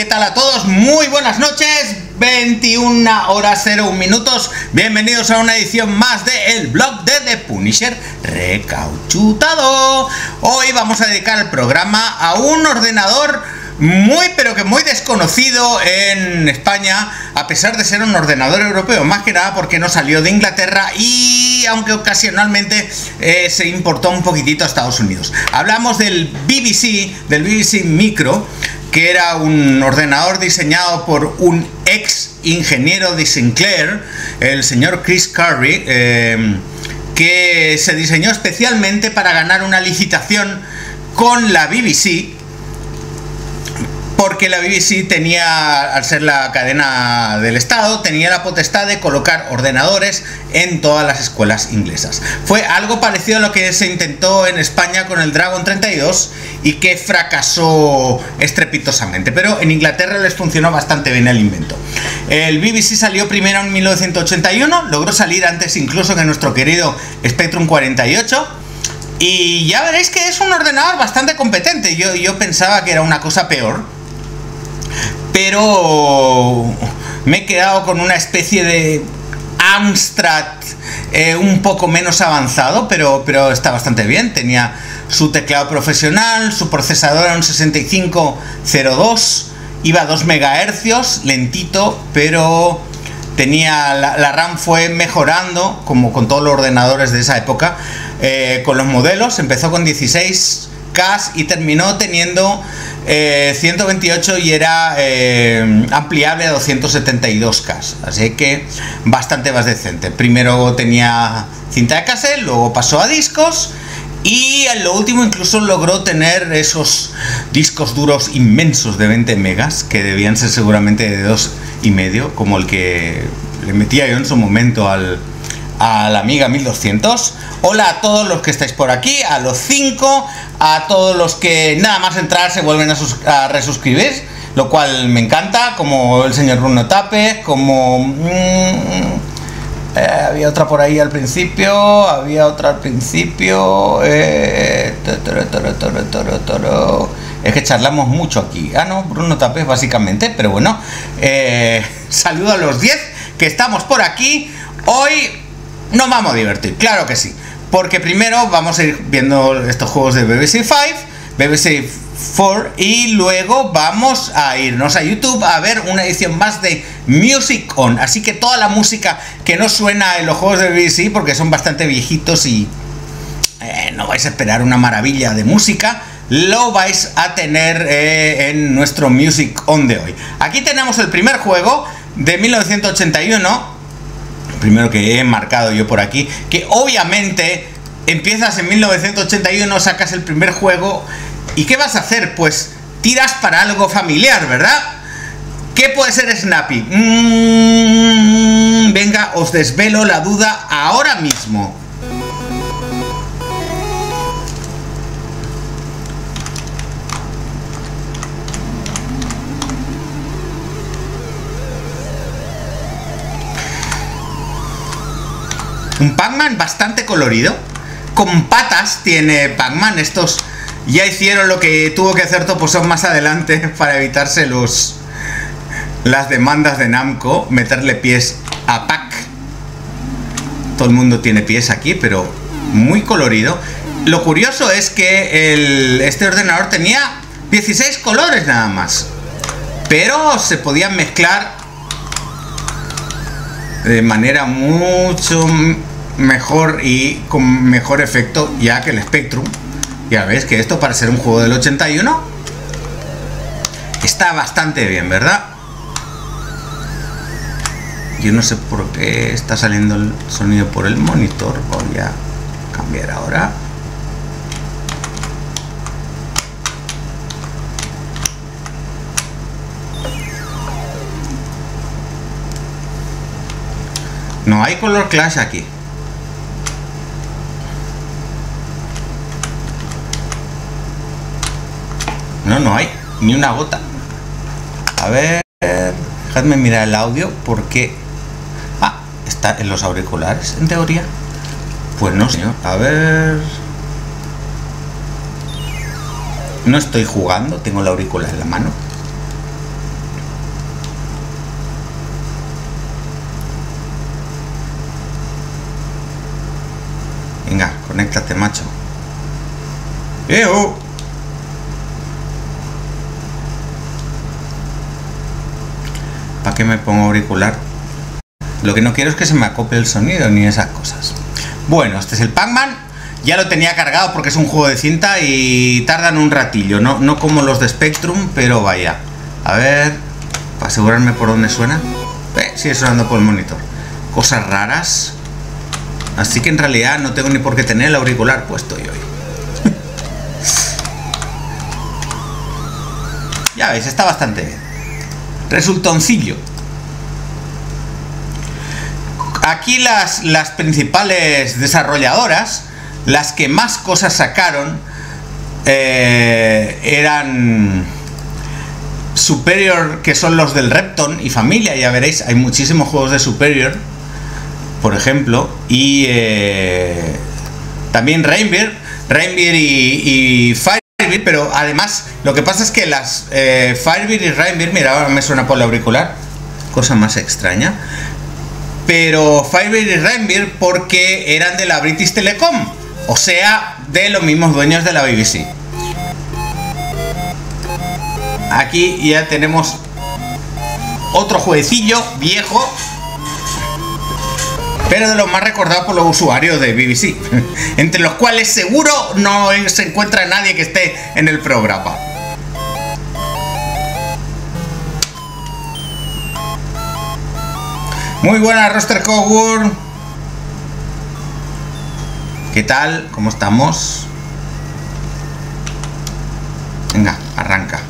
¿Qué tal a todos? Muy buenas noches. 21 horas 01 minutos. Bienvenidos a una edición más de El blog de The Punisher recauchutado. Hoy vamos a dedicar el programa a un ordenador muy pero que muy desconocido en España, a pesar de ser un ordenador europeo, más que nada porque no salió de Inglaterra y aunque ocasionalmente eh, se importó un poquitito a Estados Unidos. Hablamos del BBC, del BBC Micro, que era un ordenador diseñado por un ex ingeniero de Sinclair, el señor Chris Curry, eh, que se diseñó especialmente para ganar una licitación con la BBC porque la BBC tenía, al ser la cadena del Estado, tenía la potestad de colocar ordenadores en todas las escuelas inglesas. Fue algo parecido a lo que se intentó en España con el Dragon 32 y que fracasó estrepitosamente, pero en Inglaterra les funcionó bastante bien el invento. El BBC salió primero en 1981, logró salir antes incluso que nuestro querido Spectrum 48. Y ya veréis que es un ordenador bastante competente. Yo, yo pensaba que era una cosa peor pero me he quedado con una especie de Amstrad eh, un poco menos avanzado, pero, pero está bastante bien. Tenía su teclado profesional, su procesador era un 6502, iba a 2 MHz, lentito, pero tenía la, RAM fue mejorando, como con todos los ordenadores de esa época, eh, con los modelos. Empezó con 16 y terminó teniendo 128 eh, y era eh, ampliable a 272K. Así que bastante más decente. Primero tenía cinta de cassette, luego pasó a discos. Y en lo último incluso logró tener esos discos duros inmensos de 20 megas, que debían ser seguramente de dos y medio, como el que le metía yo en su momento al, a la amiga 1200. Hola a todos los que estáis por aquí, a los 5, a todos los que nada más entrar se vuelven a, resuscribir, lo cual me encanta, como el señor Bruno Tape, como... Mm, eh, había otra por ahí al principio, había otra al principio. Eh, es que charlamos mucho aquí. Ah, no, Bruno Tapes básicamente, pero bueno. Eh, saludo a los 10 que estamos por aquí. Hoy nos vamos a divertir, claro que sí. Porque primero vamos a ir viendo estos juegos de BBC 5, BBC 4 y luego vamos a irnos a YouTube a ver una edición más de Music On. Así que toda la música que no suena en los juegos de BBC, porque son bastante viejitos y eh, no vais a esperar una maravilla de música, lo vais a tener eh, en nuestro Music On de hoy. Aquí tenemos el primer juego de 1981 primero que he marcado yo por aquí, que obviamente empiezas en 1981, sacas el primer juego y ¿qué vas a hacer? Pues tiras para algo familiar, ¿verdad? ¿Qué puede ser Snappy? Mm, venga, os desvelo la duda ahora mismo. Un Pac-Man bastante colorido. Con patas tiene Pac-Man. Estos ya hicieron lo que tuvo que hacer Toposon más adelante para evitarse los las demandas de Namco, meterle pies a Pac. Todo el mundo tiene pies aquí, pero muy colorido. Lo curioso es que este ordenador tenía 16 colores nada más. Pero se podían mezclar de manera mucho mejor y con mejor efecto ya que el Spectrum. Ya ves que esto para ser un juego del 81 está bastante bien, ¿verdad? Yo no sé por qué está saliendo el sonido por el monitor. Voy a cambiar ahora. No hay color clash aquí. No, no hay ni una gota. A ver, dejadme mirar el audio porque... Ah, está en los auriculares, en teoría. Pues no, señor. A ver... No estoy jugando, tengo la auricular en la mano. Venga, conéctate, macho. ¡Eo! ¿Para qué me pongo auricular? Lo que no quiero es que se me acople el sonido ni esas cosas. Bueno, este es el Pac-Man. Ya lo tenía cargado porque es un juego de cinta y tardan un ratillo. No, no como los de Spectrum, pero vaya. A ver, para asegurarme por dónde suena. Eh, sigue sonando por el monitor. Cosas raras. Así que en realidad no tengo ni por qué tener el auricular puesto yo hoy. ya veis, está bastante bien. Resultoncillo. Aquí las, las principales desarrolladoras, las que más cosas sacaron, eh, eran Superior, que son los del Repton y familia, ya veréis, hay muchísimos juegos de Superior, por ejemplo, y eh, también Rainbeer, Rainbeer y, y Pero además lo que pasa es que las eh, Firebeer y Rainbeer, mira, ahora me suena por el auricular, cosa más extraña, pero Firebeer y Rainbeer porque eran de la British Telecom, o sea, de los mismos dueños de la BBC. Aquí ya tenemos otro jueguecillo viejo, pero de los más recordados por los usuarios de BBC, entre los cuales seguro no se encuentra nadie que esté en el programa. Muy buena, Roster Cogur. ¿Qué tal? ¿Cómo estamos? Venga, arranca.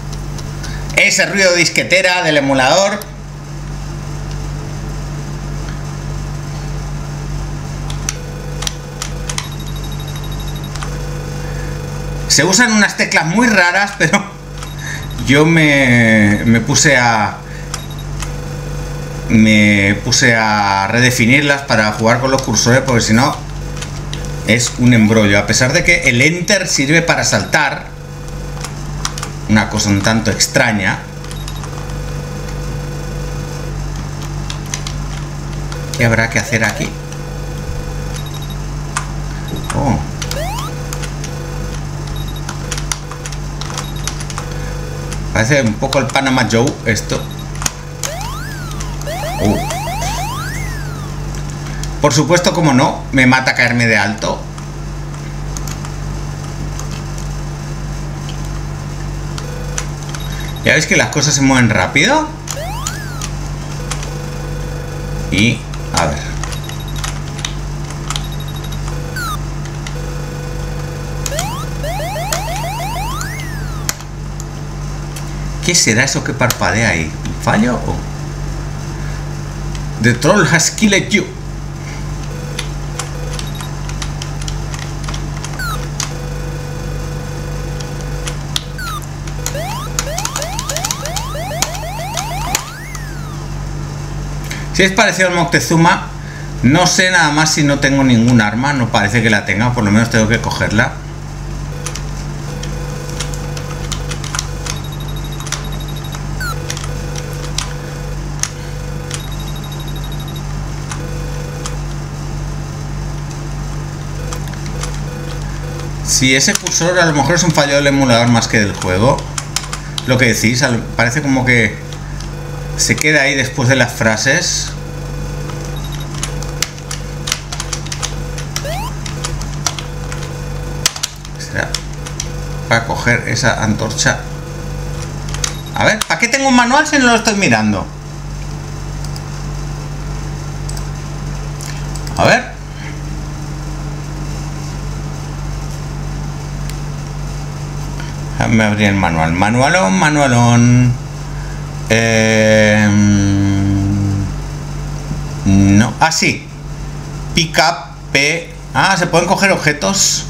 Ese ruido disquetera del emulador. Se usan unas teclas muy raras, pero yo me, puse a, me puse a redefinirlas para jugar con los cursores porque si no es un embrollo. A pesar de que el enter sirve para saltar, una cosa un tanto extraña. ¿Qué habrá que hacer aquí? Oh. Parece un poco el Panama Joe esto. Uh. Por supuesto, como no, me mata caerme de alto. Ya veis que las cosas se mueven rápido. Y, a ver. ¿Qué será eso que parpadea ahí? ¿Un fallo o...? The troll has killed you. Si es parecido al Moctezuma, no sé nada más si no tengo ningún arma, no parece que la tenga, por lo menos tengo que cogerla. Si ese cursor a lo mejor es un fallo del emulador más que del juego. Lo que decís, parece como que se queda ahí después de las frases. Será para coger esa antorcha. A ver, ¿para qué tengo un manual si no lo estoy mirando? A ver. Me abrí el manual. Manualón, manualón. Eh, no. Ah, sí. Pick up P. Ah, se pueden coger objetos.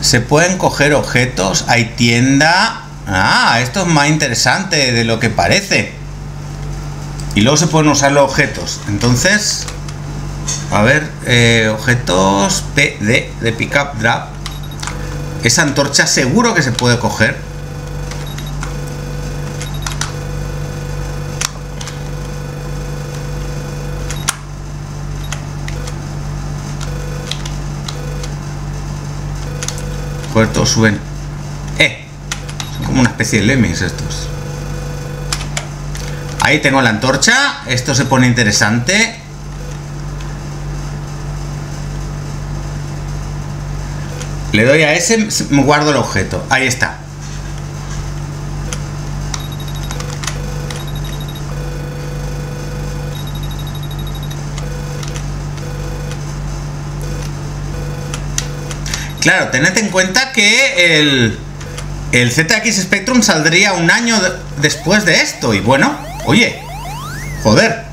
Se pueden coger objetos. Hay tienda. Ah, esto es más interesante de lo que parece. Y luego se pueden usar los objetos. Entonces, a ver, eh, objetos PD de pickup drop Esa antorcha seguro que se puede coger. Joder, todos suben. ¡Eh! Son como una especie de lemmings estos. Ahí tengo la antorcha. Esto se pone interesante. Le doy a ese, guardo el objeto. Ahí está. Claro, tened en cuenta que el, el ZX Spectrum saldría un año después de esto. Y bueno, oye, joder.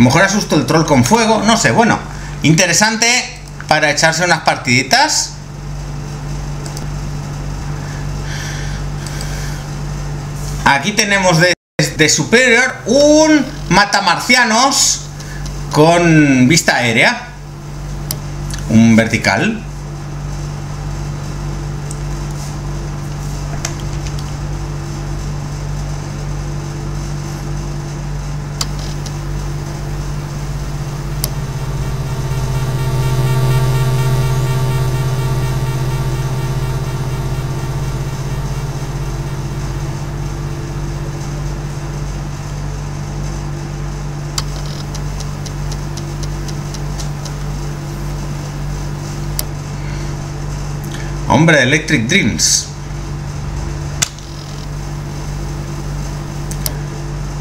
mejor asusto el troll con fuego, no sé, bueno. Interesante para echarse unas partiditas. Aquí tenemos de, de superior un matamarcianos con vista aérea un vertical Hombre, Electric Dreams.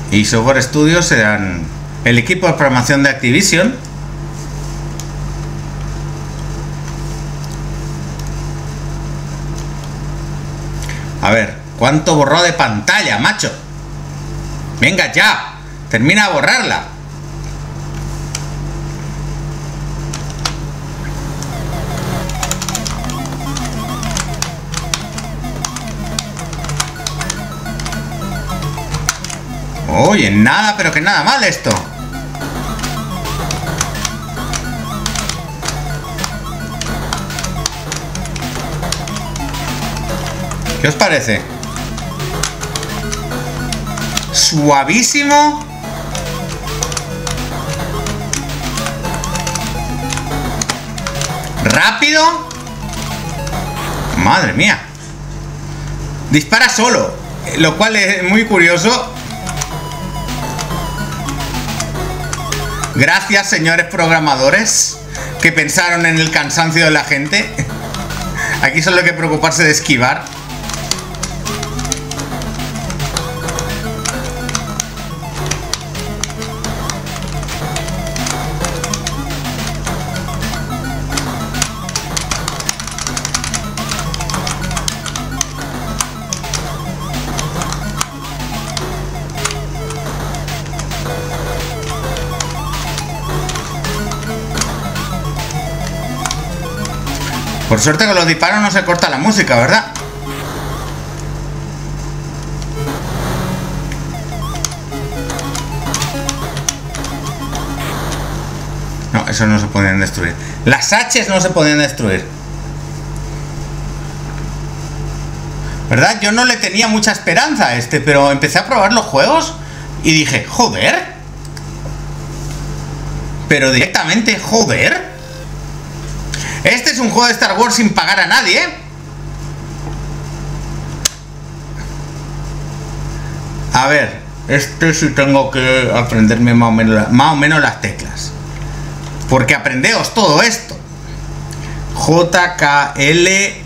Y Software Studios serán el equipo de programación de Activision. A ver, ¿cuánto borró de pantalla, macho? Venga ya, termina de borrarla. Oye, nada, pero que nada mal esto. ¿Qué os parece? Suavísimo. Rápido. Madre mía. Dispara solo. Lo cual es muy curioso Gracias, señores programadores, que pensaron en el cansancio de la gente. Aquí solo hay que preocuparse de esquivar. Por suerte que los disparos no se corta la música, ¿verdad? No, eso no se podían destruir. Las H no se podían destruir. ¿Verdad? Yo no le tenía mucha esperanza a este, pero empecé a probar los juegos y dije, joder. Pero directamente, joder. Este es un juego de Star Wars sin pagar a nadie. A ver, este sí tengo que aprenderme más o menos, más o menos las teclas. Porque aprendeos todo esto. J, K, L,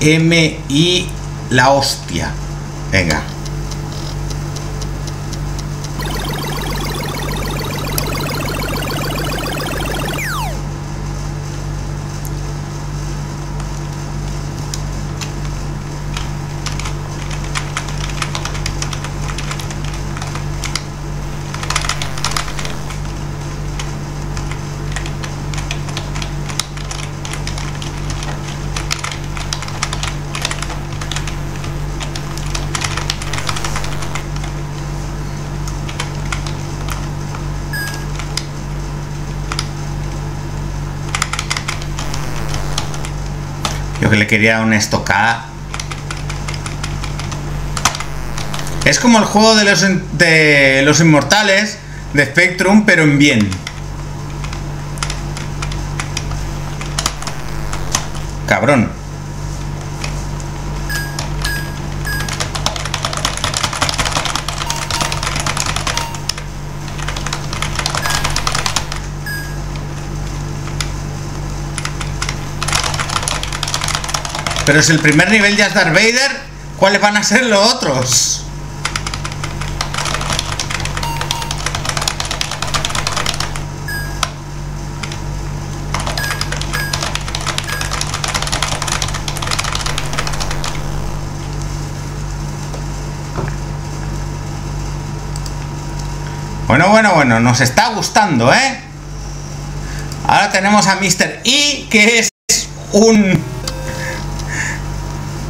M, I, la hostia. Venga. Quería una estocada. Es como el juego de los, de los inmortales de Spectrum, pero en bien. Pero es el primer nivel ya es Darth Vader, ¿cuáles van a ser los otros? Bueno, bueno, bueno, nos está gustando, ¿eh? Ahora tenemos a Mr. E, que es un...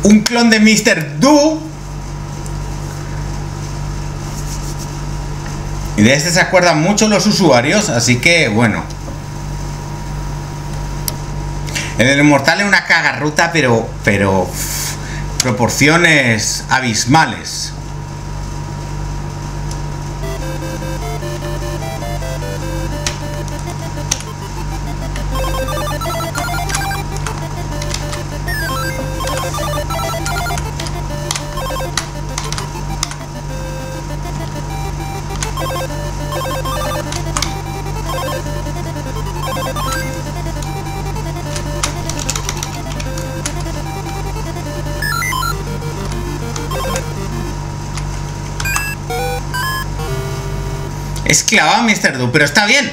Un clon de Mr. Do. Y de este se acuerdan mucho los usuarios, así que bueno. En el Inmortal es una cagarruta, pero... Pero... Proporciones abismales. Clavado Mr. Do, pero está bien.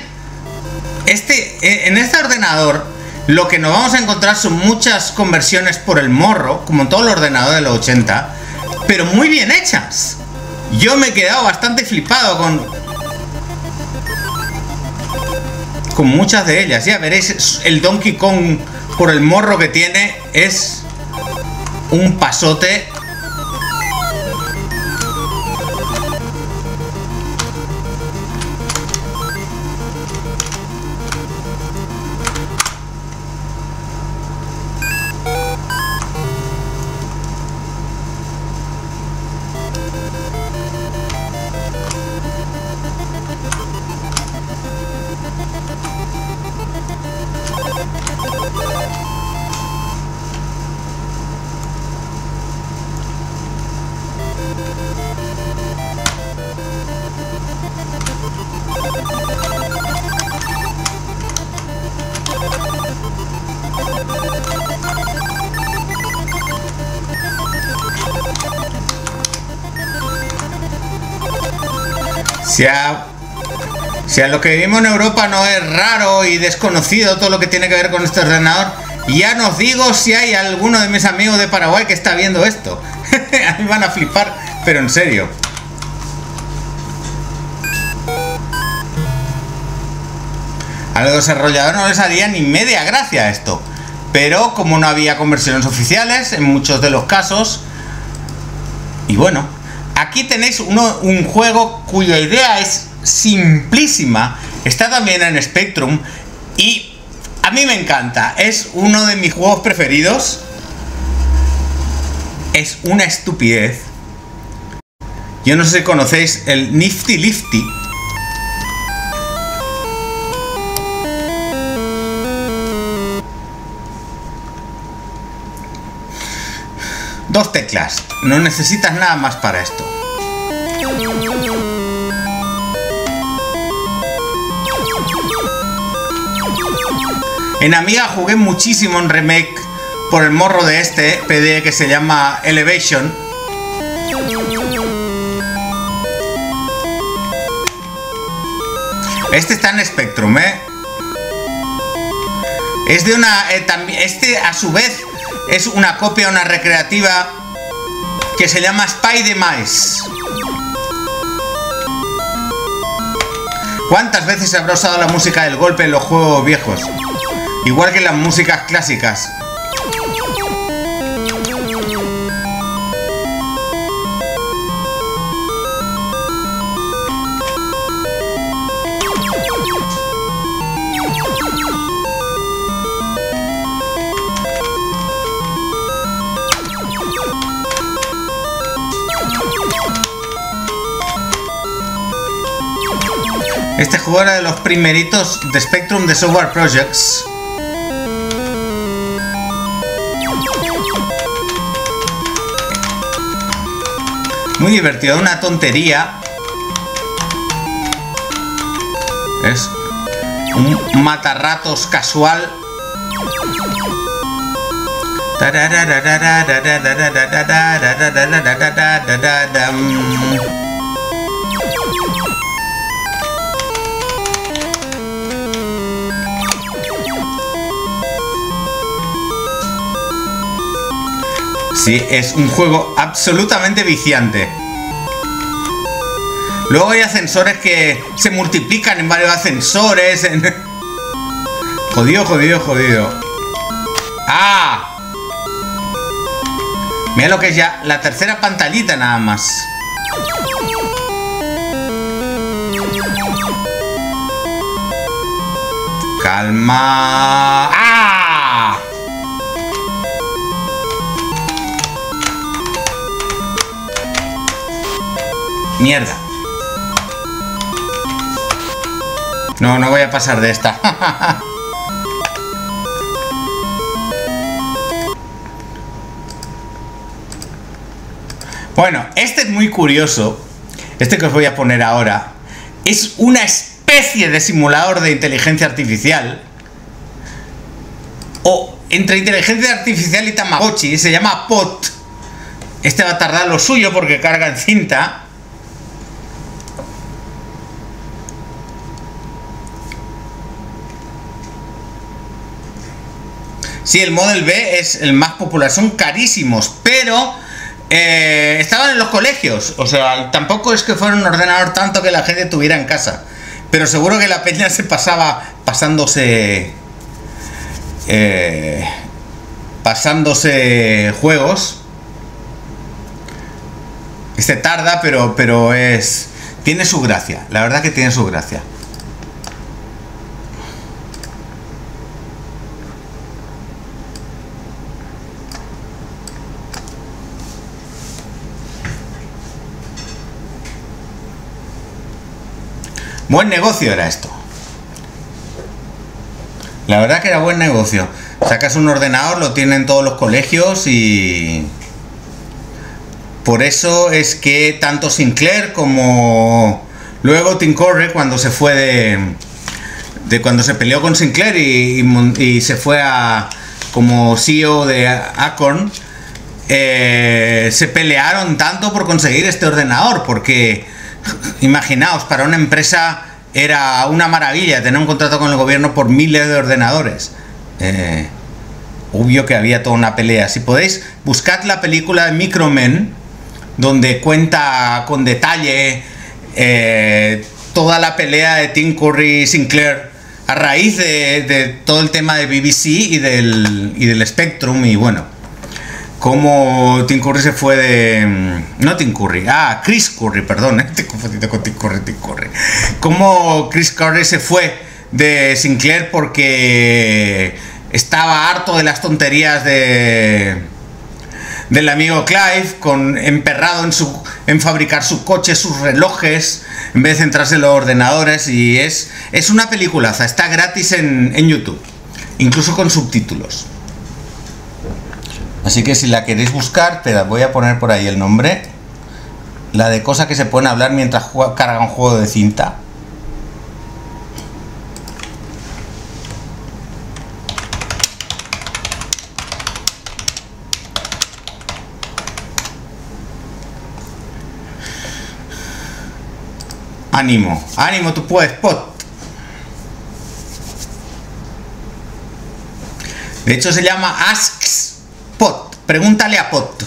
Este, eh, en este ordenador, lo que nos vamos a encontrar son muchas conversiones por el morro, como en todo el ordenador de los 80, pero muy bien hechas. Yo me he quedado bastante flipado con. Con muchas de ellas. Ya veréis, el Donkey Kong, por el morro que tiene, es un pasote Si a, si a lo que vivimos en Europa no es raro y desconocido todo lo que tiene que ver con este ordenador, ya nos digo si hay alguno de mis amigos de Paraguay que está viendo esto. a mí van a flipar, pero en serio. A los desarrolladores no les haría ni media gracia esto. Pero como no había conversiones oficiales en muchos de los casos, y bueno, Aquí tenéis un juego cuya idea es simplísima. Está también en Spectrum. Y a mí me encanta. Es uno de mis juegos preferidos. Es una estupidez. Yo no sé si conocéis el Nifty Lifty. Dos teclas. No necesitas nada más para esto. En Amiga jugué muchísimo en remake por el morro de este PD que se llama Elevation. Este está en Spectrum, ¿eh? Es de una... Eh, este a su vez es una copia, una recreativa que se llama Spy de Mice. ¿Cuántas veces se habrá usado la música del golpe en los juegos viejos? Igual que en las músicas clásicas. Este juego era de los primeritos de Spectrum de Software Projects. Muy divertido, una tontería. Es un matarratos casual. Sí, es un juego absolutamente viciante. Luego hay ascensores que se multiplican en varios ascensores. En... Jodido, jodido, jodido. ¡Ah! Mira lo que es ya la tercera pantallita nada más. Calma. ¡Ah! Mierda. No, no voy a pasar de esta. bueno, este es muy curioso. Este que os voy a poner ahora. Es una especie de simulador de inteligencia artificial. O entre inteligencia artificial y Tamagotchi. Se llama POT. Este va a tardar lo suyo porque carga en cinta. Sí, el Model B es el más popular. Son carísimos, pero eh, estaban en los colegios. O sea, tampoco es que fuera un ordenador tanto que la gente tuviera en casa. Pero seguro que la peña se pasaba pasándose... Eh, pasándose juegos. Este tarda, pero, pero es... Tiene su gracia. La verdad que tiene su gracia. Buen negocio era esto. La verdad que era buen negocio. Sacas un ordenador, lo tienen todos los colegios y... Por eso es que tanto Sinclair como luego Tim Corre cuando se fue de, de cuando se peleó con Sinclair y, se fue a como CEO de Acorn, eh, se pelearon tanto por conseguir este ordenador porque Imaginaos, para una empresa era una maravilla tener un contrato con el gobierno por miles de ordenadores. Eh, obvio que había toda una pelea. Si podéis, buscad la película de Micromen, donde cuenta con detalle eh, toda la pelea de Tim Curry y Sinclair a raíz de, de, todo el tema de BBC y del, y del Spectrum y bueno cómo Tim Curry se fue de. Mm, no Tim Curry, ah, Chris Curry, perdón, estoy confundido con Tim Curry, Tim Curry. Cómo Chris Curry se fue de Sinclair porque estaba harto de las tonterías de del amigo Clive, con emperrado en su en fabricar sus coches, sus relojes, en vez de centrarse en los ordenadores y es es una peliculaza, está gratis en, en YouTube, incluso con subtítulos. Así que si la queréis buscar, te voy a poner por ahí el nombre. La de cosas que se pueden hablar mientras carga un juego de cinta. Ánimo, ánimo, tú puedes, pot. De hecho se llama Asks Pot, pregúntale a Pot.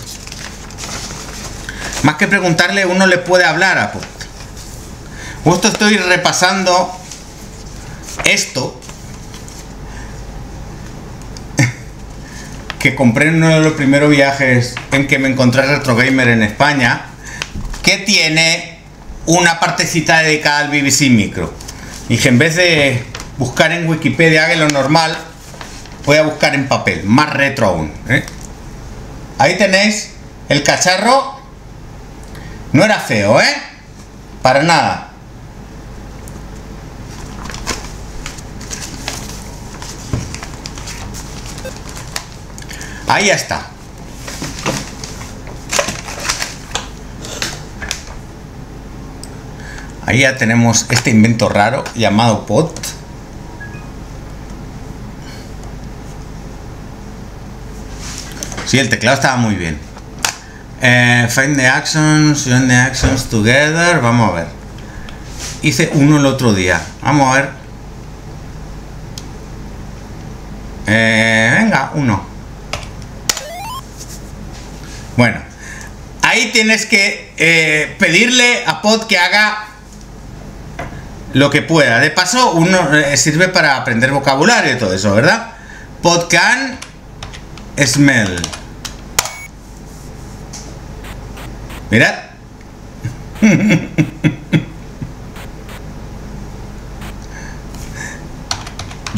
Más que preguntarle, uno le puede hablar a Pot. Justo estoy repasando esto que compré en uno de los primeros viajes en que me encontré Retro Gamer en España, que tiene una partecita dedicada al BBC Micro. Y que en vez de buscar en Wikipedia, que lo normal, voy a buscar en papel, más retro aún. ¿eh? Ahí tenéis el cacharro. No era feo, ¿eh? Para nada. Ahí ya está. Ahí ya tenemos este invento raro llamado pot. Sí, el teclado estaba muy bien. Eh, find the actions, join the actions together. Vamos a ver. Hice uno el otro día. Vamos a ver. Eh, venga, uno. Bueno, ahí tienes que eh, pedirle a Pod que haga lo que pueda. De paso, uno eh, sirve para aprender vocabulario y todo eso, ¿verdad? Pod can smell. Mirad.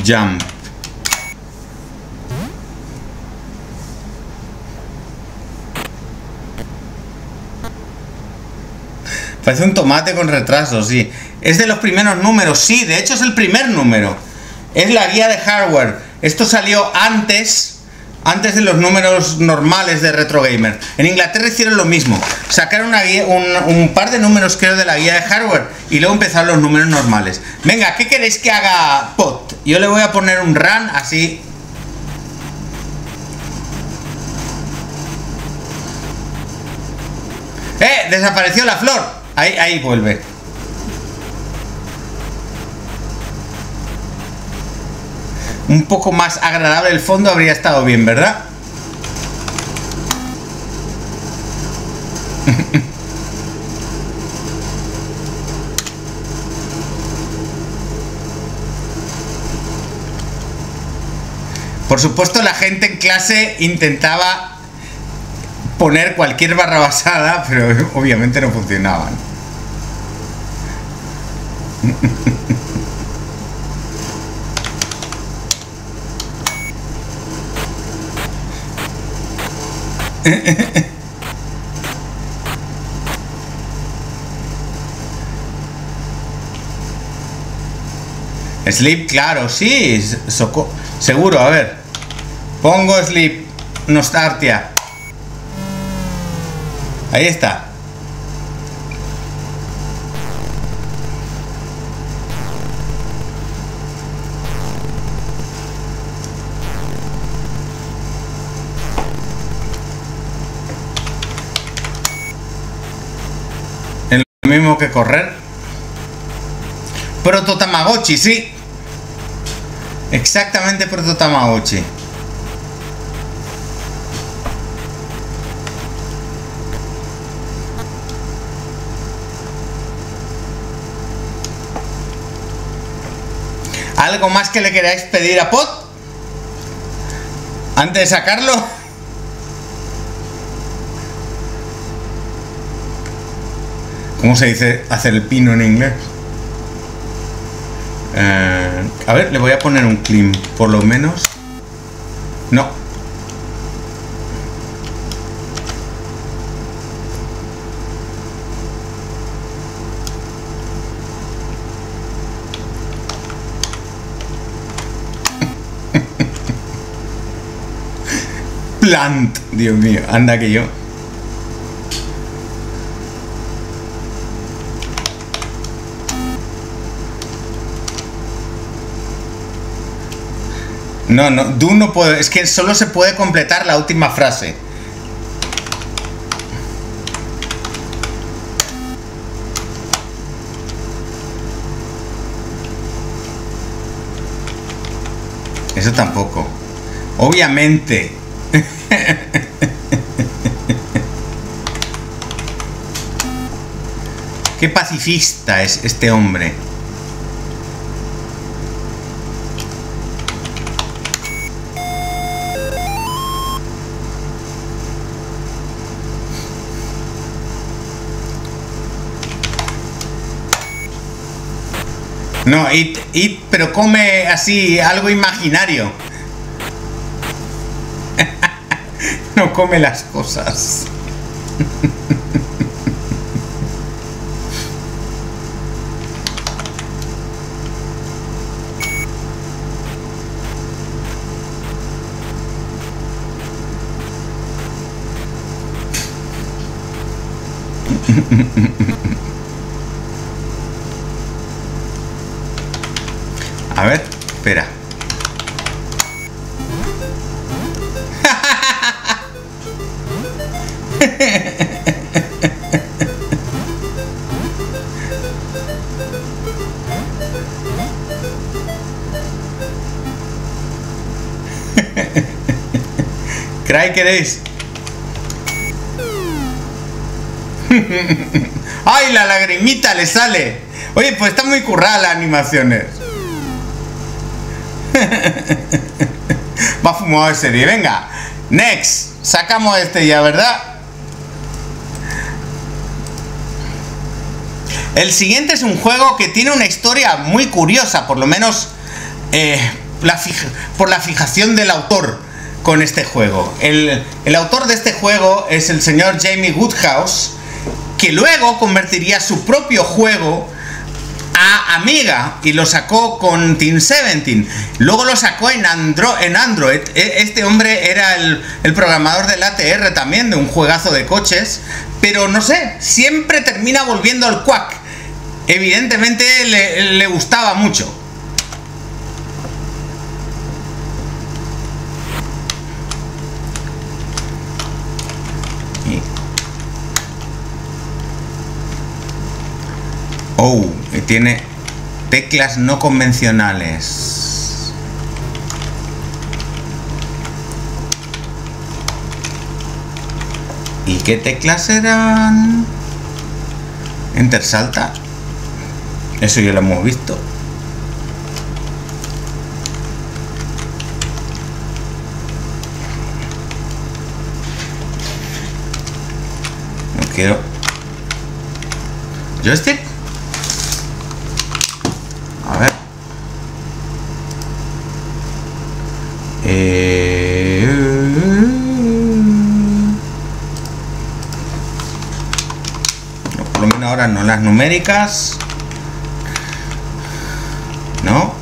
Jump. Parece un tomate con retraso, sí. Es de los primeros números, sí, de hecho es el primer número. Es la guía de hardware. Esto salió antes, antes de los números normales de Retro Gamer. En Inglaterra hicieron lo mismo. Sacaron una un, par de números, creo, de la guía de hardware y luego empezaron los números normales. Venga, ¿qué queréis que haga POT? Yo le voy a poner un run así. ¡Eh! Desapareció la flor. Ahí, ahí vuelve. Un poco más agradable el fondo habría estado bien, ¿verdad? Por supuesto, la gente en clase intentaba poner cualquier barra basada, pero obviamente no funcionaban. Sleep, claro, sí, seguro, a ver. Pongo Sleep, Nostalgia. Ahí está. Es lo mismo que correr. Proto Tamagotchi, sí. Exactamente Proto Tamagotchi. ¿Algo más que le queráis pedir a Pot? Antes de sacarlo. ¿Cómo se dice hacer el pino en inglés? Eh, a ver, le voy a poner un clean, por lo menos. No, Plant. Dios mío, anda que yo. No, no, do no puede. Es que solo se puede completar la última frase. Eso tampoco. Obviamente, Qué pacifista es este hombre. No, it, it, pero come así algo imaginario. no come las cosas. Queréis. ¡Ay, la lagrimita le sale! Oye, pues está muy currada las animaciones. Va fumado ese día. Venga, next. Sacamos este ya, ¿verdad? El siguiente es un juego que tiene una historia muy curiosa, por lo menos eh, por la fijación del autor con este juego. El, el, autor de este juego es el señor Jamie Woodhouse, que luego convertiría su propio juego a Amiga y lo sacó con Team 17. Luego lo sacó en, en Android. E, este hombre era el, programador del ATR también, de un juegazo de coches. Pero no sé, siempre termina volviendo al Quack. Evidentemente le, le gustaba mucho. Oh, tiene teclas no convencionales. ¿Y qué teclas eran? Enter salta. Eso ya lo hemos visto. No quiero. ¿Joystick? A ver. Eh... por lo menos ahora no las ¿No?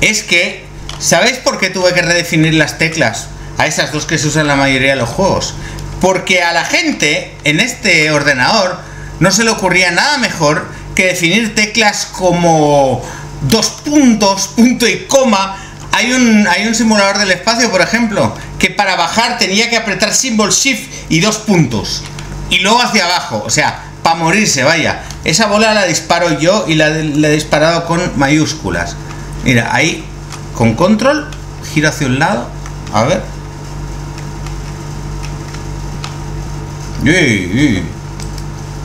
Es que, ¿sabéis por qué tuve que redefinir las teclas? A esas dos que se usan la mayoría de los juegos. Porque a la gente en este ordenador no se le ocurría nada mejor que definir teclas como dos puntos, punto y coma. Hay un, hay un simulador del espacio, por ejemplo, que para bajar tenía que apretar symbol shift y dos puntos. Y luego hacia abajo, o sea, para morirse, vaya. Esa bola la disparo yo y la, he disparado con mayúsculas. Mira, ahí con control, giro hacia un lado. A ver.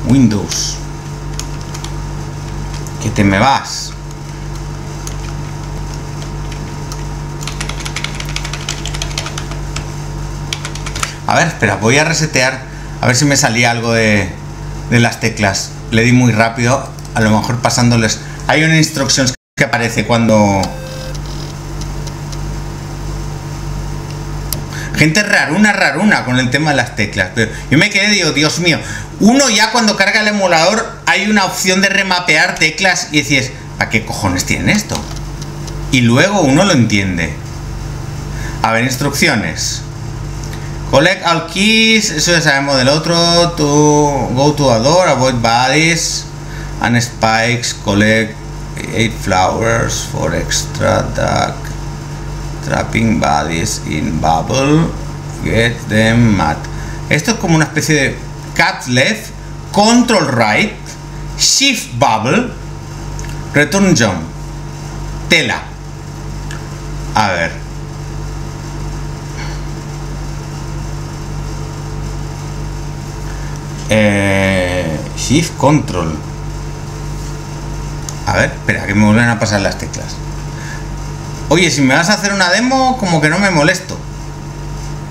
Windows que te me vas. A ver, espera, voy a resetear. A ver si me salía algo de, de las teclas. Le di muy rápido. A lo mejor pasándoles... Hay una instrucción que aparece cuando... Gente raruna, raruna con el tema de las teclas. Pero yo me quedé, digo, Dios mío. Uno ya cuando carga el emulador hay una opción de remapear teclas y dices, ¿a qué cojones tienen esto? Y luego uno lo entiende. A ver, instrucciones. Collect all keys, eso ya sabemos del otro. To go to a door, avoid bodies and spikes, collect eight flowers for extra duck. Trapping bodies in bubble, get them mad. Esto es como una especie de cat left, control right, shift bubble, return jump, tela. A ver. Eh, shift control. A ver, espera, que me vuelven a pasar las teclas. Oye, si me vas a hacer una demo, como que no me molesto.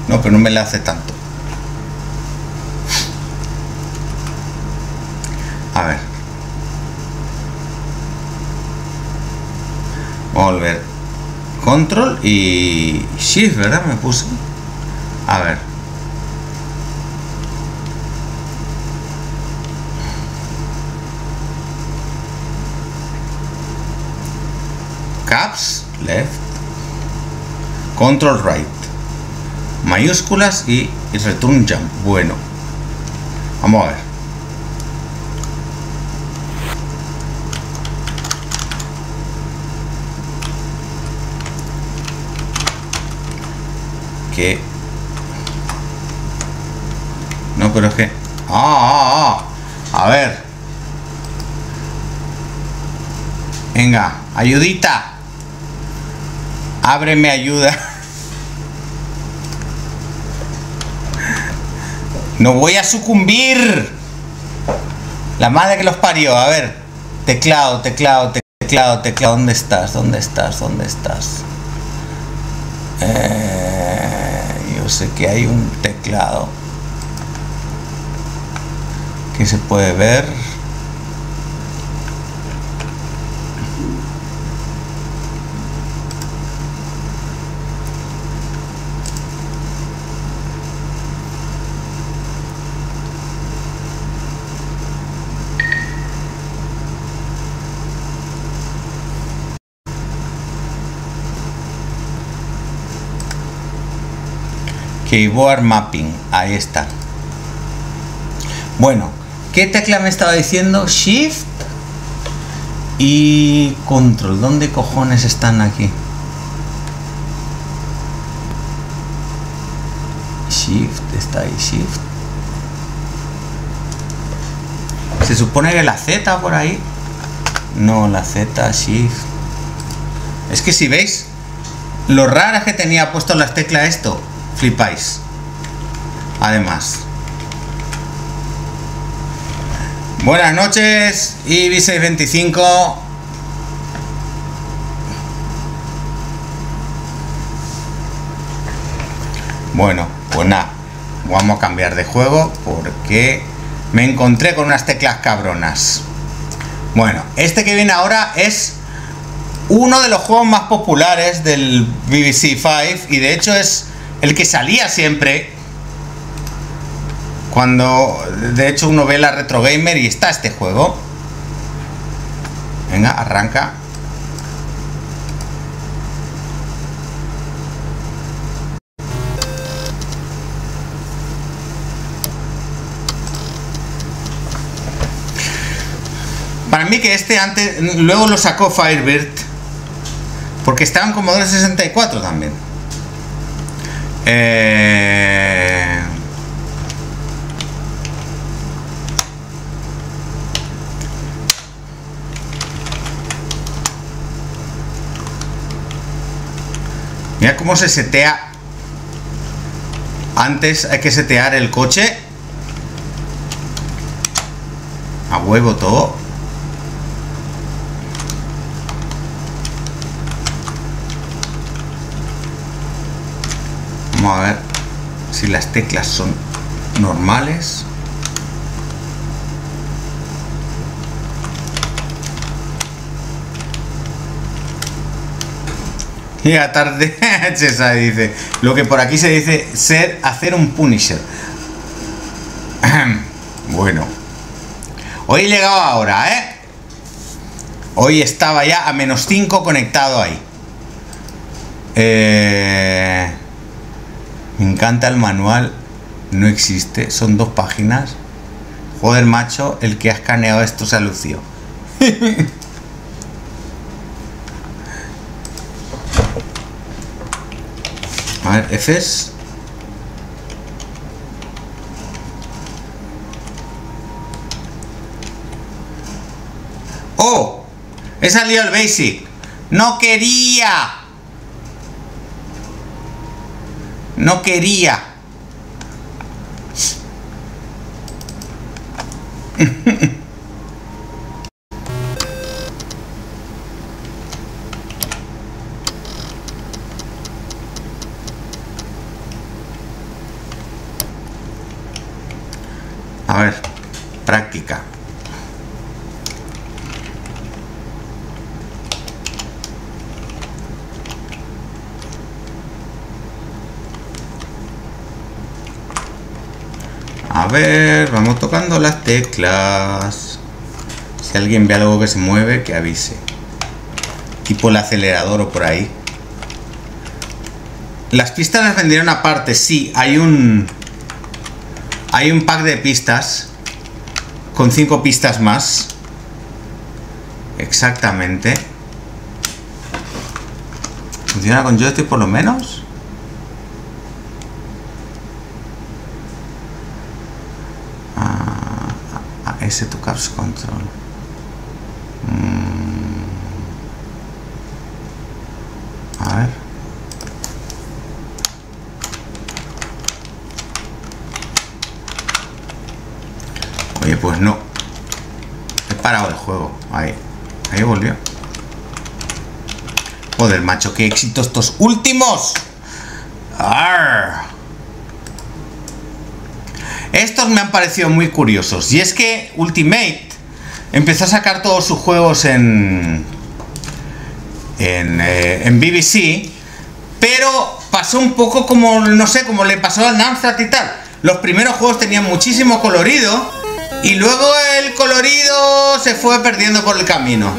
No, pero no me la hace tanto. A ver. Volver. Control y Shift, ¿verdad? Me puse. A ver. Caps, left. Control right. Mayúsculas y return jump. Bueno. Vamos a ver. Que... No, pero es que... ¡Ah, ah, ah! A ver. Venga, ayudita. Ábreme ayuda. No voy a sucumbir. La madre que los parió. A ver. Teclado, teclado, teclado, teclado. ¿Dónde estás? ¿Dónde estás? ¿Dónde estás? Eh, yo sé que hay un teclado que se puede ver. Keyboard Mapping, ahí está. Bueno, ¿qué tecla me estaba diciendo? Shift y Control. ¿Dónde cojones están aquí? Shift, está ahí, Shift. Se supone que la Z por ahí. No, la Z, Shift. Es que si veis, lo raro que tenía puesto las teclas esto flipáis. Además. Buenas noches, IB625. Bueno, pues nada, vamos a cambiar de juego porque me encontré con unas teclas cabronas. Bueno, este que viene ahora es uno de los juegos más populares del BBC 5 y de hecho es el que salía siempre cuando de hecho uno ve la retro gamer y está este juego. Venga arranca. Para mí que este antes luego lo sacó Firebird porque estaba en Commodore 64 también eh... Mira cómo se setea. Antes hay que setear el coche. A huevo todo. Vamos a ver si las teclas son normales. Y a tarde, César dice, lo que por aquí se dice ser, hacer un Punisher. bueno, hoy he llegado ahora, ¿eh? Hoy estaba ya a menos 5 conectado ahí. Eh... Me encanta el manual. No existe. Son dos páginas. Joder, macho, el que ha escaneado esto se alució. A ver, Fs. ¡Oh! He salido el basic. ¡No quería! No quería. A ver, práctica. A ver, vamos tocando las teclas. Si alguien ve algo que se mueve, que avise. Tipo el acelerador o por ahí. Las pistas las vendieron aparte, sí, hay un... Hay un pack de pistas con cinco pistas más. Exactamente. ¿Funciona con joystick por lo menos? Ah, ah, control. Mm. A ver. Oye, pues no. He parado el juego. Ahí. Ahí volvió. Joder, macho, qué éxito estos últimos. Me han parecido muy curiosos. Y es que Ultimate empezó a sacar todos sus juegos en. En, eh, en BBC. Pero pasó un poco como, no sé, como le pasó al Amstrad y tal. Los primeros juegos tenían muchísimo colorido. Y luego el colorido se fue perdiendo por el camino.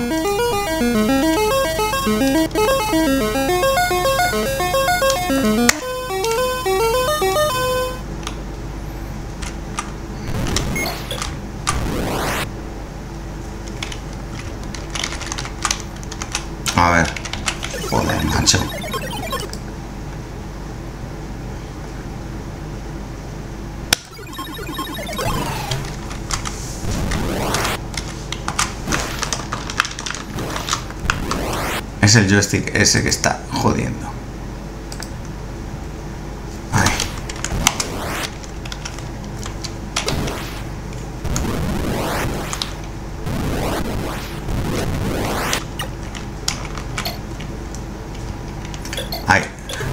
Es el joystick ese que está jodiendo.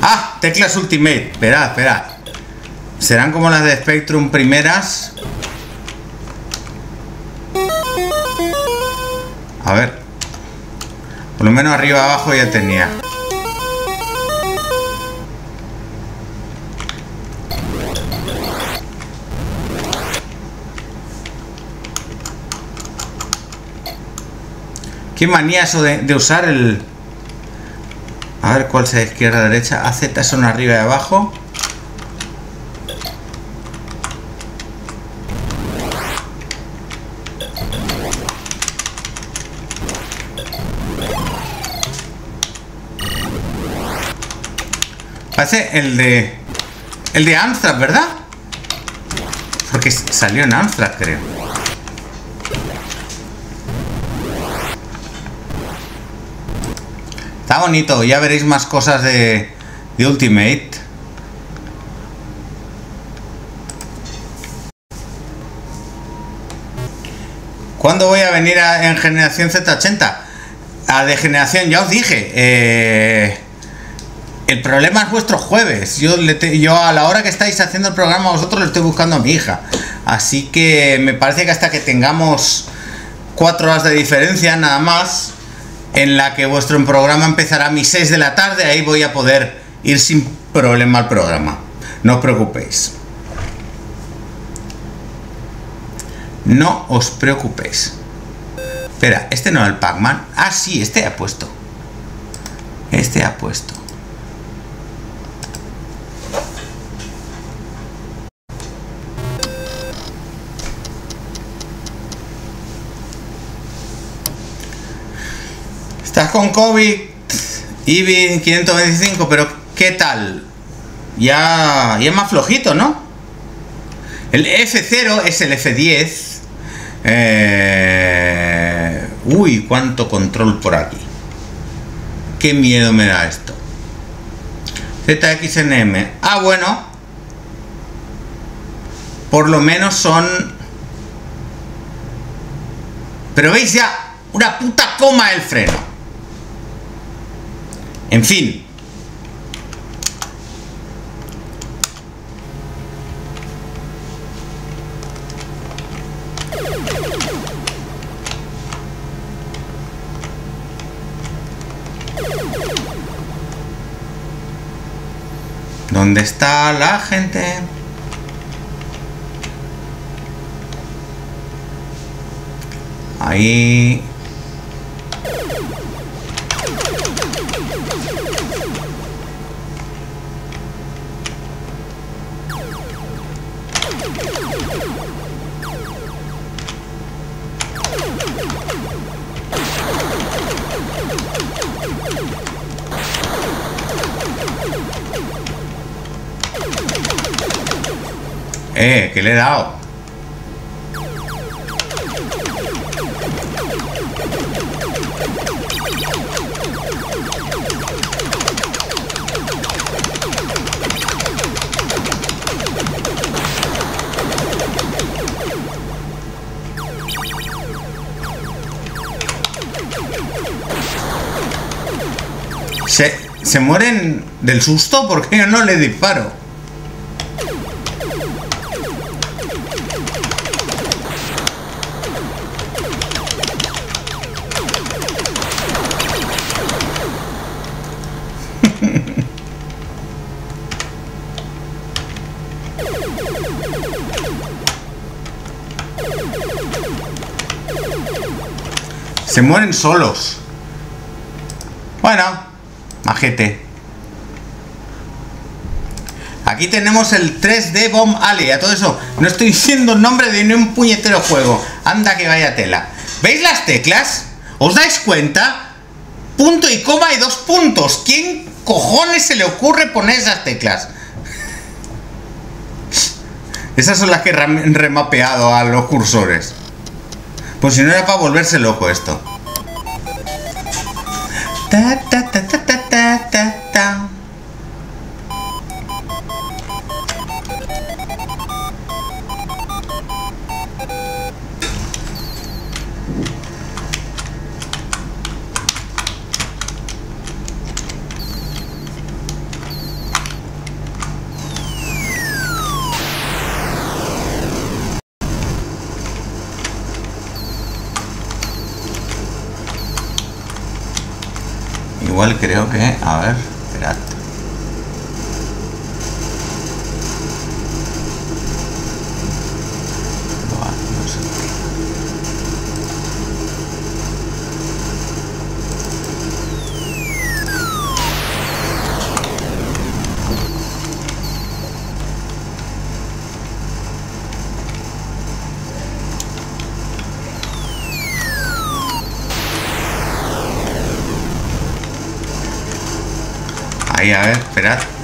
¡Ah! Teclas Ultimate. Espera, espera. ¿Serán como las de Spectrum primeras? Por lo menos arriba abajo ya tenía. Qué manía eso de, usar el... A ver cuál sea izquierda, derecha. AZ son arriba y abajo. Parece el de... El de Amstrad, ¿verdad? Porque salió en Amstrad, creo. Está bonito, ya veréis más cosas de, de Ultimate. ¿Cuándo voy a venir a, en generación Z80? A de generación, ya os dije. Eh, el problema es vuestro jueves. Yo, a la hora que estáis haciendo el programa vosotros le estoy buscando a mi hija. Así que me parece que hasta que tengamos cuatro horas de diferencia nada más, en la que vuestro programa empezará a mis 6 de la tarde, ahí voy a poder ir sin problema al programa. No os preocupéis. No os preocupéis. Espera, este no es el Pac-Man. Ah, sí, este ha puesto. Este ha puesto. Estás con COVID, IBI 525, pero ¿qué tal? Ya, ya es más flojito, ¿no? El F0 es el F10. Eh, uy, cuánto control por aquí. Qué miedo me da esto. ZXNM. Ah, bueno. Por lo menos son... Pero veis ya, una puta coma el freno. En fin. ¿Dónde está la gente? Ahí Eh, que le he dado. Se, se mueren del susto porque yo no le disparo. Se mueren solos. Bueno, majete. Aquí tenemos el 3D Bomb Alley. A todo eso, no estoy diciendo el nombre de ni un puñetero juego. Anda que vaya tela. ¿Veis las teclas? ¿Os dais cuenta? Punto y coma y dos puntos. ¿Quién cojones se le ocurre poner esas teclas? Esas son las que he remapeado a los cursores. Pues si no era para volverse loco esto.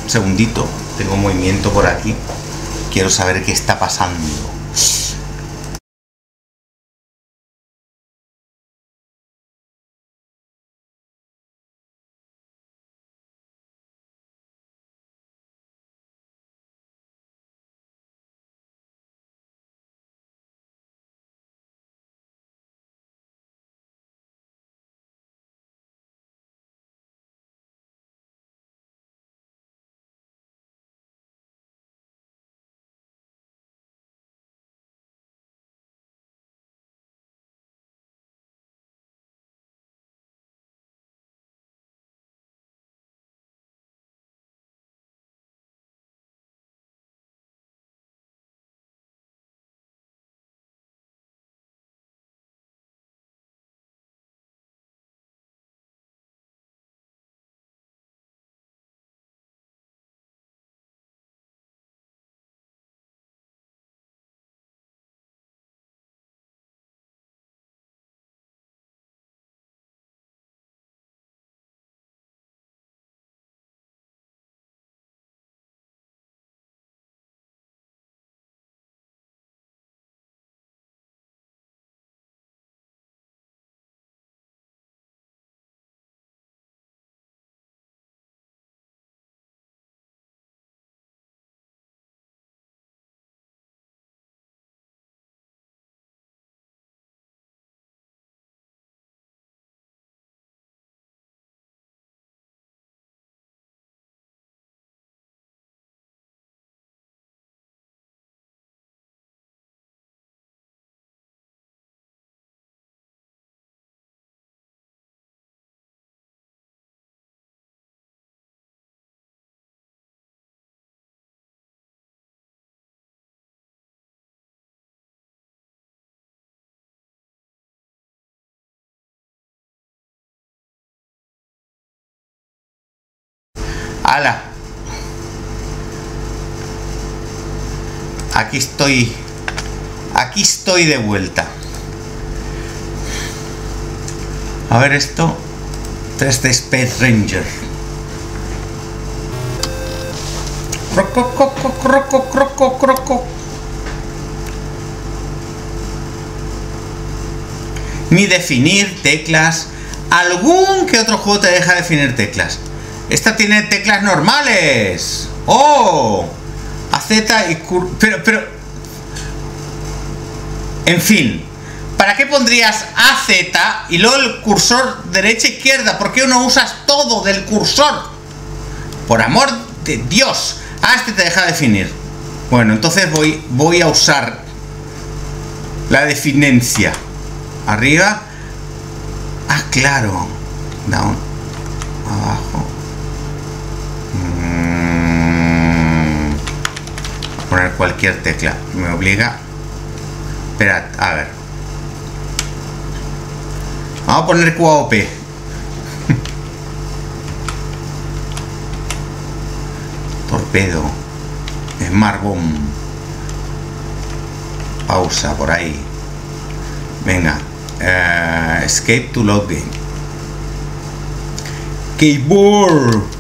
Segundito. Tengo movimiento por aquí. Quiero saber qué está pasando. ala. Aquí estoy. Aquí estoy de vuelta. A ver esto. 3 de Space Ranger. Croco croco croco croco croco. Ni definir teclas. Algún que otro juego te deja definir teclas. Esta tiene teclas normales. ¡Oh! A Z y Pero, pero... En fin. ¿Para qué pondrías AZ y luego el cursor derecha-izquierda? ¿Por qué no usas todo del cursor? Por amor de Dios. Ah, este te deja definir. Bueno, entonces voy, voy a usar la definencia. Arriba. Ah, claro. Down. Abajo. Cualquier tecla. Me obliga. Esperad, a ver. Vamos a poner QAOP. Torpedo. Smart Bomb. Pausa por ahí. Venga. Uh, escape to login. Keyboard.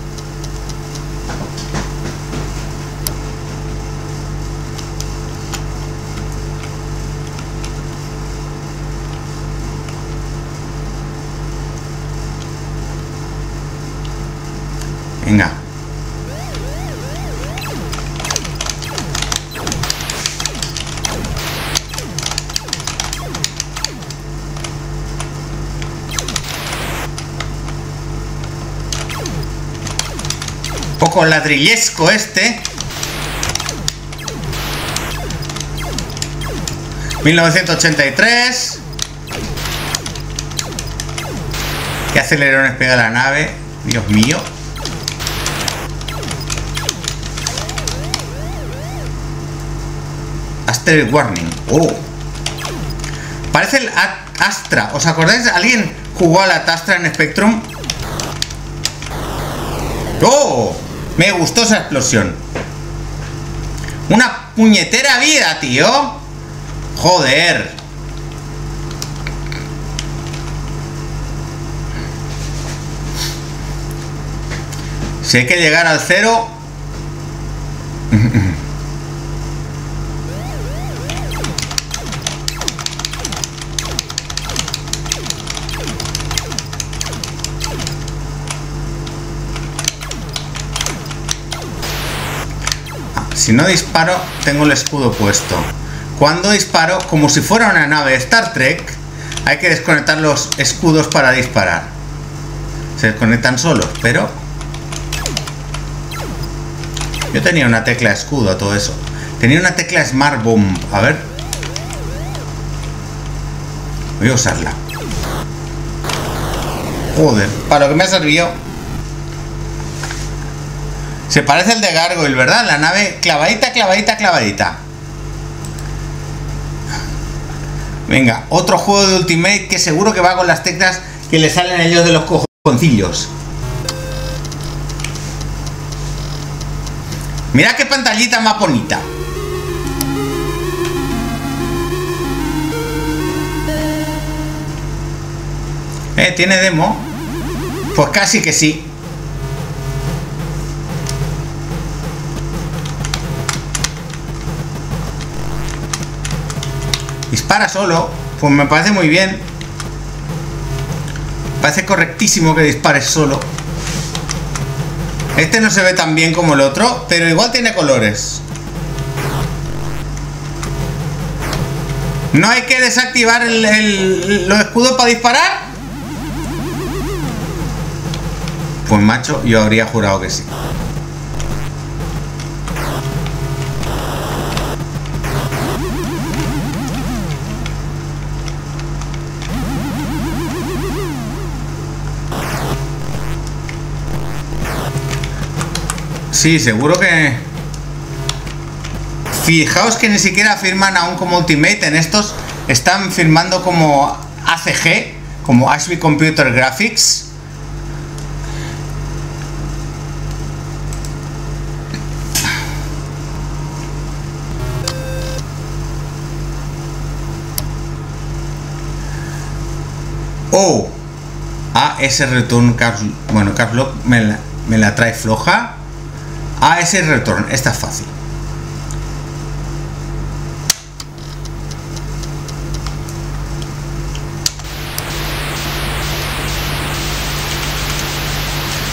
Venga. poco ladrillesco este. 1983. ¿Qué acelerones pega la nave? Dios mío. Warning. Oh. Parece el Astra. ¿Os acordáis? ¿Alguien jugó a la Astra en Spectrum? ¡Oh! Me gustó esa explosión. Una puñetera vida, tío. Joder. Si hay que llegar al cero... Si no disparo, tengo el escudo puesto. Cuando disparo, como si fuera una nave Star Trek, hay que desconectar los escudos para disparar. Se desconectan solos, pero... Yo tenía una tecla escudo, todo eso. Tenía una tecla Smart Bomb. A ver. Voy a usarla. Joder, para lo que me ha servido. Se parece al de Gargoyle, ¿verdad? La nave clavadita, clavadita, clavadita. Venga, otro juego de Ultimate que seguro que va con las teclas que le salen a ellos de los cojoncillos. Mira qué pantallita más bonita. ¿Eh? ¿Tiene demo? Pues casi que sí. Dispara solo. Pues me parece muy bien. Parece correctísimo que dispares solo. Este no se ve tan bien como el otro, pero igual tiene colores. ¿No hay que desactivar el, los escudos para disparar? Pues macho, yo habría jurado que sí. Sí, seguro que... Fijaos que ni siquiera firman aún como Ultimate. En estos están firmando como ACG, como Ashby Computer Graphics. Oh, a ese return bueno, Caplock me me la trae floja. AS Return, esta es fácil.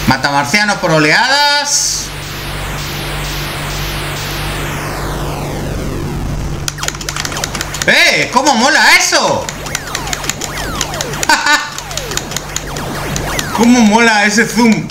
Mata marcianos por oleadas. ¡Eh! ¡Cómo mola eso! Cómo mola ese zoom?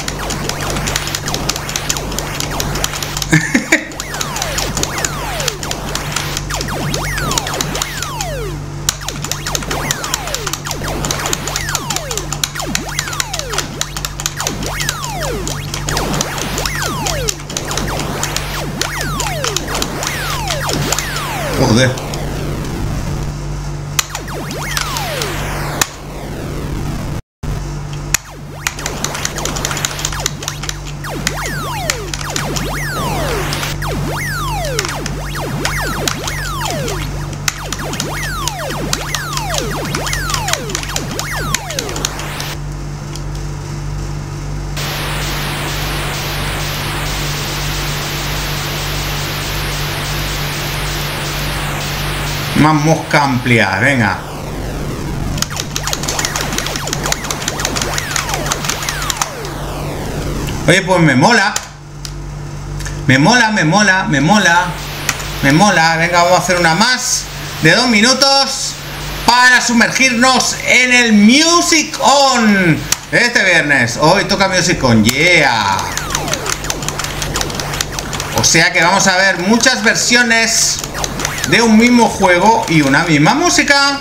Joder. Más mosca amplia, venga. Oye, pues me mola. Me mola, me mola, me mola. Me mola. Venga, vamos a hacer una más de dos minutos para sumergirnos en el Music On. Este viernes. Hoy toca Music On. Yeah. O sea que vamos a ver muchas versiones de un mismo juego y una misma música.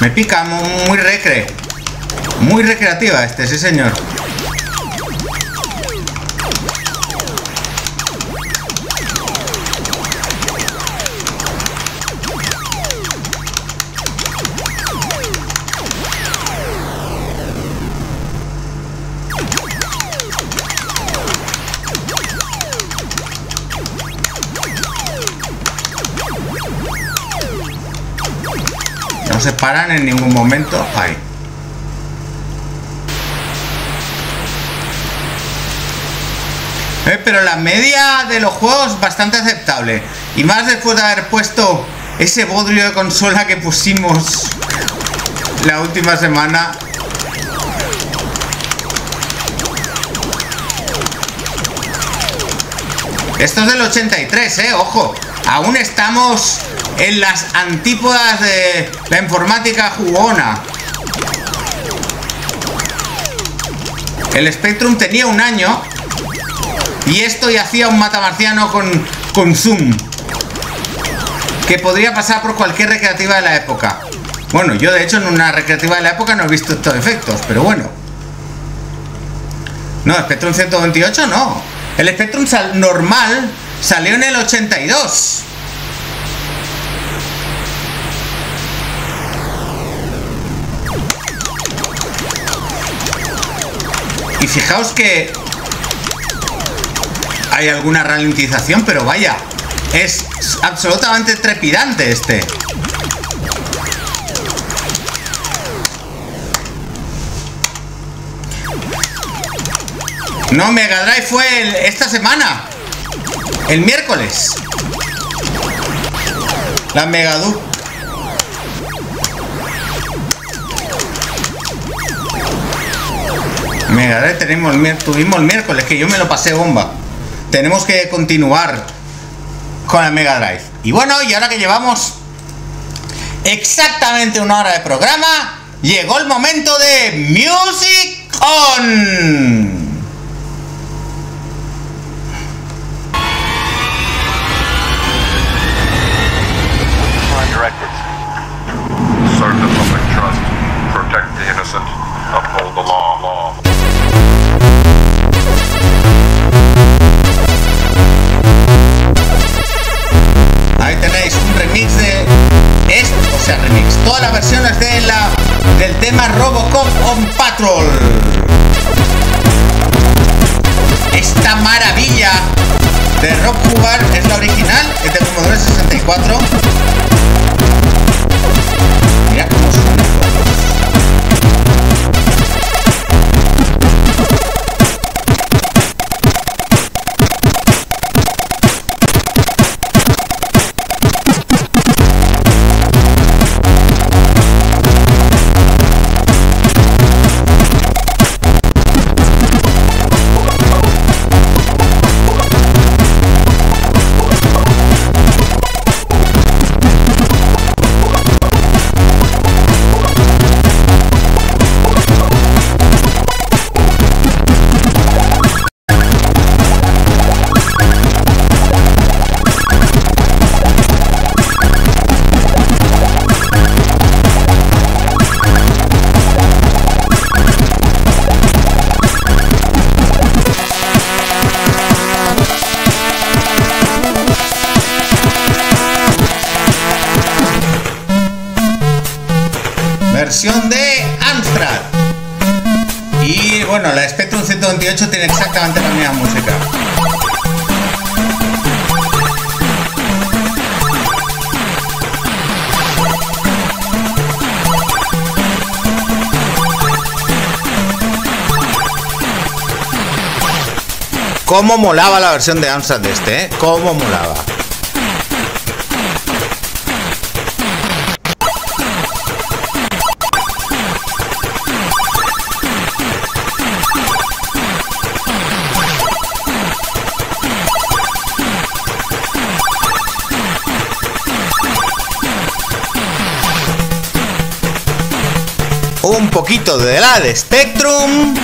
Me pica muy recre. Muy recreativa este, sí señor. Paran en ningún momento. Ahí. Eh, pero la media de los juegos bastante aceptable. Y más después de haber puesto ese bodrio de consola que pusimos la última semana. Esto es del 83, eh, ojo. Aún estamos en las antípodas de la informática jugona. El Spectrum tenía un año y esto ya hacía un matamarciano con, con zoom. Que podría pasar por cualquier recreativa de la época. Bueno, yo de hecho en una recreativa de la época no he visto estos efectos, pero bueno. No, Spectrum 128 no. El Spectrum normal salió en el 82. Y fijaos que hay alguna ralentización, pero vaya, es absolutamente trepidante este. No, Mega Drive fue esta semana. El miércoles. La Mega Mega tenemos tuvimos el miércoles, que yo me lo pasé bomba. Tenemos que continuar con la Mega Drive. Y bueno, y ahora que llevamos exactamente una hora de programa, llegó el momento de Music On. todas tema Robocop on Patrol. Esta maravilla de Rock Jugar es la original, es de Commodore 64. Mira cómo suena. Cómo molaba la versión de Amstrad de este, ¿eh? Cómo molaba. Un poquito de la de Spectrum.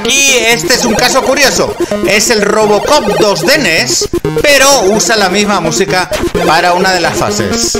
Aquí este es un caso curioso. Es el Robocop 2 de NES, pero usa la misma música para una de las fases.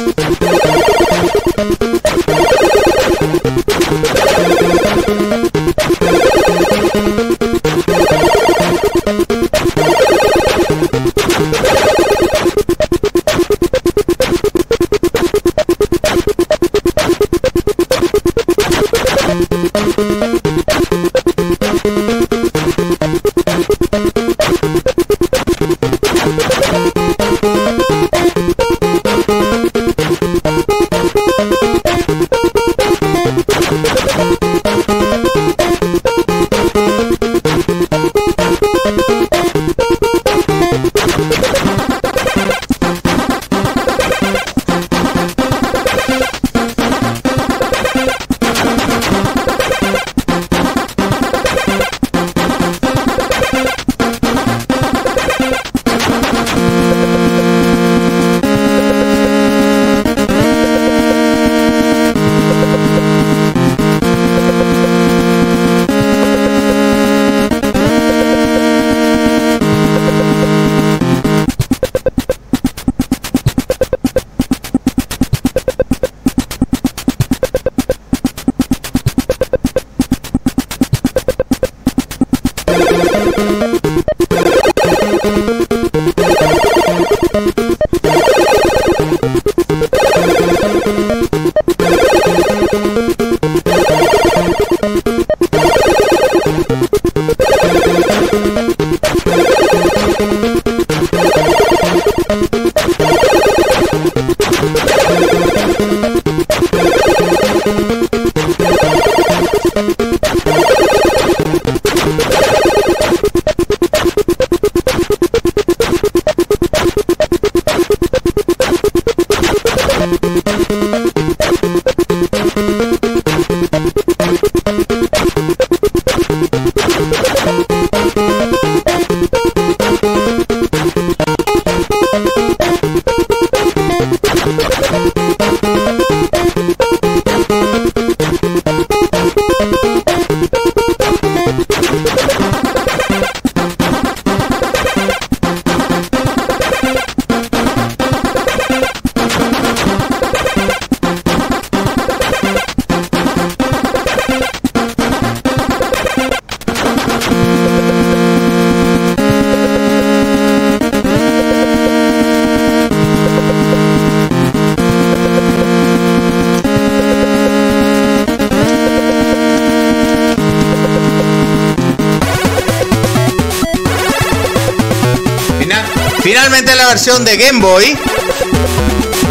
Game Boy,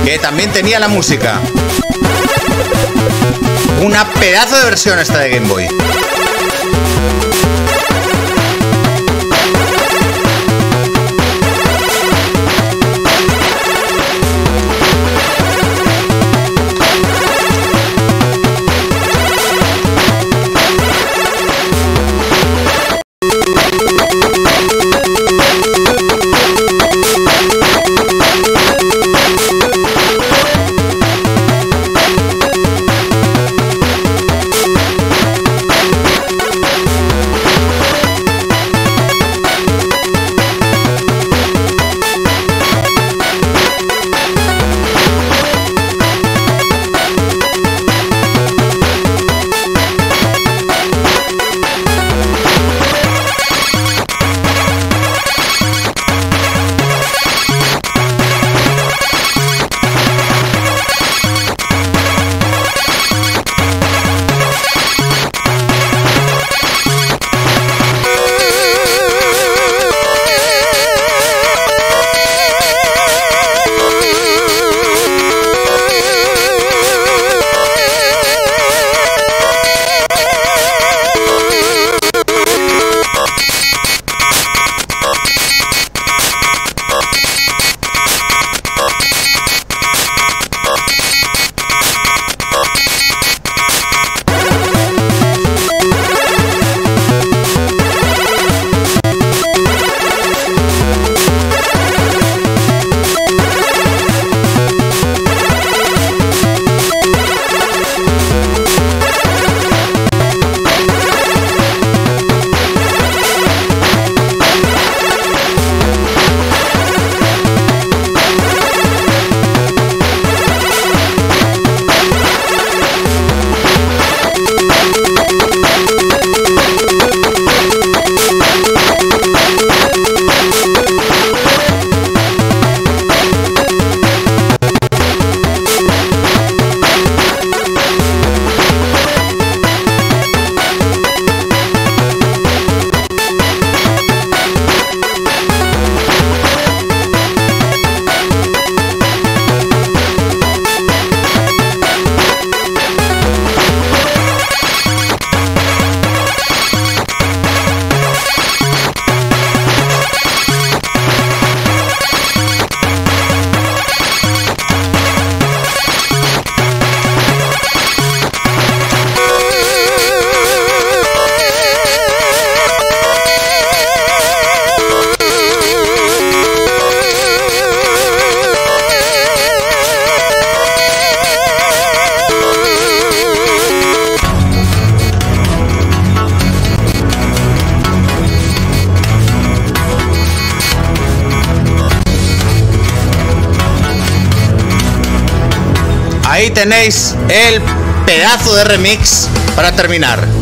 que también tenía la música. Una pedazo de versión esta de Game Boy. El pedazo de remix para terminar.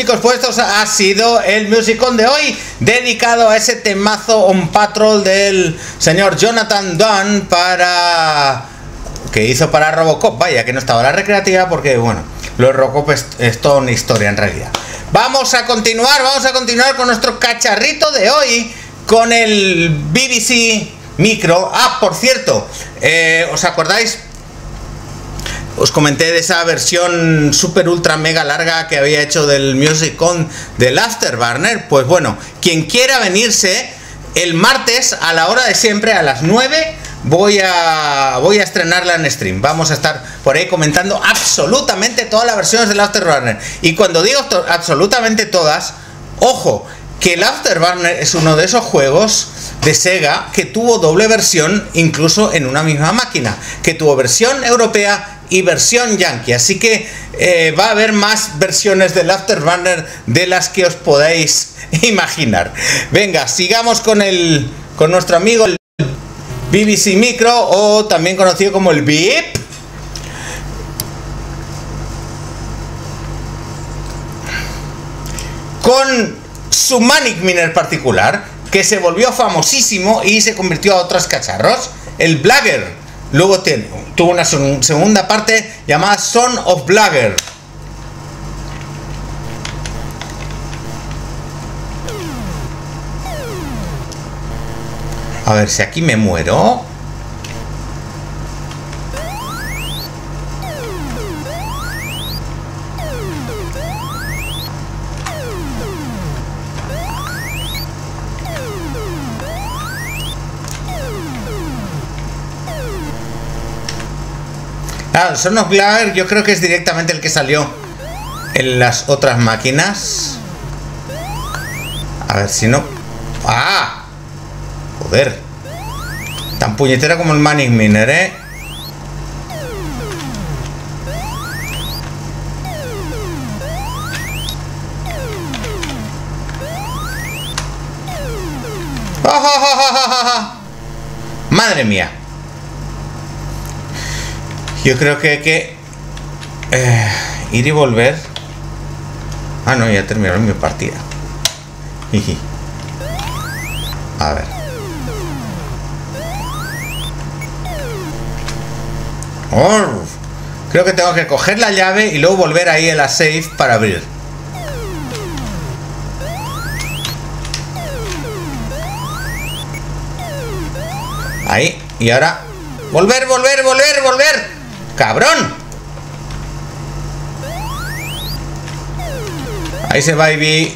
Chicos, pues esto ha sido el musicón de hoy dedicado a ese temazo on patrol del señor Jonathan Dunn para que hizo para Robocop, vaya que no estaba la recreativa porque bueno, lo de Robocop es, es toda una historia en realidad. Vamos a continuar, vamos a continuar con nuestro cacharrito de hoy con el BBC Micro. Ah, por cierto, eh, ¿os acordáis? Os comenté de esa versión super ultra mega larga que había hecho del Music Con del Afterburner. Pues bueno, quien quiera venirse el martes a la hora de siempre, a las 9, voy a, voy a estrenarla en stream. Vamos a estar por ahí comentando absolutamente todas las versiones del Afterburner. Y cuando digo absolutamente todas, ojo, que el Afterburner es uno de esos juegos de Sega que tuvo doble versión incluso en una misma máquina, que tuvo versión europea y versión yankee. Así que eh, va a haber más versiones del Afterburner de las que os podáis imaginar. Venga, sigamos con el con nuestro amigo el BBC Micro o también conocido como el VIP. Con su Manic Miner particular, que se volvió famosísimo y se convirtió a otros cacharros, el Blagger. Luego tiene, tuvo una segunda parte llamada Son of Blagger. A ver si aquí me muero. Claro, Son of Blagger yo creo que es directamente el que salió en las otras máquinas. A ver si no... ¡Ah! Joder. Tan puñetera como el Manic Miner, ¿eh? ¡Madre mía! Yo creo que hay que eh, ir y volver. Ah, no, ya terminaron mi partida. A ver. Oh, creo que tengo que coger la llave y luego volver ahí a la safe para abrir. Ahí. Y ahora... Volver, volver, volver, volver. Cabrón. Ahí se va Ivy.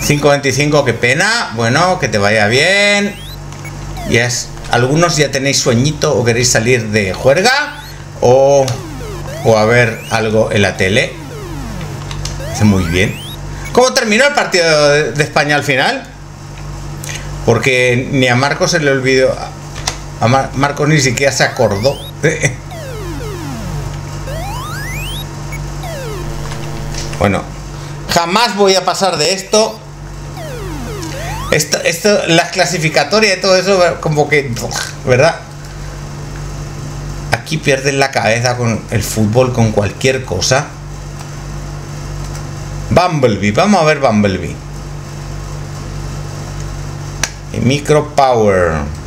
5.25, qué pena. Bueno, que te vaya bien. Y es. Algunos ya tenéis sueñito o queréis salir de juerga. O, o a ver algo en la tele. Muy bien. ¿Cómo terminó el partido de España al final? Porque ni a Marcos se le olvidó. A Marcos ni siquiera se acordó. Bueno, jamás voy a pasar de esto. Esto, esto, las clasificatorias y todo eso, como que, ¿verdad? Aquí pierden la cabeza con el fútbol, con cualquier cosa. Bumblebee, vamos a ver Bumblebee. Micro Power.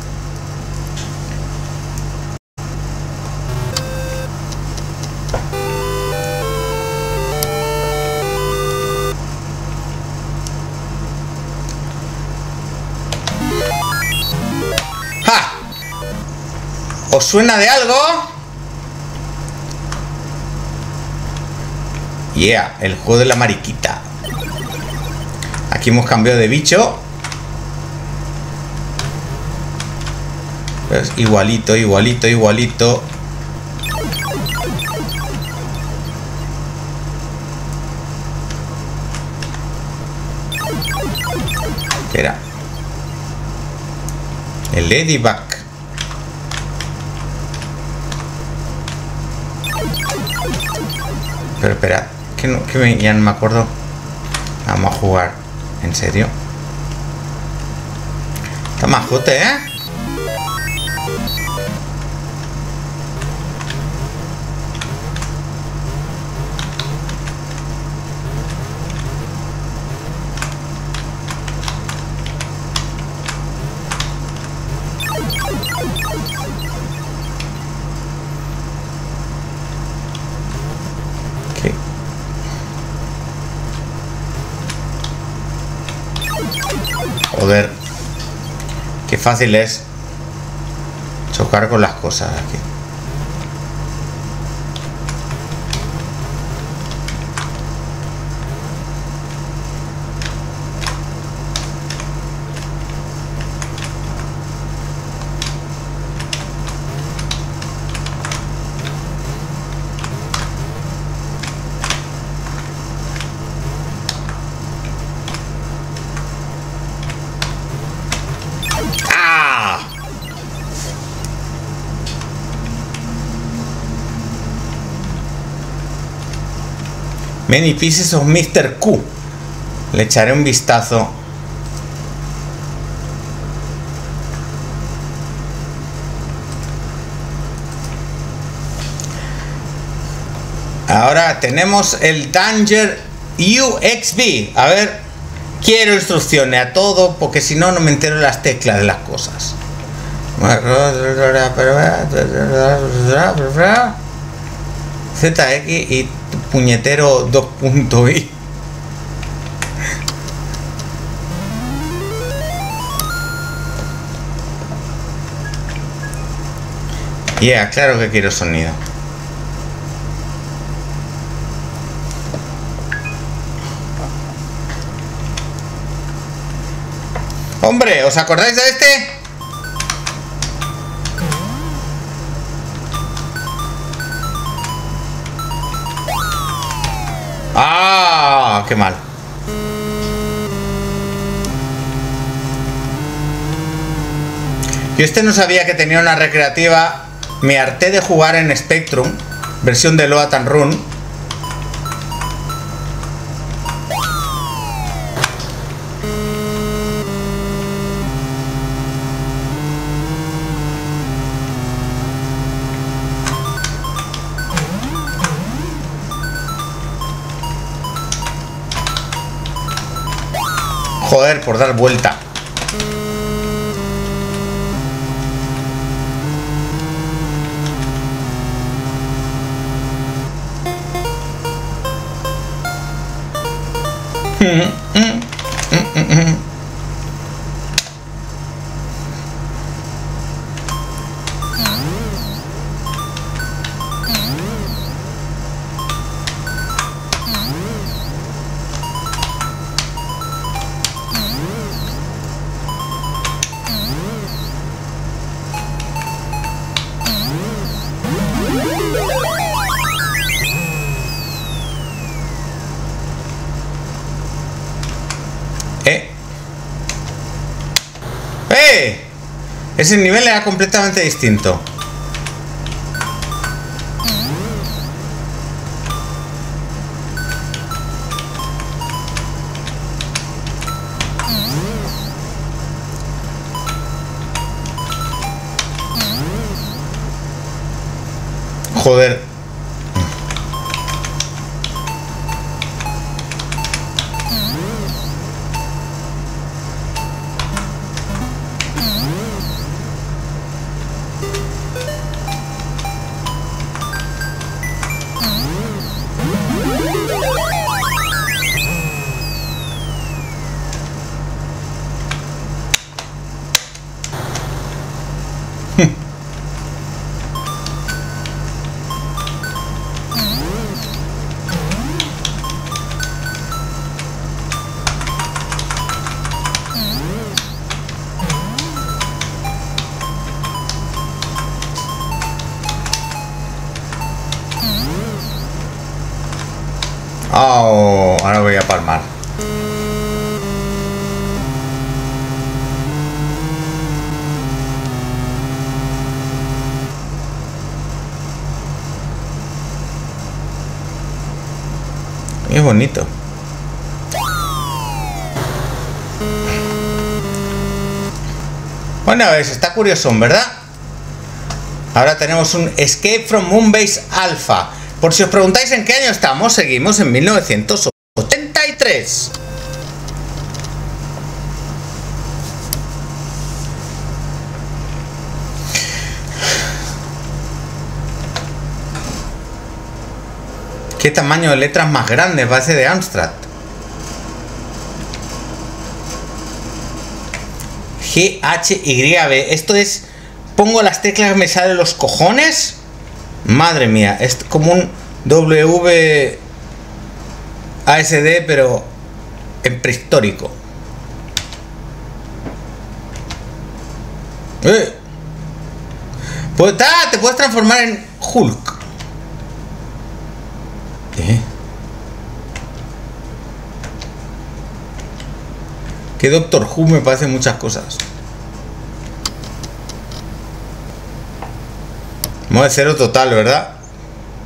Suena de algo? Yeah, el juego de la mariquita. Aquí hemos cambiado de bicho Pues igualito, igualito, igualito. era? El Ladybug. Pero espera, que, no, que ya no me acuerdo. Vamos a jugar. ¿En serio? Está majote, ¿eh? Fácil es chocar con las cosas aquí. Many Pieces of Mr. Q. Le echaré un vistazo. Ahora tenemos el Danger UXB. A ver, quiero instrucciones a todo porque si no, no me entero las teclas de las cosas. ZX y puñetero 2.i. Yeah, claro que quiero sonido. Hombre, ¿os acordáis de este? ¡Qué mal! Yo este no sabía que tenía una recreativa. Me harté de jugar en Spectrum, versión de Loatan Run. Ese nivel era completamente distinto. Oh, ahora voy a palmar. Es bonito. Bueno, a ver, está curioso, ¿verdad? Ahora tenemos un Escape from Moonbase Alpha. Por si os preguntáis en qué año estamos, seguimos en 1983. ¿Qué tamaño de letras más grandes va ese de Amstrad? G, H, Y, B. Esto es... Pongo las teclas, me salen los cojones. Madre mía, es como un W ASD, pero en prehistórico. Eh. Pues, ah, te puedes transformar en Hulk. ¿Qué? Que Doctor Who me parece muchas cosas. Modo cero total, ¿verdad?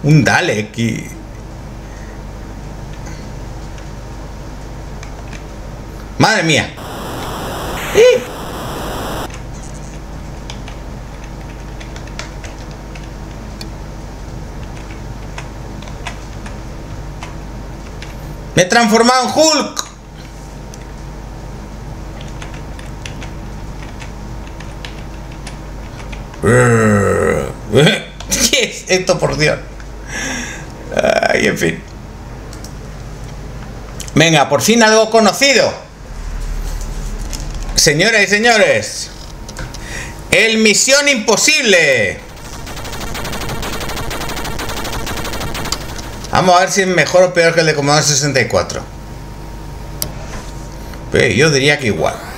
Un Dalek y... ¡Madre mía! ¡Me he en Hulk! ¿Qué es esto, por Dios? Ay, en fin. Venga, por fin algo conocido. Señoras y señores, el Misión Imposible. Vamos a ver si es mejor o peor que el de Commodore 64. Pero yo diría que igual.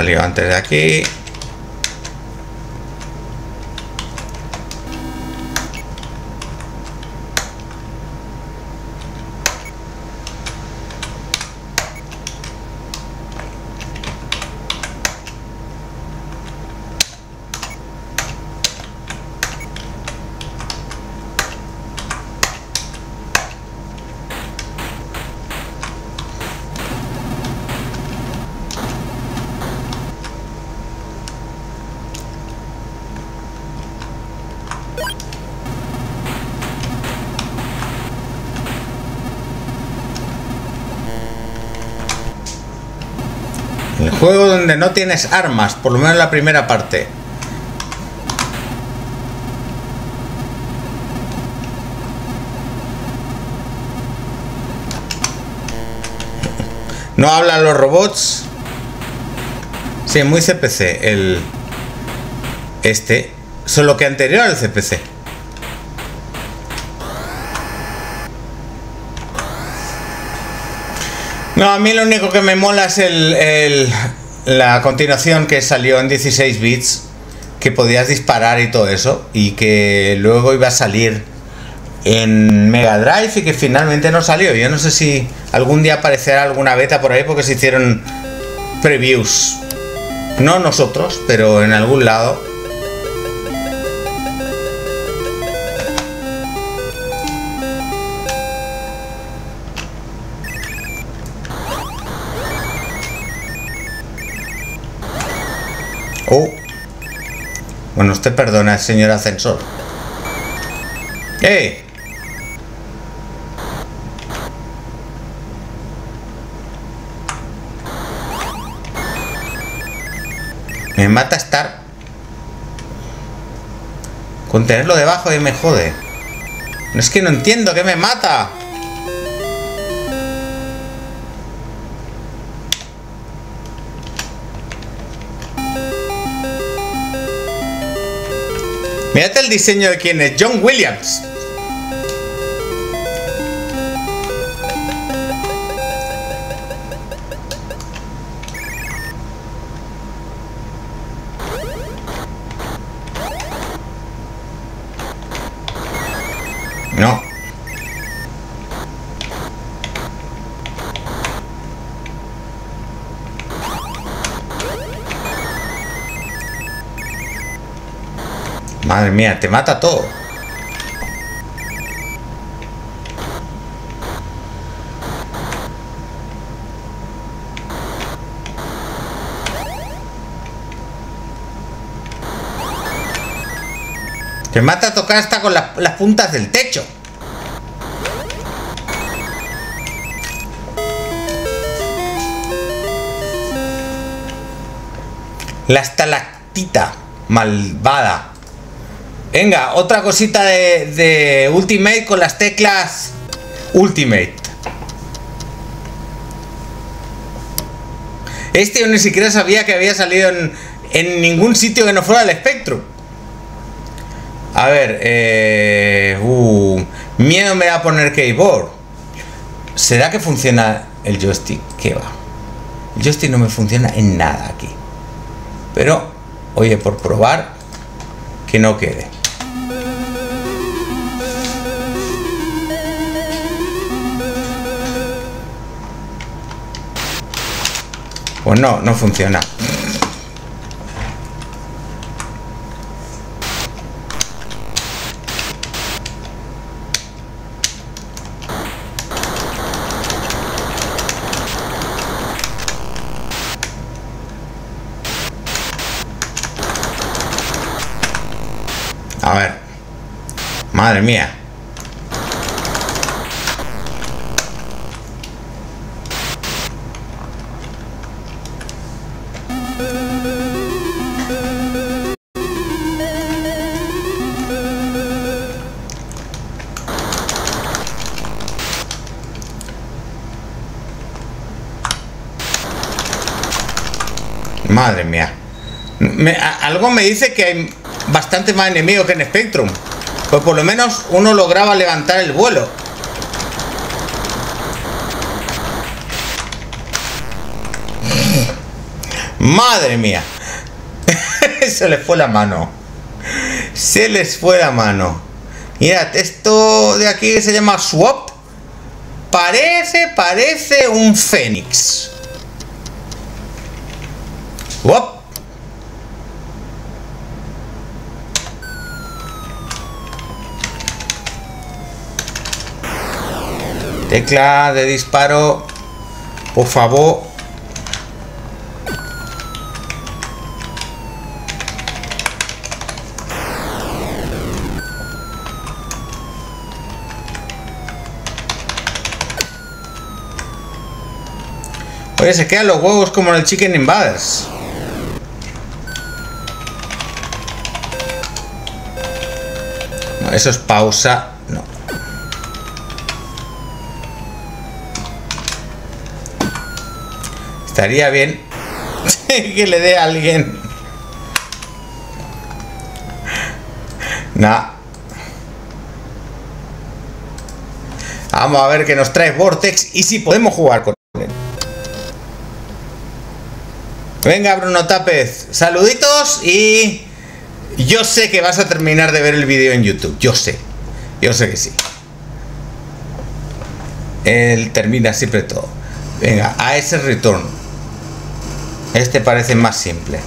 He salido antes de aquí no tienes armas, por lo menos la primera parte. No hablan los robots. Sí, muy CPC el este, solo que anterior al CPC. No, a mí lo único que me mola es el, la continuación que salió en 16 bits, que podías disparar y todo eso, y que luego iba a salir en Mega Drive y que finalmente no salió. Yo no sé si algún día aparecerá alguna beta por ahí porque se hicieron previews. No nosotros, pero en algún lado. Bueno, usted perdona, señor ascensor. ¡Eh! Me mata estar... Con tenerlo debajo y me jode. Es que no entiendo, que me mata. Mírate el diseño de quién es, John Williams. Madre mía, te mata todo. Te mata tocar hasta con las puntas del techo. La estalactita malvada. Venga, otra cosita de, Ultimate con las teclas Ultimate. Este yo ni siquiera sabía que había salido en, ningún sitio que no fuera el Spectrum. A ver, eh, uh, miedo me va a poner keyboard. ¿Será que funciona el joystick? ¿Qué va? El joystick no me funciona en nada aquí. Pero, oye, por probar, que no quede. Pues no, no funciona. A ver. Madre mía. Madre mía. algo me dice que hay bastante más enemigos que en Spectrum. Pues por lo menos uno lograba levantar el vuelo. Madre mía. Se les fue la mano. Se les fue la mano. Mirad, esto de aquí se llama Swap. Parece, parece un Fénix. Tecla de disparo, por favor. Oye, se quedan los huevos como en el Chicken Invaders. Eso es pausa. Estaría bien que le dé a alguien. Nah. Vamos a ver qué nos trae Vortex y si podemos jugar con él. Venga, Bruno Tápez, saluditos y yo sé que vas a terminar de ver el vídeo en YouTube. Yo sé, yo sé que sí. Él termina siempre todo. Venga, a ese return. Este parece más simple.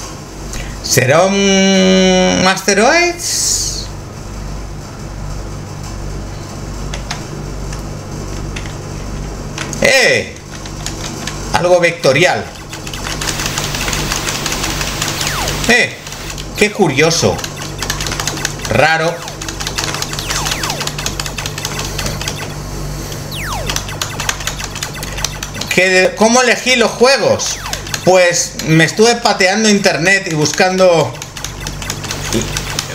¿Será un Asteroids? ¡Eh! Algo vectorial. ¡Eh! ¡Qué curioso! Raro. ¿Qué ¿Cómo elegí los juegos? Pues me estuve pateando internet y buscando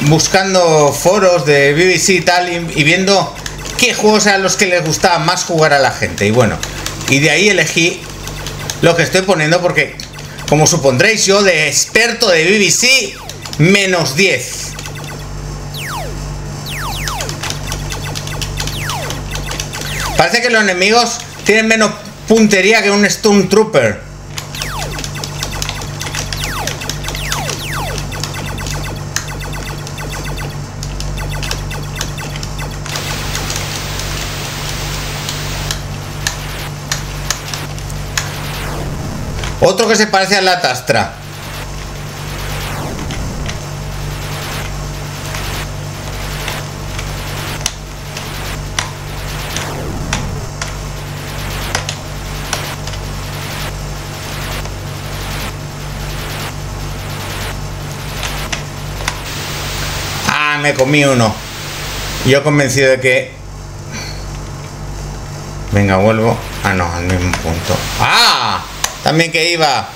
buscando foros de BBC y tal y, viendo qué juegos eran los que les gustaba más jugar a la gente. Y bueno, y de ahí elegí lo que estoy poniendo porque, como supondréis, yo de experto de BBC, menos 10. Parece que los enemigos tienen menos puntería que un Stone Otro que se parece a la tastra. Ah, me comí uno. Yo convencido de que... Venga, vuelvo. Ah, no, al mismo punto. ¡Ah! También que iba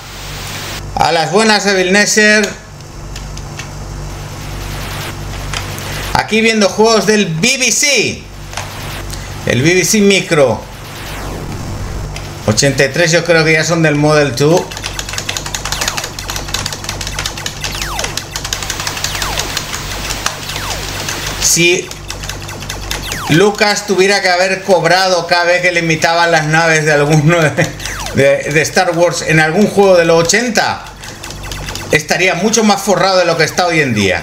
a las buenas Evil Nesser. Aquí viendo juegos del BBC. El BBC Micro. 83 yo creo que ya son del Model 2. Si Lucas tuviera que haber cobrado cada vez que le imitaban las naves de algún de, Star Wars en algún juego de los 80, estaría mucho más forrado de lo que está hoy en día.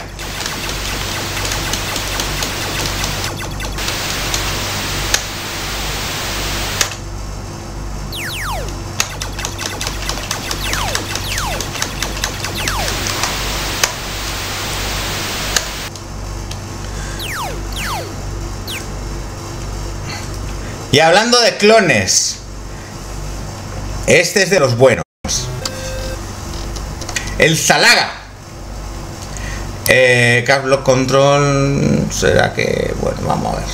Y hablando de clones, este es de los buenos. El Zalaga. Eh, Cable Control. ¿Será que.? Bueno, vamos a ver.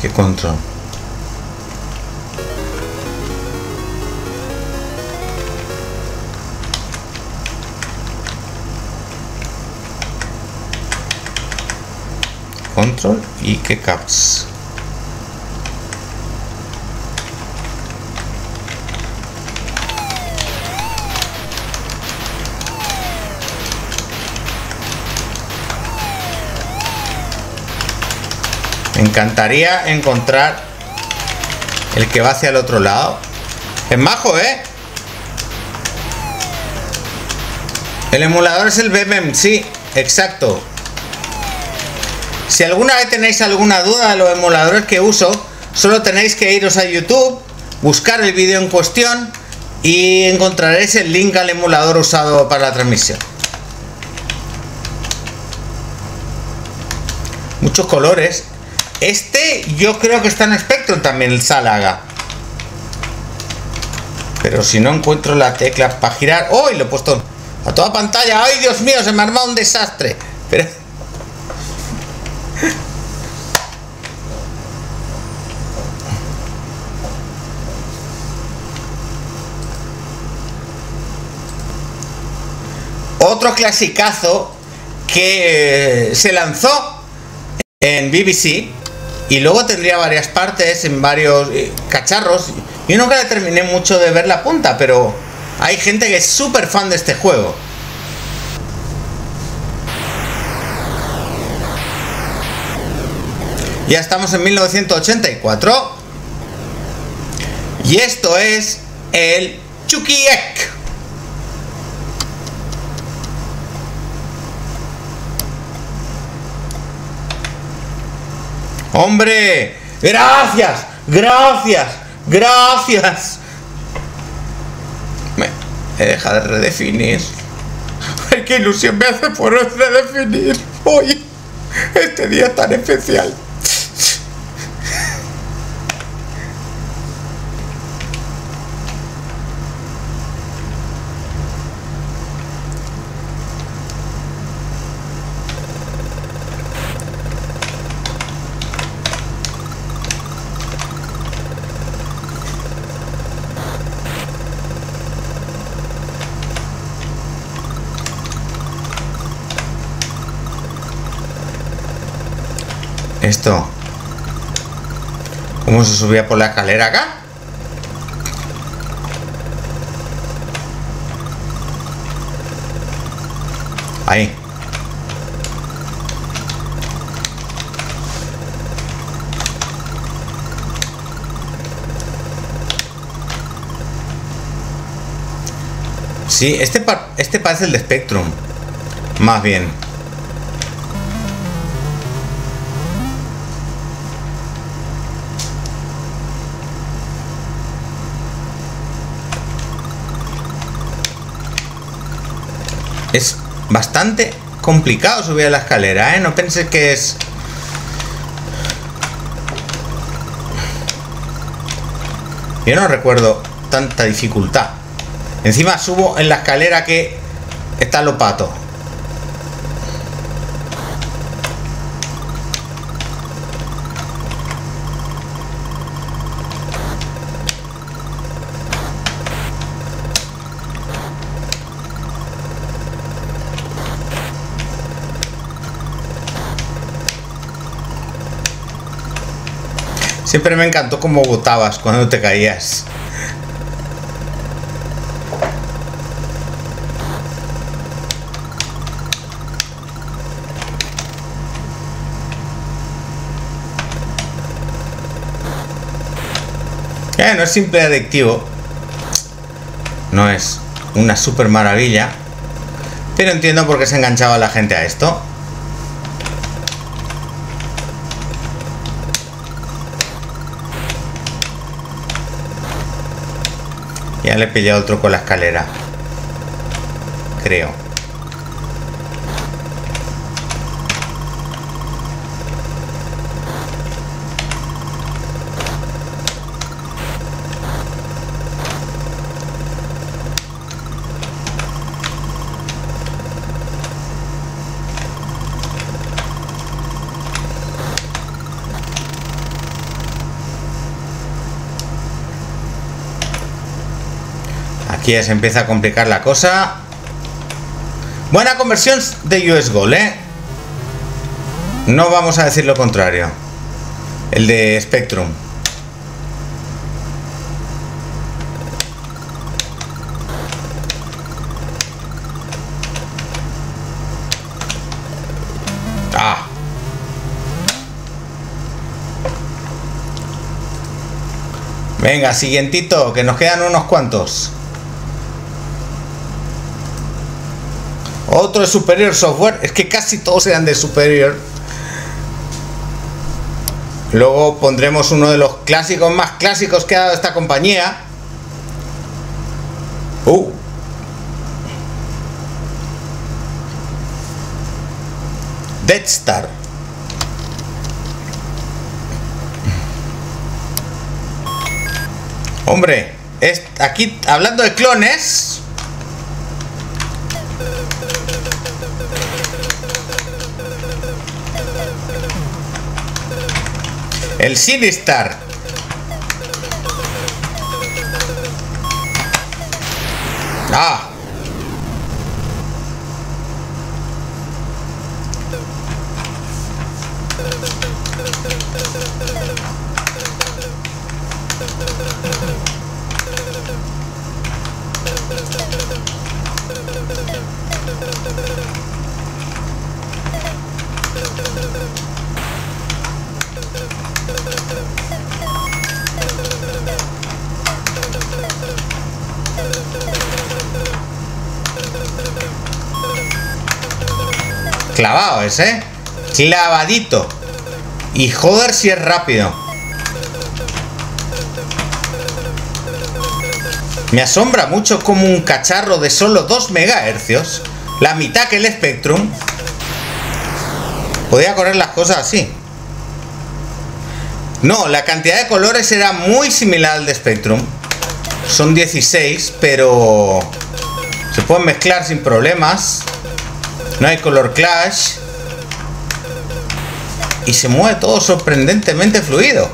¿Qué control? Control y que caps Me encantaría encontrar el que va hacia el otro lado. Es majo, ¿eh? El emulador es el BMM, sí, exacto. Si alguna vez tenéis alguna duda de los emuladores que uso, solo tenéis que iros a YouTube, buscar el vídeo en cuestión y encontraréis el link al emulador usado para la transmisión. Muchos colores. Este yo creo que está en Spectrum también, el Salaga. Pero si no encuentro la tecla para girar... ¡Oh! Lo he puesto a toda pantalla. ¡Ay, Dios mío! Se me ha armado un desastre. Otro clasicazo que eh, se lanzó en BBC y luego tendría varias partes en varios eh, cacharros. Yo nunca le terminé mucho de ver la punta, pero hay gente que es súper fan de este juego. Ya estamos en 1984. Y esto es el Chukiek. Hombre, gracias, gracias, gracias. Me he dejado de redefinir. Ay, qué ilusión me hace por redefinir hoy, este día tan especial. Esto. ¿Cómo se subía por la escalera acá? Ahí. Sí, este, este parece el de Spectrum. Más bien. Es bastante complicado subir a la escalera, ¿eh? No pensé que es... Yo no recuerdo tanta dificultad. Encima subo en la escalera que está lo pato. Siempre me encantó cómo botabas cuando te caías. Eh, no es simple adictivo. No es una super maravilla. Pero entiendo por qué se enganchaba la gente a esto. Le he pillado otro con la escalera. Creo. Aquí ya se empieza a complicar la cosa. Buena conversión de US Gold, ¿eh? No vamos a decir lo contrario. El de Spectrum. Ah. Venga, siguientito, que nos quedan unos cuantos. Otro de Superior Software. Es que casi todos eran de Superior. Luego pondremos uno de los clásicos más clásicos que ha dado esta compañía. Uh. Dead Star. Hombre, aquí hablando de clones, El Sinistar. Ah. Clavado ese, ¿eh? Clavadito. Y joder si es rápido. Me asombra mucho como un cacharro de solo 2 MHz, la mitad que el Spectrum, podía correr las cosas así. No, la cantidad de colores era muy similar al de Spectrum. Son 16, pero se pueden mezclar sin problemas. No hay color clash y se mueve todo sorprendentemente fluido.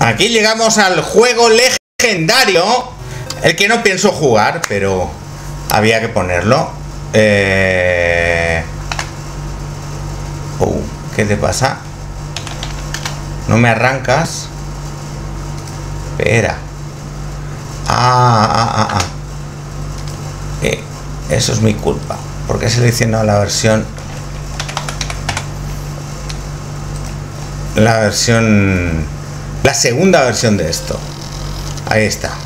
Aquí llegamos al juego legendario, el que no pienso jugar, pero había que ponerlo. Eh... Oh, ¿Qué te pasa? No me arrancas. Espera. Ah, ah, ah, ah. Eh, eso es mi culpa. Porque he seleccionado la versión. La versión. La segunda versión de esto. Ahí está.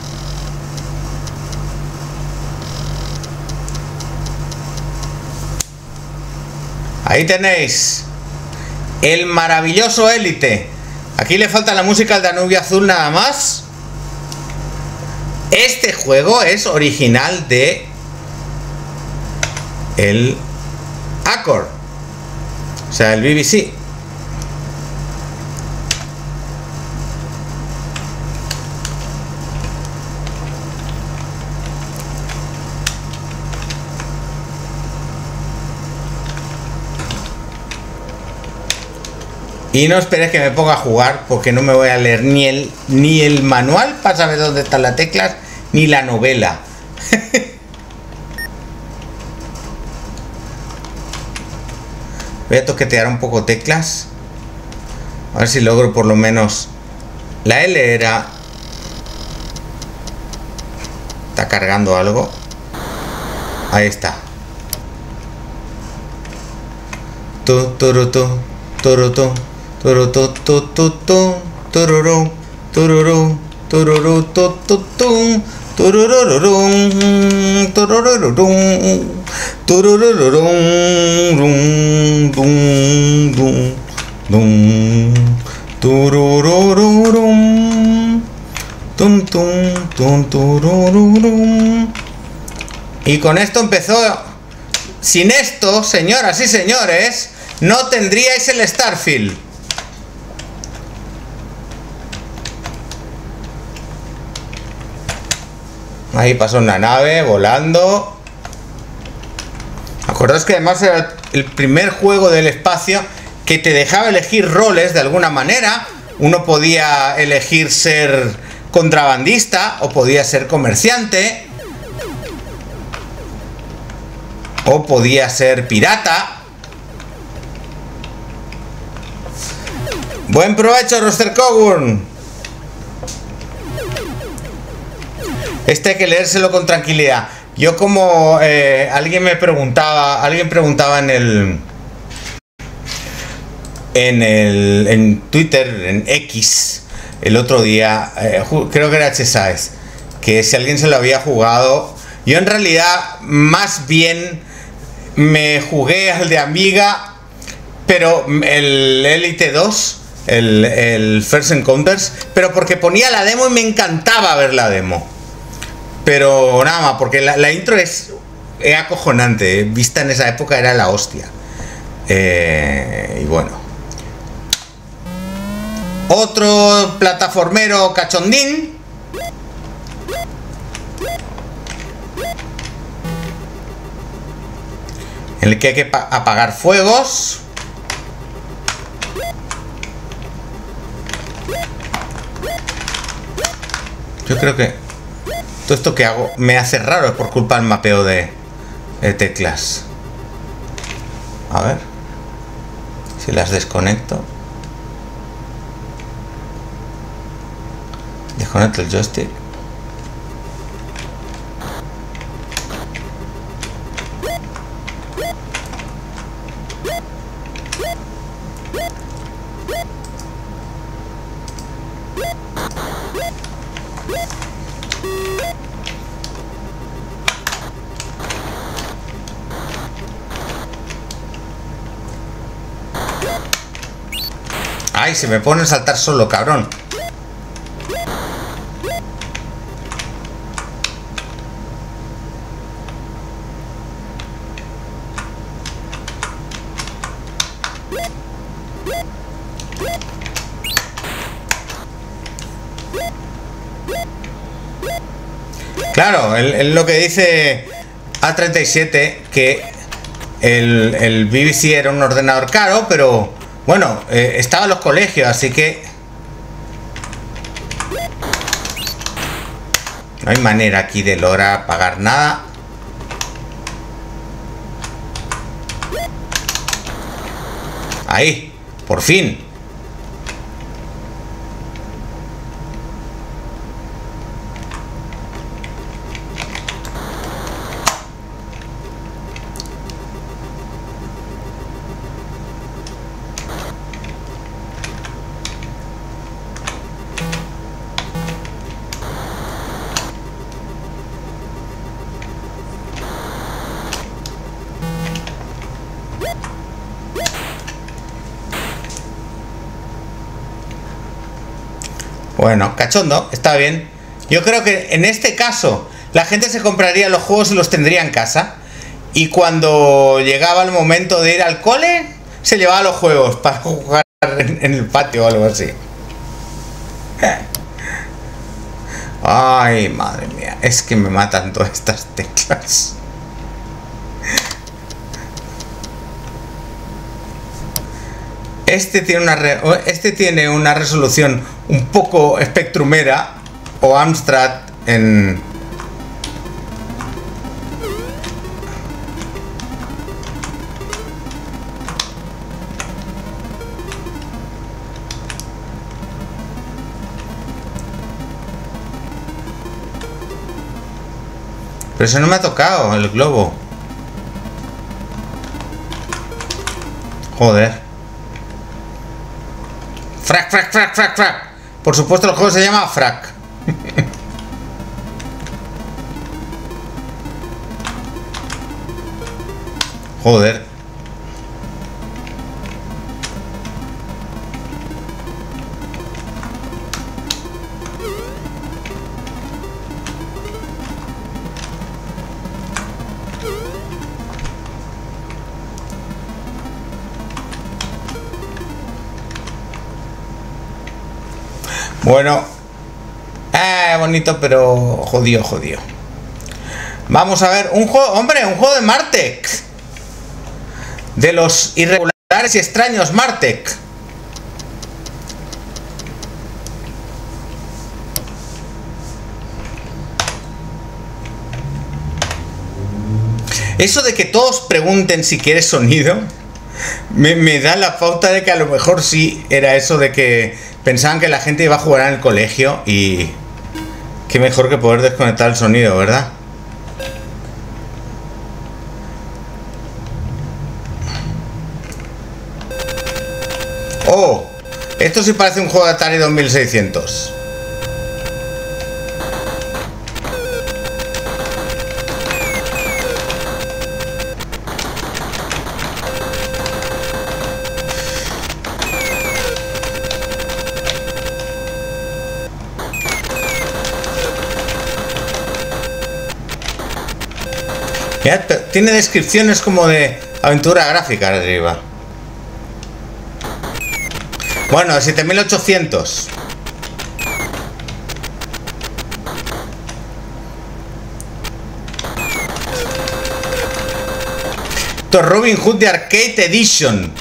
Ahí tenéis el maravilloso élite. Aquí le falta la música al Danubio Azul nada más. Este juego es original de el Accord. O sea, el BBC. Y no esperes que me ponga a jugar porque no me voy a leer ni el, ni el manual para saber dónde están las teclas, ni la novela. voy a toquetear un poco teclas. A ver si logro por lo menos... La L era... Está cargando algo. Ahí está. Tu, tu, tu, y con esto empezó. Sin esto, señoras y señores, no tendríais el Starfield. Ahí pasó una nave volando. Acordaos que además era el primer juego del espacio que te dejaba elegir roles de alguna manera. Uno podía elegir ser contrabandista o podía ser comerciante. O podía ser pirata. Buen provecho, Roster Coburn. Este hay que leérselo con tranquilidad. Yo como eh, alguien me preguntaba, alguien preguntaba en el en el en Twitter, en X, el otro día, eh, creo que era Chesaes, que si alguien se lo había jugado, yo en realidad más bien me jugué al de Amiga, pero el Elite 2 el, First Encounters, pero porque ponía la demo y me encantaba ver la demo. Pero nada más, porque la, intro es, acojonante, vista en esa época era la hostia. Eh, y bueno. Otro plataformero cachondín. En el que hay que apagar fuegos. Yo creo que todo esto que hago me hace raro es por culpa del mapeo de, teclas. A ver. Si las desconecto. Desconecto el joystick. Se me pone a saltar solo, cabrón. Claro, es lo que dice A37, que el, el, BBC era un ordenador caro, pero bueno, eh, estaba los colegios, así que... No hay manera aquí de lograr pagar nada. Ahí, por fin. Bueno, cachondo, está bien. Yo creo que en este caso la gente se compraría los juegos y los tendría en casa. Y cuando llegaba el momento de ir al cole, se llevaba los juegos para jugar en el patio o algo así. Ay, madre mía, es que me matan todas estas teclas. Este tiene una, este tiene una resolución un poco espectrumera o Amstrad en... Pero eso no me ha tocado, el globo. Joder. Frac, frac, frac, frac, frac. Por supuesto el juego se llama Frac. Joder. Bueno, eh, bonito, pero jodido, jodido. Vamos a ver, un juego, hombre, un juego de Martek. De los irregulares y extraños Martek. Eso de que todos pregunten si quieres sonido, me, me da la pauta de que a lo mejor sí era eso de que pensaban que la gente iba a jugar en el colegio y qué mejor que poder desconectar el sonido, ¿verdad? Oh, esto sí parece un juego de Atari 2600. Tiene descripciones como de aventura gráfica arriba. Bueno, 7800. Esto Robin Hood de Arcade Edition.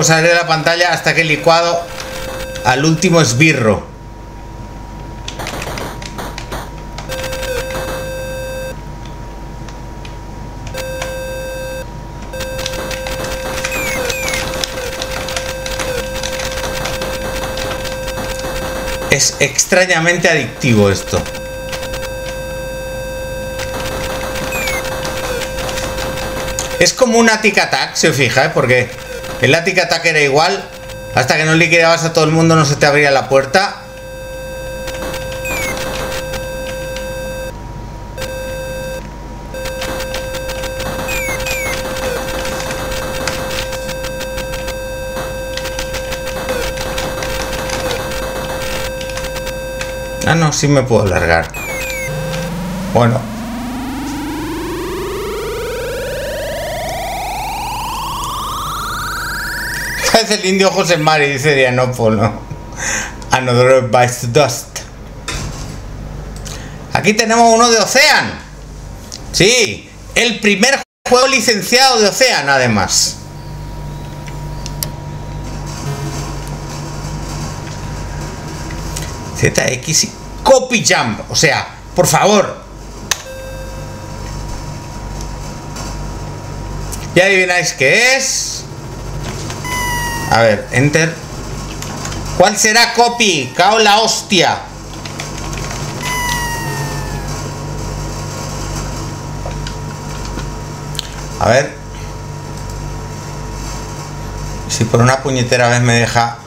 Puedo salir de la pantalla hasta que he licuado al último esbirro. Es extrañamente adictivo esto. Es como un Attack, se fija, ¿eh? porque el Attic Attack era igual. Hasta que no liquidabas a todo el mundo no se te abría la puerta. Ah, no, sí me puedo largar. Bueno. El indio José Mari, dice Dianópolo. Another bites dust. Aquí tenemos uno de Ocean. Sí, el primer juego licenciado de Ocean, además. ZX Copy Jump. O sea, por favor. Ya adivináis qué es. A ver, enter. ¿Cuál será copy? Cao la hostia. A ver. Si por una puñetera vez me deja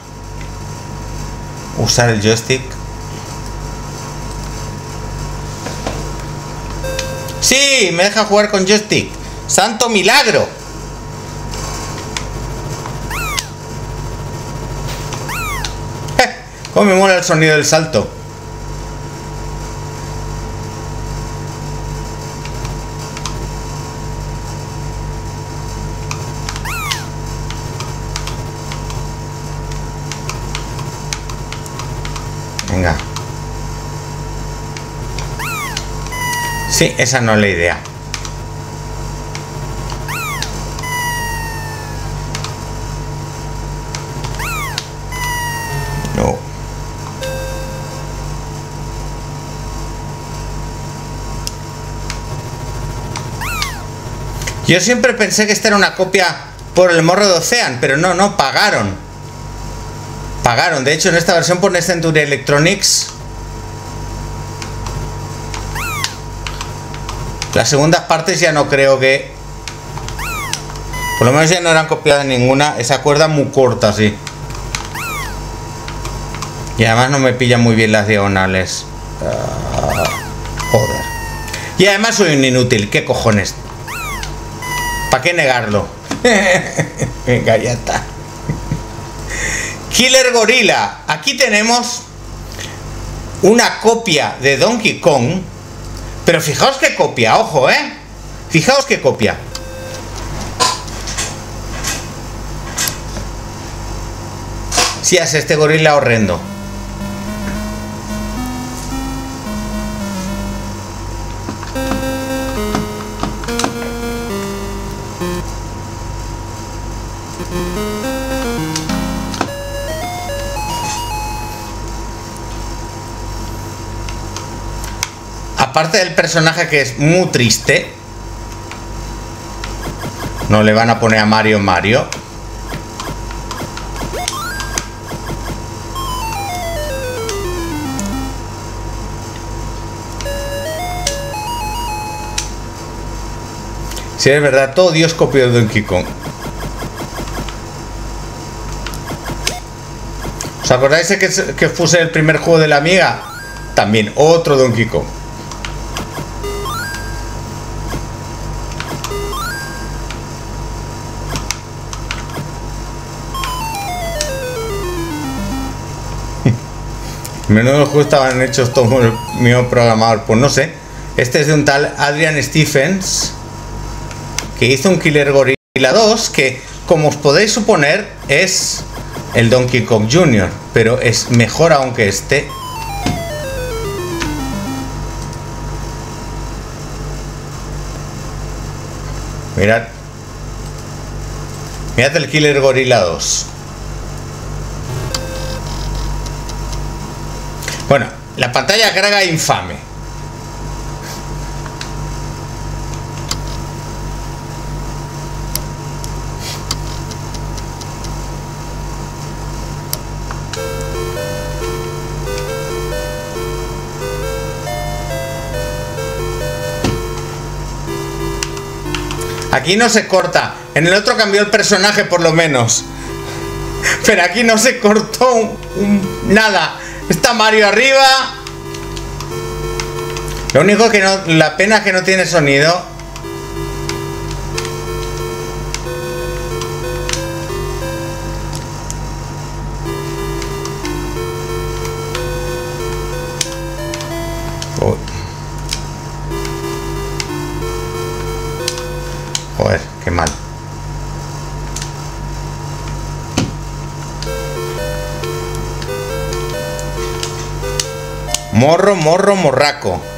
usar el joystick. Sí, me deja jugar con joystick. Santo milagro. ¿Cómo me mola el sonido del salto? Venga. Sí, esa no es la idea. Yo siempre pensé que esta era una copia por el morro de Ocean, pero no, no, pagaron. Pagaron. De hecho, en esta versión pone Century Electronics. Las segundas partes ya no creo que... Por lo menos ya no eran copiadas ninguna. Esa cuerda muy corta, sí. Y además no me pillan muy bien las diagonales. Ah, joder. Y además soy un inútil. ¿Qué cojones? ¿Para qué negarlo? Venga, ya está. Killer Gorilla. Aquí tenemos una copia de Donkey Kong. Pero fijaos que copia, ojo, ¿eh? Fijaos que copia. Si hace este gorila horrendo. Aparte del personaje que es muy triste, no le van a poner a Mario Mario. Si es verdad, todo Dios copió de Donkey Kong. ¿Os acordáis de que, que el primer juego de la amiga? También otro Donkey Kong. Menudo juego estaban hechos todos el mío programador. Pues no sé. Este es de un tal Adrian Stephens. Que hizo un Killer Gorilla 2. Que, como os podéis suponer, es el Donkey Kong Jr. Pero es mejor aún que este. Mirad. Mirad el Killer Gorilla 2. Bueno, la pantalla carga infame. Aquí no se corta. En el otro cambió el personaje por lo menos. Pero aquí no se cortó nada. Está Mario arriba. Lo único que no... La pena es que no tiene sonido. Morro, morro, morraco.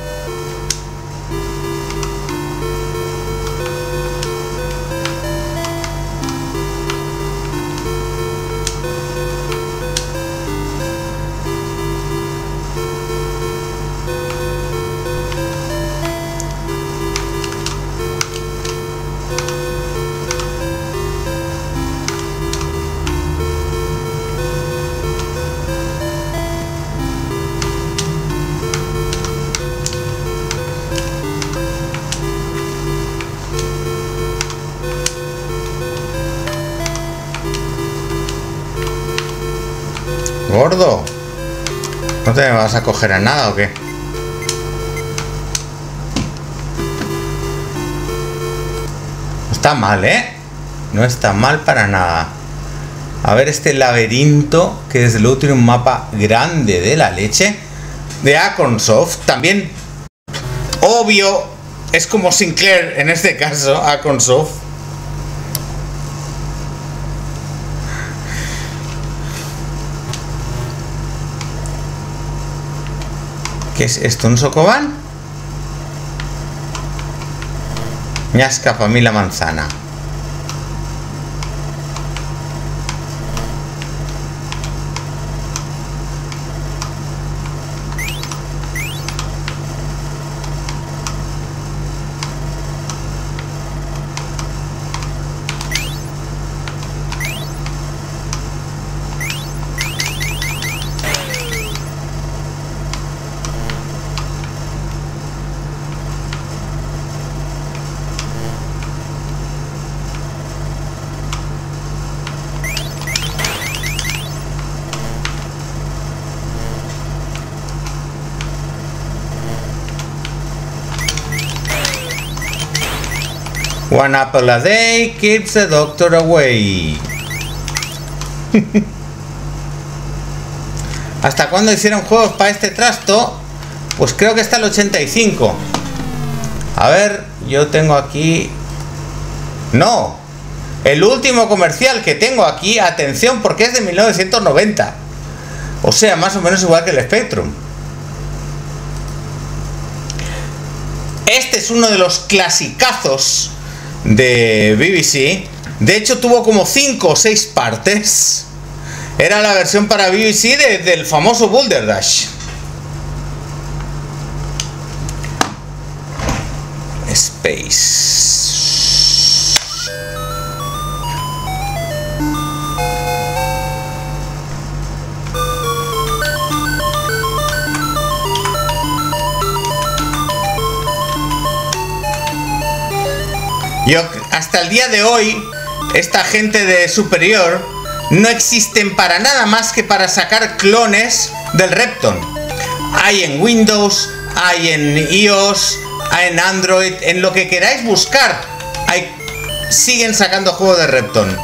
Te vas a coger a nada o qué? No está mal, ¿eh? No está mal para nada. A ver este laberinto, que desde luego tiene un mapa grande de la leche. De Aconsoft. También, obvio, es como Sinclair en este caso, Aconsoft. ¿Qué es esto? ¿Un socobán? Ñasca familia manzana. One apple a day keeps the doctor away. ¿Hasta cuándo hicieron juegos para este trasto? Pues creo que está el 85. A ver, yo tengo aquí... No. El último comercial que tengo aquí, atención, porque es de 1990. O sea, más o menos igual que el Spectrum. Este es uno de los clasicazos de BBC. De hecho, tuvo como 5 o 6 partes. Era la versión para BBC del famoso Boulder Dash. Yo, hasta el día de hoy, esta gente de Superior no existen para nada más que para sacar clones del Repton. Hay en Windows, hay en iOS, hay en Android, en lo que queráis buscar. Siguen sacando juegos de Repton.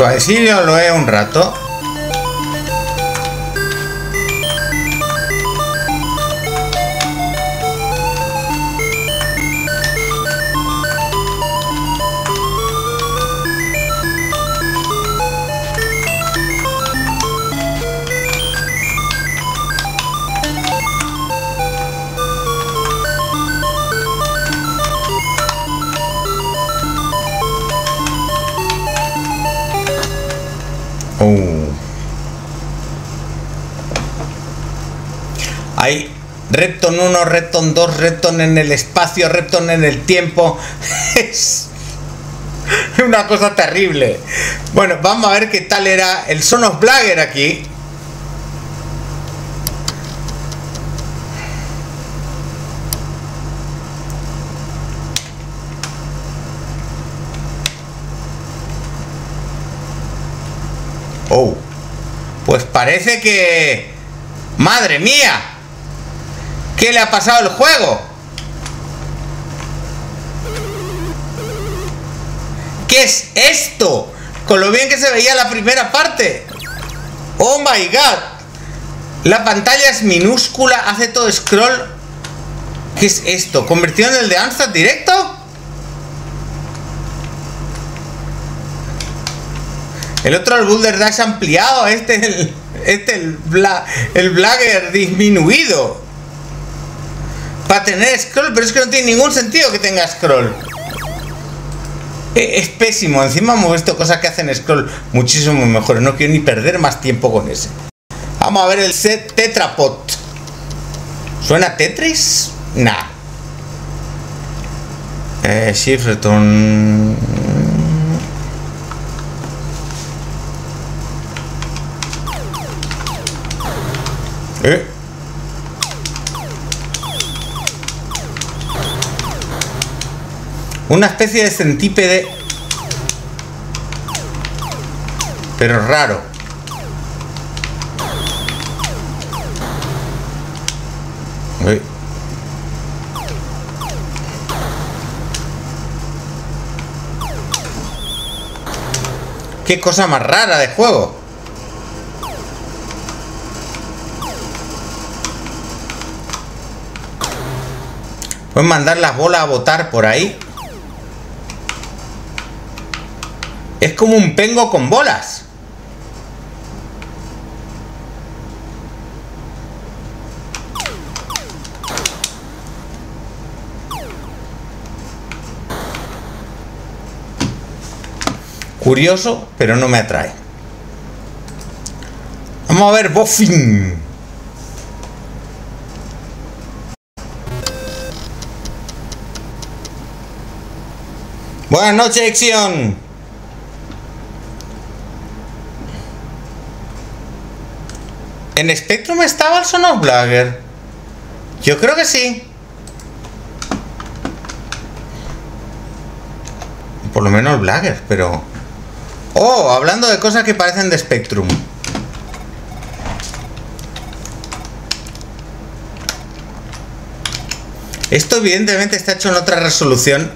Suavecillo lo es un rato. Repton 1, Repton 2, Repton en el espacio, Repton en el tiempo. Es una cosa terrible. Bueno, vamos a ver qué tal era el Son of Blagger aquí. Oh, pues parece que... ¡Madre mía! ¿Qué le ha pasado al juego? ¿Qué es esto? Con lo bien que se veía la primera parte. ¡Oh, my God! La pantalla es minúscula, hace todo scroll. ¿Qué es esto? ¿Convertido en el de Amstrad directo? El otro el Boulder Dash ampliado, este el, este el, bla, el Blagger disminuido. Para tener scroll, pero es que no tiene ningún sentido que tenga scroll. Es pésimo, encima hemos visto cosas que hacen scroll muchísimo mejor. No quiero ni perder más tiempo con ese. Vamos a ver el set Tetrapod. ¿Suena Tetris? Nah. Eh, Shift. ¿Eh? Una especie de centípede. Pero raro. ¿Eh? Qué cosa más rara de juego. Pueden mandar las bolas a botar por ahí. Es como un pengo con bolas. Curioso, pero no me atrae. Vamos a ver Boffin. Buenas noches, Acción. ¿En Spectrum estaba el Sonos Blagger? Yo creo que sí. Por lo menos Blagger, pero... Oh, hablando de cosas que parecen de Spectrum. Esto evidentemente está hecho en otra resolución.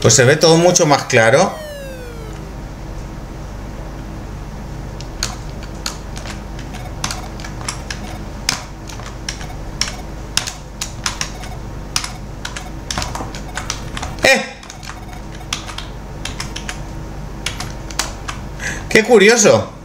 Pues se ve todo mucho más claro. ¡Eh! ¡Qué curioso!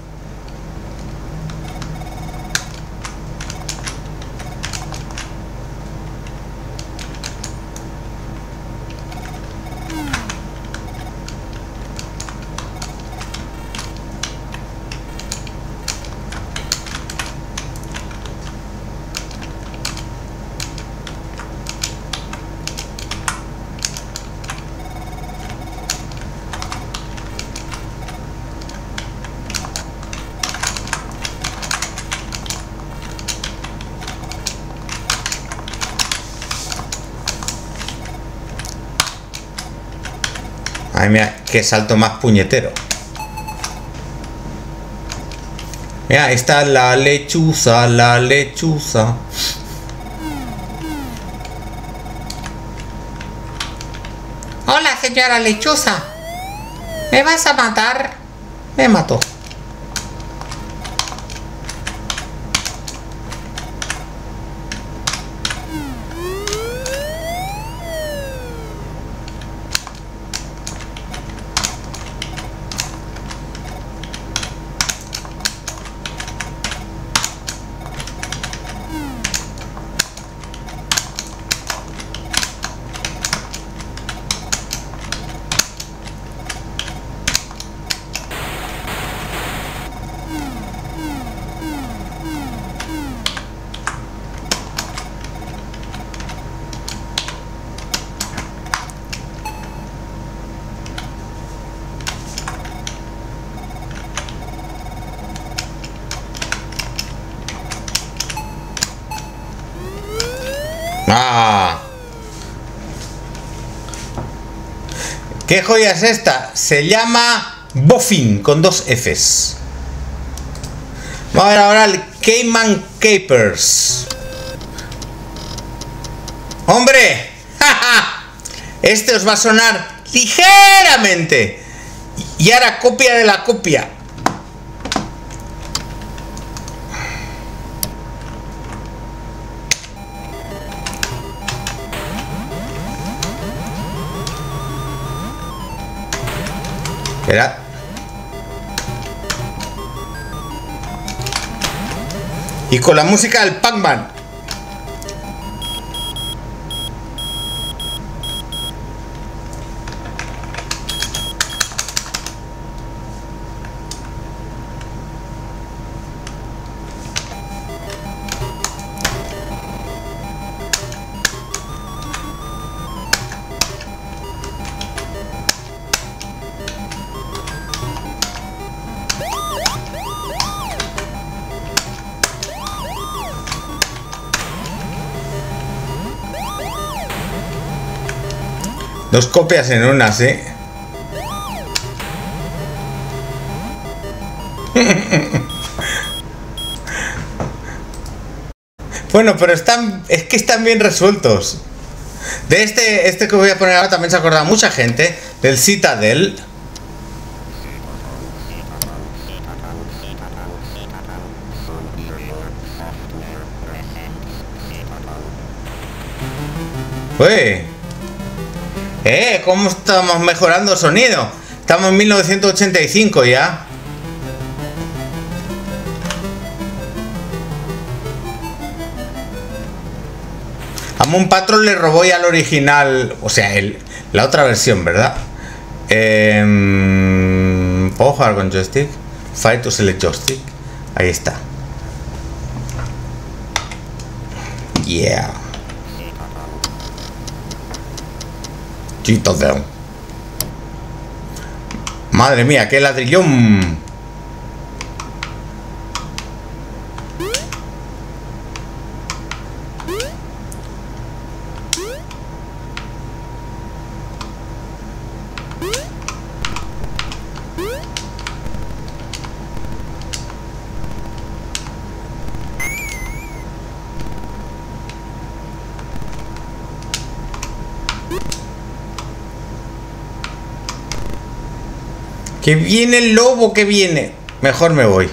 Ay, mira, qué salto más puñetero. Mira, está la lechuza, la lechuza. Hola, señor. señora lechuza. ¿Me vas a matar? Me mató. ¿Qué joya es esta? Se llama Boffin con dos Fs. Vamos a ver ahora el Cayman Capers. ¡Hombre! Este os va a sonar ligeramente. Y ahora copia de la copia. Espera. Y con la música del Pac-Man. Dos copias en una, sí. bueno, pero están. Es que están bien resueltos. De este, este que voy a poner ahora también se acuerda mucha gente. Del Citadel. Uy. Eh, ¿cómo estamos mejorando el sonido? Estamos en 1985 ya. A Moon Patrol le robó ya el original, o sea, la otra versión, ¿verdad? Eh, ¿Puedo jugar con joystick? Fire to select joystick. Ahí está. Yeah. Madre mía, qué ladrillón. Que viene el lobo, que viene. Mejor me voy.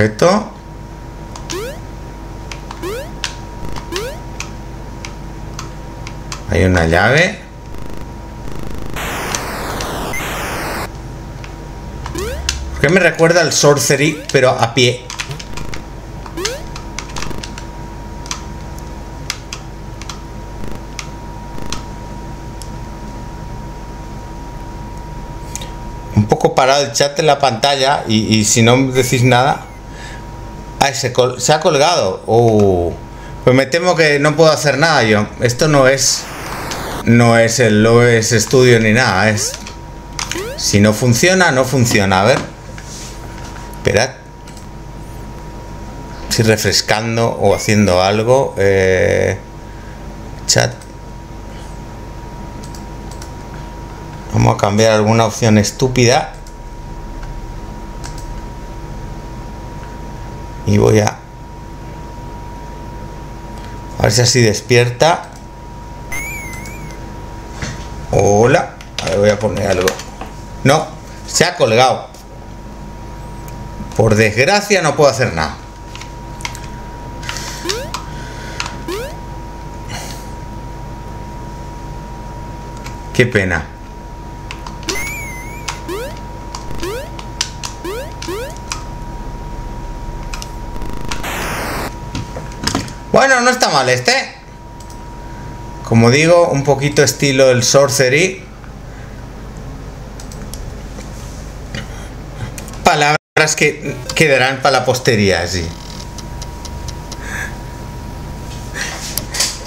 objeto. Hay una llave. Que me recuerda al Sorcery, pero a pie. Un poco parado el chat en la pantalla y, y si no decís nada, se, ha colgado. Oh. Pues me temo que no puedo hacer nada yo. Esto no es. No es el OS Studio ni nada. Es. Si no funciona, no funciona. A ver. Esperad. Si refrescando o haciendo algo. eh, chat. Vamos a cambiar alguna opción estúpida. Y voy a... A ver si así despierta. Hola. A ver, voy a poner algo. No, se ha colgado. Por desgracia no puedo hacer nada. Qué pena. Bueno, no está mal este. Como digo, un poquito estilo el Sorcery. Palabras que quedarán para la postería, sí.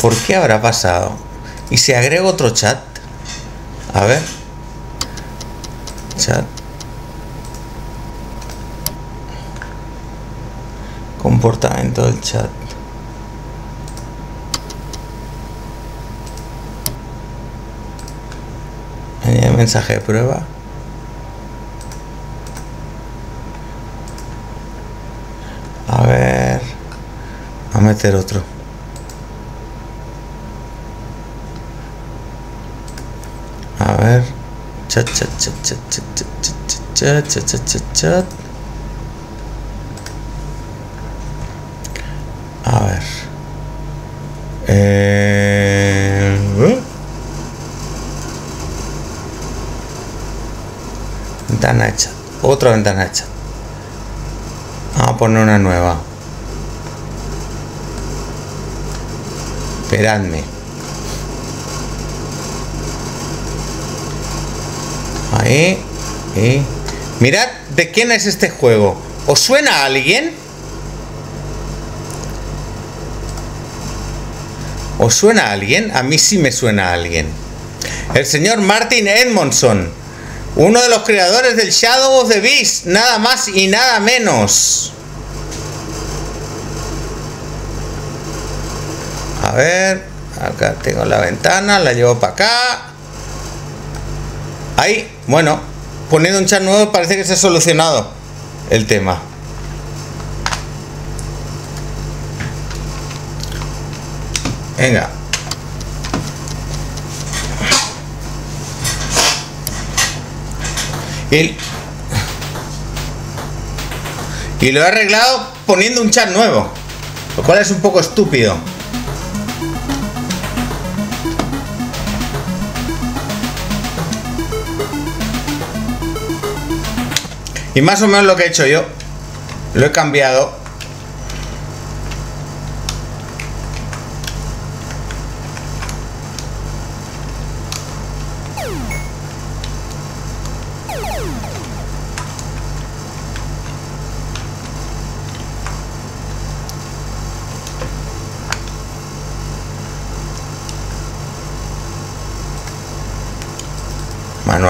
¿Por qué habrá pasado? ¿Y si agrego otro chat? A ver. Chat. Comportamiento del chat. Añade mensaje de prueba. A ver. A meter otro. A ver. Chat, chat, chat, chat, chat, chat, chat, chat, chat, chat, chat, chat. A ver. Eh... ¿eh? Ventana de chat. Otra ventana de chat. Vamos a poner una nueva. Esperadme. Ahí. Y... Mirad de quién es este juego. ¿Os suena a alguien? ¿Os suena a alguien? A mí sí me suena a alguien. El señor Martin Edmondson. Uno de los creadores del Shadow of the Beast. Nada más y nada menos. A ver. Acá tengo la ventana. La llevo para acá. Ahí. Bueno. Poniendo un chat nuevo parece que se ha solucionado el tema. Venga. Y, lo he arreglado poniendo un chat nuevo. Lo cual es un poco estúpido. Y más o menos lo que he hecho yo. Lo he cambiado.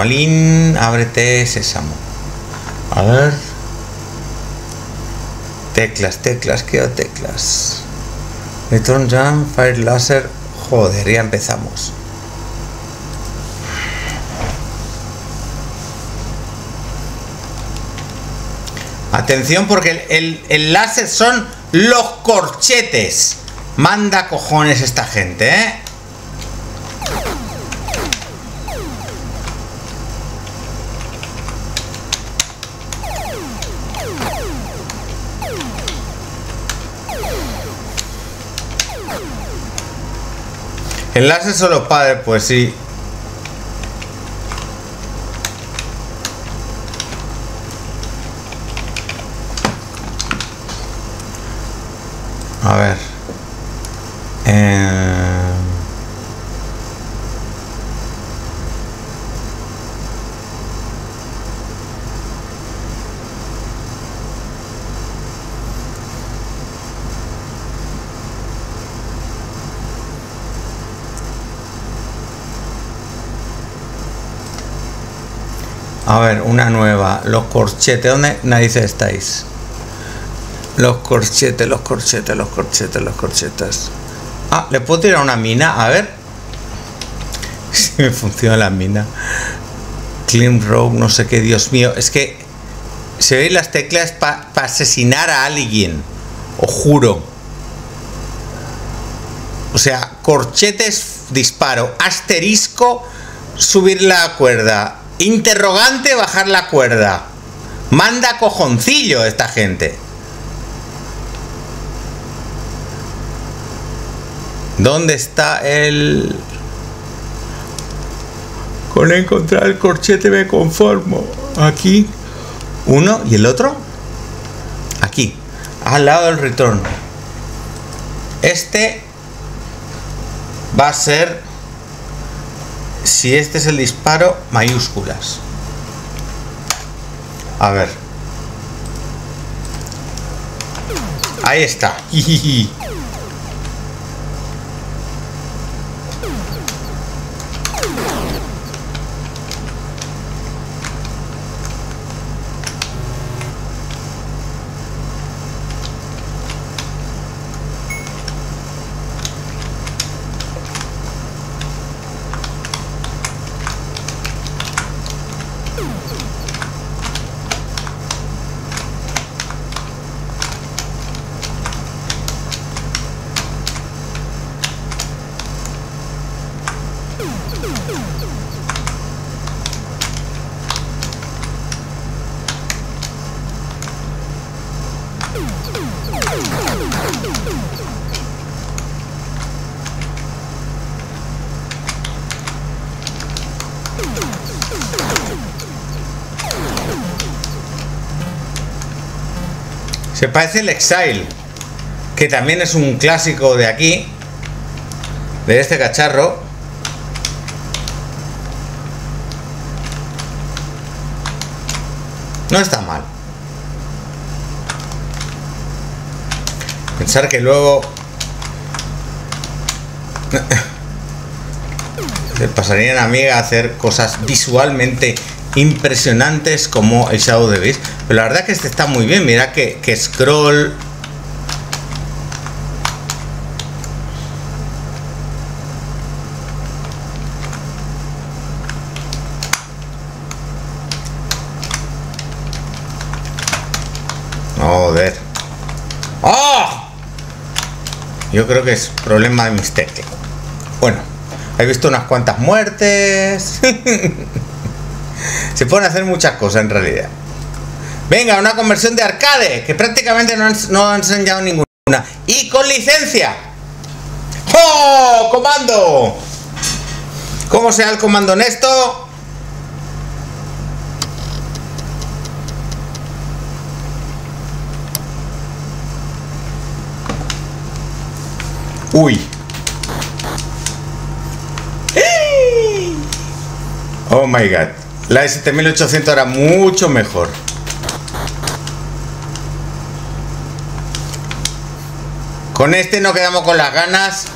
Manualín, ábrete sésamo. A ver. Teclas, teclas, quiero teclas. Return Jam, Fire Laser. Joder, ya empezamos. Atención porque el, el, el láser son los corchetes. Manda cojones esta gente, ¿eh? Enlaces son los padres, pues sí. A ver. Eh... A ver, una nueva. Los corchetes. ¿Dónde narices estáis? Los corchetes, los corchetes, los corchetes, los corchetes. Ah, ¿le puedo tirar una mina? A ver. Si me funciona la mina. Clean Rogue, no sé qué, Dios mío. Es que se ven las teclas para asesinar a alguien. Os juro. O sea, corchetes, disparo. Asterisco, subir la cuerda. Interrogante, bajar la cuerda. Manda cojoncillo esta gente. ¿Dónde está el...? Con encontrar el corchete me conformo. Aquí. Uno y el otro. Aquí. Al lado del retorno. Este va a ser si este es el disparo mayúsculas. A ver. Ahí está Se parece el Exile, que también es un clásico de aquí, de este cacharro. No está mal. Pensar que luego se pasarían a mí a hacer cosas visualmente impresionantes como el Shadow de Beast. La verdad que este está muy bien. Mira que, que scroll. Joder. ¡Oh! Yo creo que es problema de mis teclas. Bueno, he visto unas cuantas muertes. Se pueden hacer muchas cosas en realidad. Venga, una conversión de arcade, que prácticamente no han, no enseñado ninguna. Y con licencia. ¡Oh! ¡Comando! ¿Cómo sea el comando en esto? Uy. Oh my god. La de 7800 era mucho mejor. Con este nos quedamos con las ganas.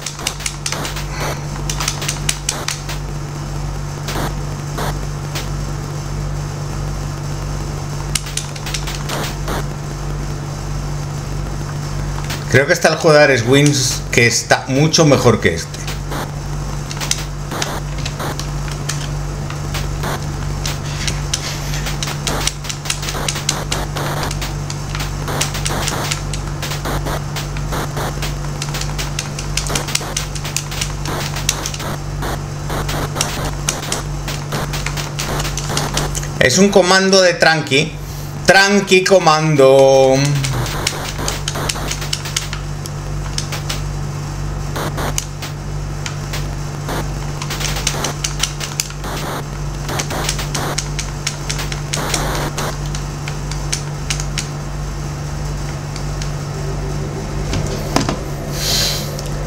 Creo que está el jugador Wins que está mucho mejor que este. Es un comando de tranqui. Tranqui comando.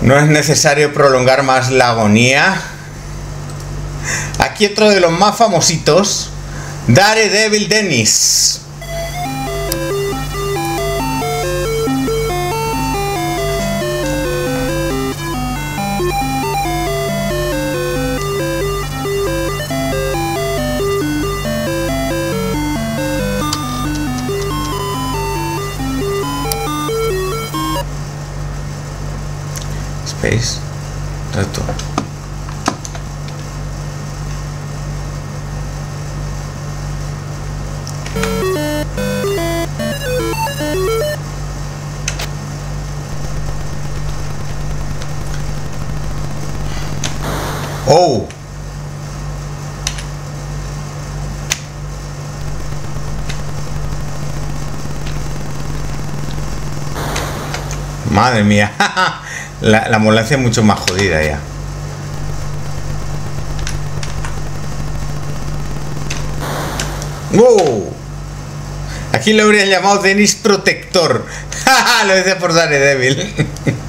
No es necesario prolongar más la agonía. Aquí otro de los más famositos. Daredevil Dennis. Madre mía. La, la ambulancia es mucho más jodida ya. ¡Wow! Aquí lo habría llamado Denis Protector. lo dice por Daredevil.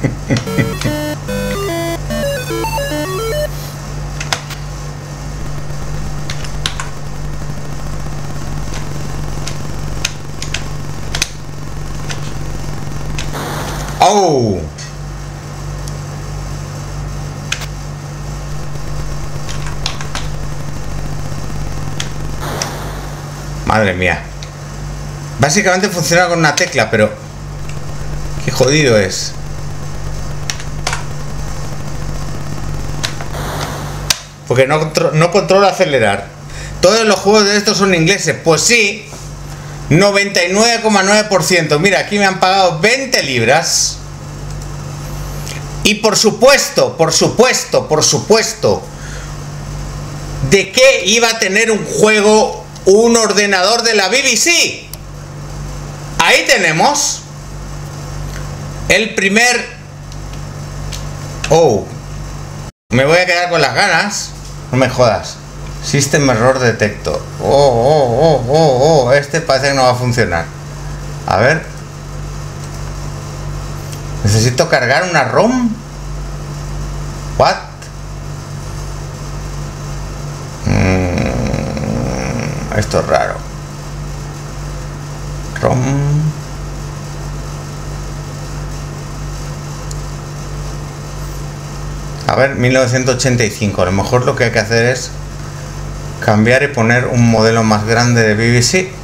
Madre mía. Básicamente funciona con una tecla, pero... Qué jodido es. Porque no, no controla acelerar. Todos los juegos de estos son ingleses. Pues sí. 99,9%. Mira, aquí me han pagado 20 libras. Y por supuesto, por supuesto, por supuesto. ¿De qué iba a tener un juego un ordenador de la BBC? Ahí tenemos el primer... Oh, me voy a quedar con las ganas. No me jodas. System Error Detector. Oh, oh, oh, oh, oh. Este parece que no va a funcionar. A ver. Necesito cargar una ROM. What? Mm, esto es raro. ROM. A ver, 1985. A lo mejor lo que hay que hacer es cambiar y poner un modelo más grande de BBC.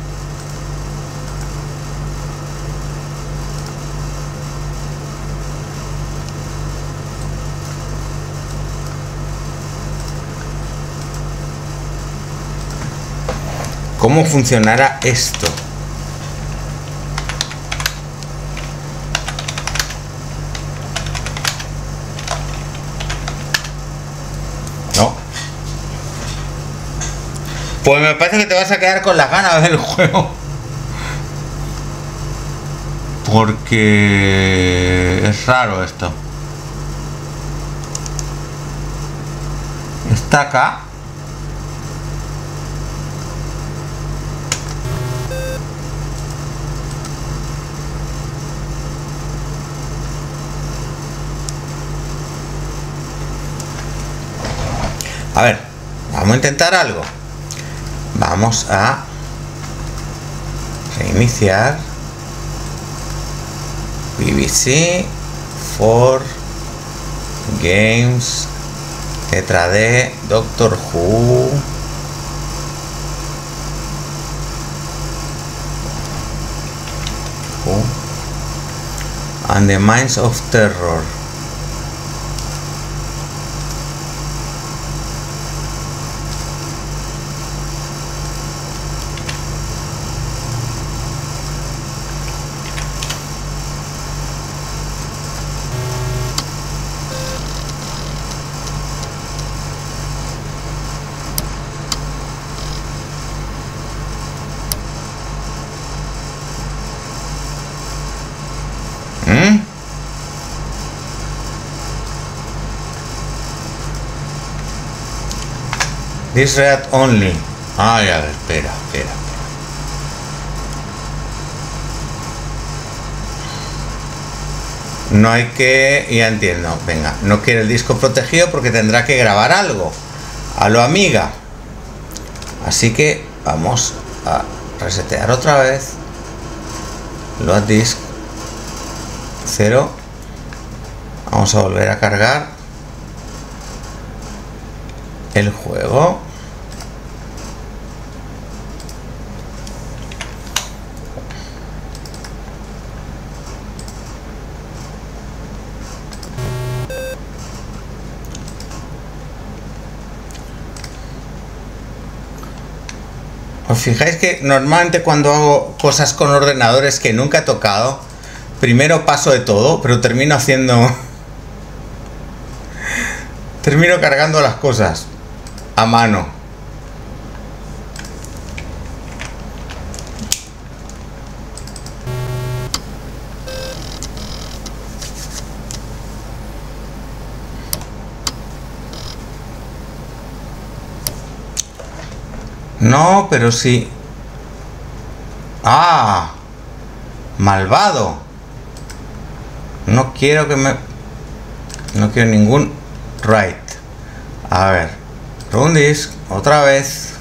¿Cómo funcionará esto? No. Pues me parece que te vas a quedar con las ganas del juego. Porque es raro esto. Está acá. A ver, vamos a intentar algo. Vamos a reiniciar. BBC for Games Tetra D Doctor Who. Who. And the Minds of Terror ¿Mm? This only. Ay, a ver, espera, espera. No hay que, ya entiendo, venga, no quiere el disco protegido porque tendrá que grabar algo. A lo amiga. Así que vamos a resetear otra vez. Load disk 0. Vamos a volver a cargar el juego. Fijáis que normalmente cuando hago cosas con ordenadores que nunca he tocado, primero paso de todo, pero termino haciendo... termino cargando las cosas a mano. No, pero sí. Ah, malvado. No quiero que me... No quiero ningún... Right. A ver. Rundis, otra vez.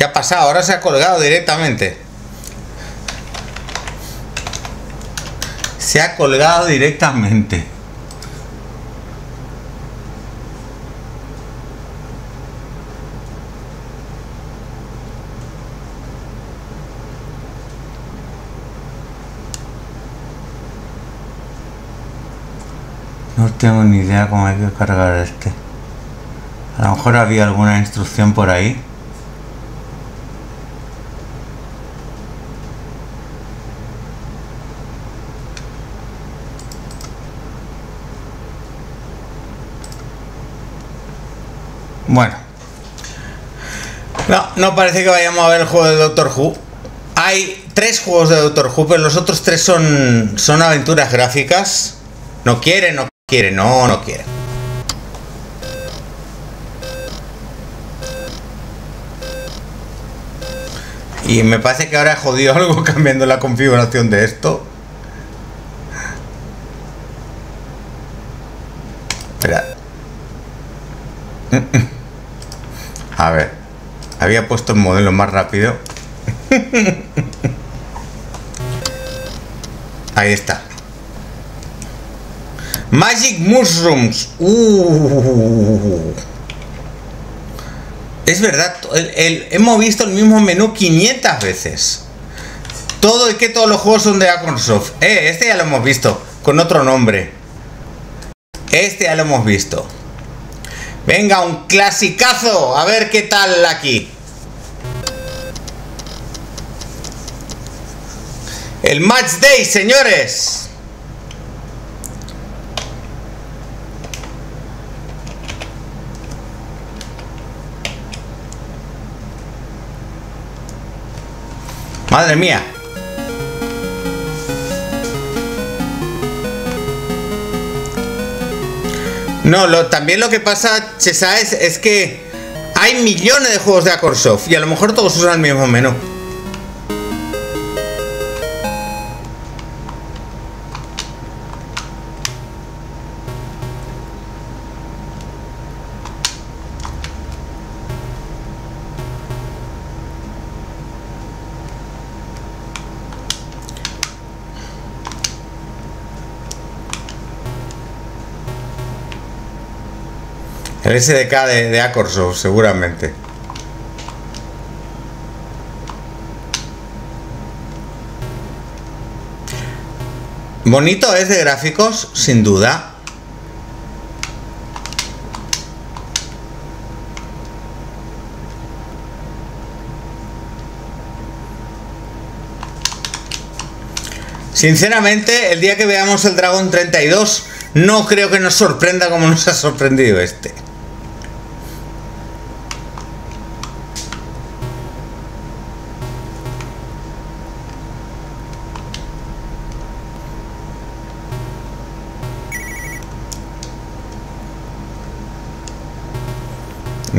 ¿Qué ha pasado? Ahora se ha colgado directamente. Se ha colgado directamente. No tengo ni idea cómo hay que cargar este. A lo mejor había alguna instrucción por ahí. Bueno. No, no parece que vayamos a ver el juego de Doctor Who. Hay tres juegos de Doctor Who, pero los otros tres son, son aventuras gráficas. No quiere, no quiere, no, no quiere. Y me parece que ahora he jodido algo cambiando la configuración de esto. Espera. A ver. Había puesto el modelo más rápido. Ahí está. Magic Mushrooms. Uh. Es verdad, el- el- hemos visto el mismo menú 500 veces. Todo y que todos los juegos son de Acornsoft. Eh, este ya lo hemos visto, con otro nombre. Este ya lo hemos visto. Venga, un clasicazo. A ver qué tal aquí. El Match Day, señores. Madre mía. No, lo, también lo que pasa, Chesa, es, es que hay millones de juegos de Acorsoft y a lo mejor todos usan el mismo menú. El SDK de, de Acorsoft, seguramente. Bonito es de gráficos, sin duda. Sinceramente, el día que veamos el Dragon 32, no creo que nos sorprenda como nos ha sorprendido este.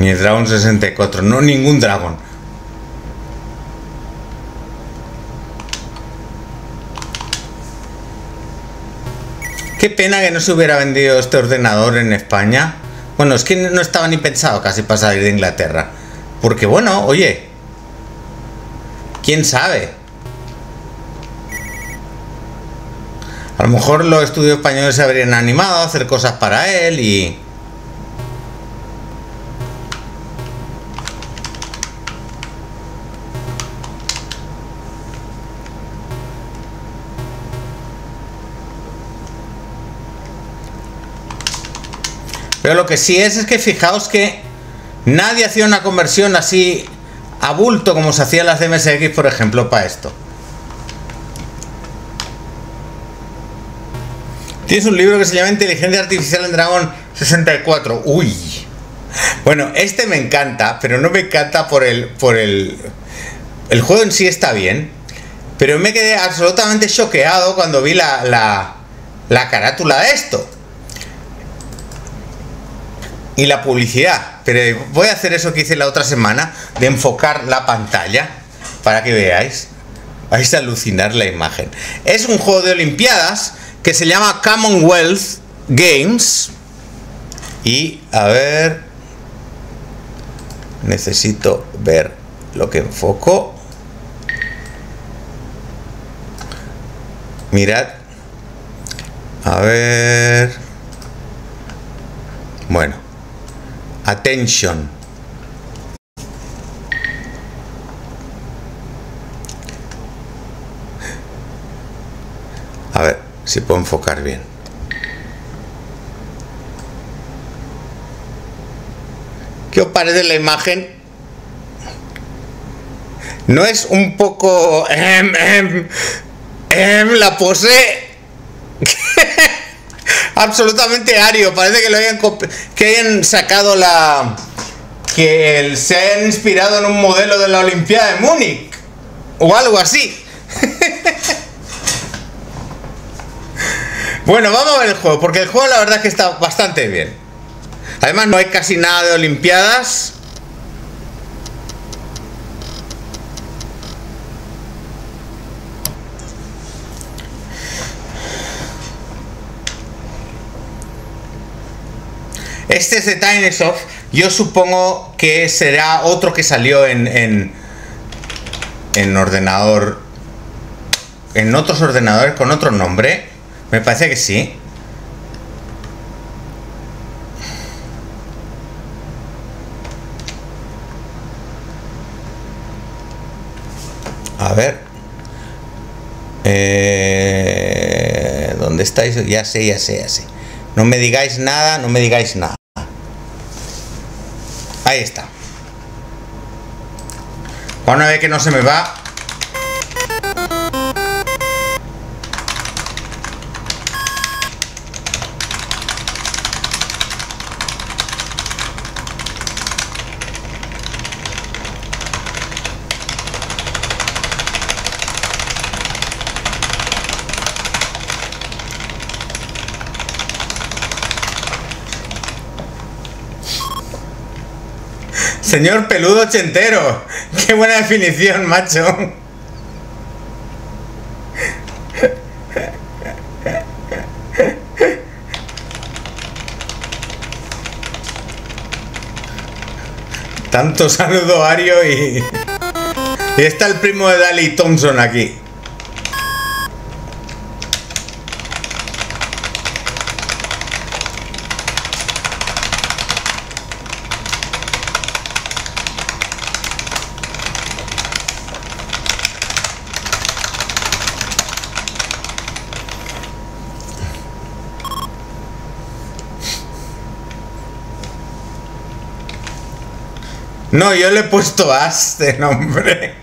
Ni Dragon 64, no ningún Dragon. Qué pena que no se hubiera vendido este ordenador en España. Bueno, es que no estaba ni pensado casi para salir de Inglaterra. Porque bueno, oye, ¿quién sabe? A lo mejor los estudios españoles se habrían animado a hacer cosas para él y... Pero lo que sí es es que fijaos que nadie hacía una conversión así a bulto como se hacía en las DMSX, por ejemplo, para esto. Tienes un libro que se llama Inteligencia Artificial en Dragon 64. Uy. Bueno, este me encanta, pero no me encanta por el. por el. El juego en sí está bien. Pero me quedé absolutamente choqueado cuando vi la, la, la carátula de esto. Y la publicidad. Pero voy a hacer eso que hice la otra semana, de enfocar la pantalla, para que veáis. Vais a alucinar la imagen. Es un juego de Olimpiadas que se llama Commonwealth Games. Y a ver, necesito ver lo que enfoco. Mirad. A ver. Bueno. Attention. A ver si puedo enfocar bien. ¿Qué os parece la imagen? ¿No es un poco em, em, la pose? Absolutamente ario. Parece que lo hayan que hayan sacado la que se hayan inspirado en un modelo de la Olimpiada de Múnich o algo así. Bueno, vamos a ver el juego, porque el juego la verdad es que está bastante bien. Además no hay casi nada de Olimpiadas. Este es de Tinysoft. Yo supongo que será otro que salió en, en, en ordenador. En otros ordenadores con otro nombre. Me parece que sí. A ver. Eh, ¿Dónde estáis? Ya sé, ya sé, ya sé. No me digáis nada, no me digáis nada. Ahí está. Una vez que no se me va, Señor peludo ochentero. Qué buena definición, macho. Tanto saludo Ario y... Y está el primo de Dali Thompson aquí. No, yo le he puesto As de nombre.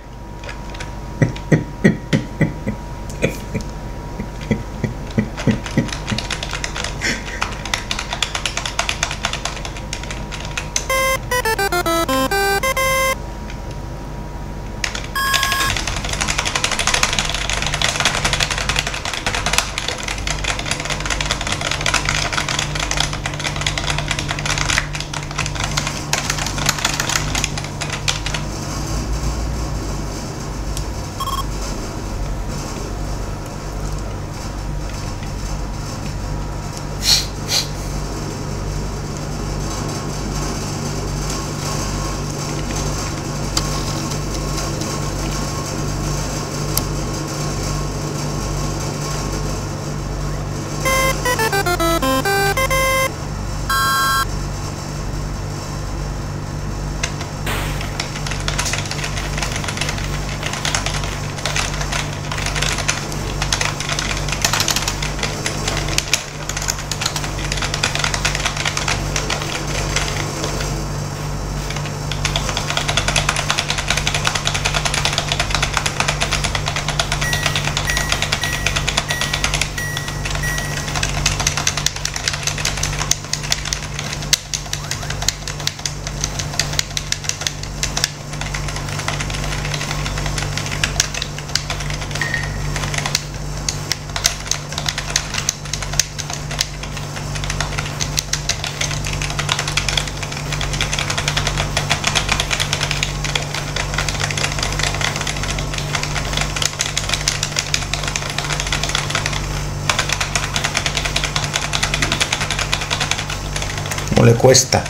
Cuesta.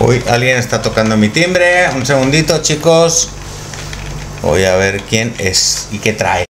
Uy, alguien está tocando mi timbre. Un segundito, chicos. Voy a ver quién es y qué trae.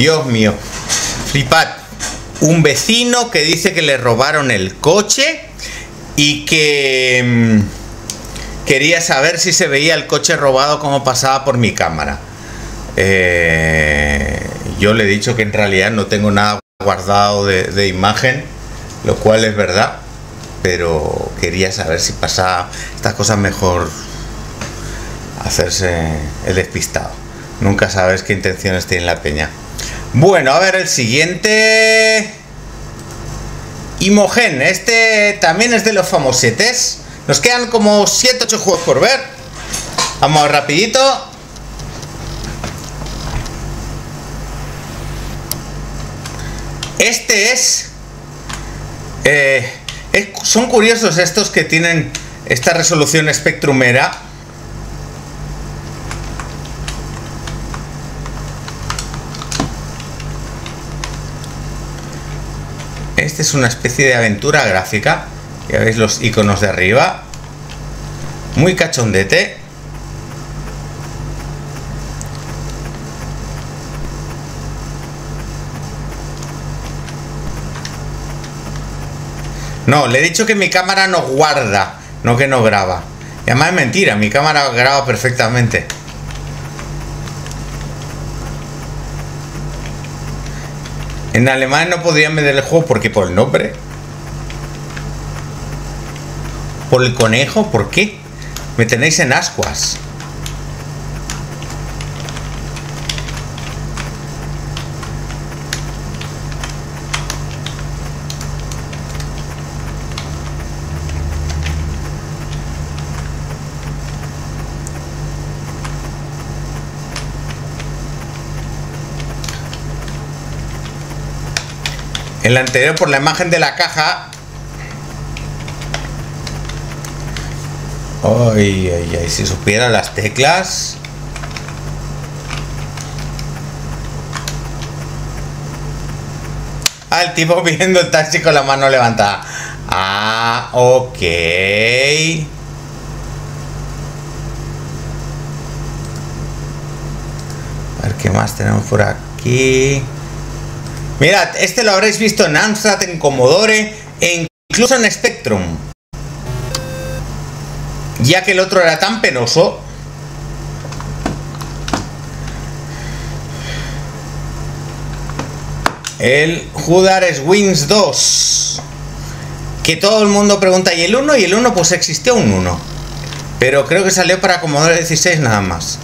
Dios mío. Flipad. Un vecino que dice que le robaron el coche y que mm, quería saber si se veía el coche robado como pasaba por mi cámara. Eh, yo le he dicho que en realidad no tengo nada guardado de, de imagen, lo cual es verdad, pero quería saber si pasaba estas cosas mejor hacerse el despistado. Nunca sabes qué intenciones tiene la peña. Bueno, a ver el siguiente. Imogen, este también es de los famosetes. Nos quedan como 7-8 juegos por ver. Vamos rapidito. Este es, eh, es, Son curiosos estos que tienen esta resolución espectrumera Este es una especie de aventura gráfica. Ya veis los iconos de arriba. Muy cachondete. No, le he dicho que mi cámara no guarda, no que no graba. Y además es mentira, mi cámara graba perfectamente. En alemán no podían vender el juego porque por el nombre. Por el conejo, ¿por qué? Me tenéis en ascuas. En la anterior, por la imagen de la caja. Ay, ay, ay, si supiera las teclas. Ah, tipo viendo el taxi con la mano levantada. Ah, ok. A ver qué más tenemos por aquí. Mirad, este lo habréis visto en Amstrad, en Commodore e incluso en Spectrum. Ya que el otro era tan penoso. El Judares Wings 2. Que todo el mundo pregunta, ¿y el 1? Y el 1 pues existió un 1. Pero creo que salió para Commodore 16 nada más.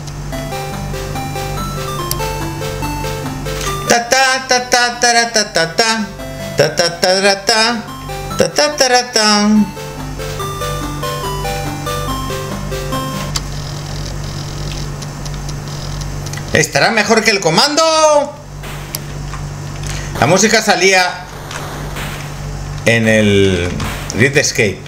Ta ta ta ta ta ta ta ta ta ta ta ta ta ta ¿Estará mejor que el comando? La música salía en el Grid Escape.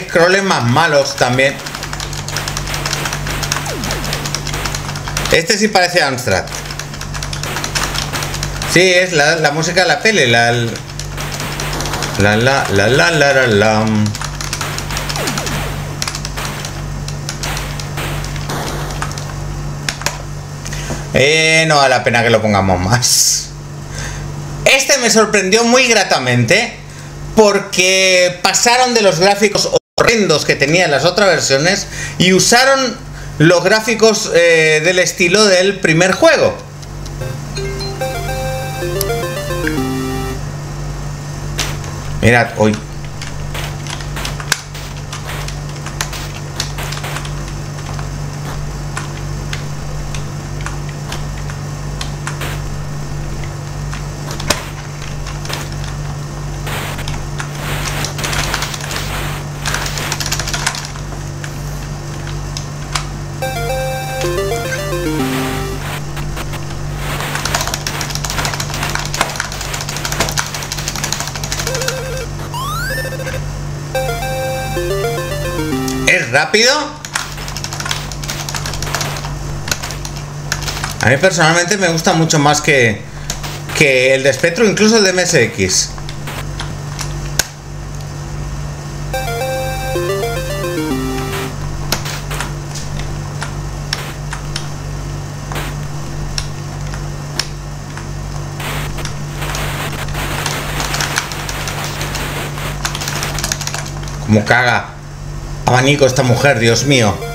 Scrolls más malos también. Este sí parece Amstrad. Sí, es la, la música de la peli, la la la la la la la la. Eh, no vale la pena que lo pongamos más. Este me sorprendió muy gratamente porque pasaron de los gráficos horrendos que tenían las otras versiones y usaron los gráficos eh, del estilo del primer juego. Mirad, hoy. A mí personalmente me gusta mucho más que, que el de Spectrum, incluso el de MSX. Como caga. Abanico esta mujer, Dios mío.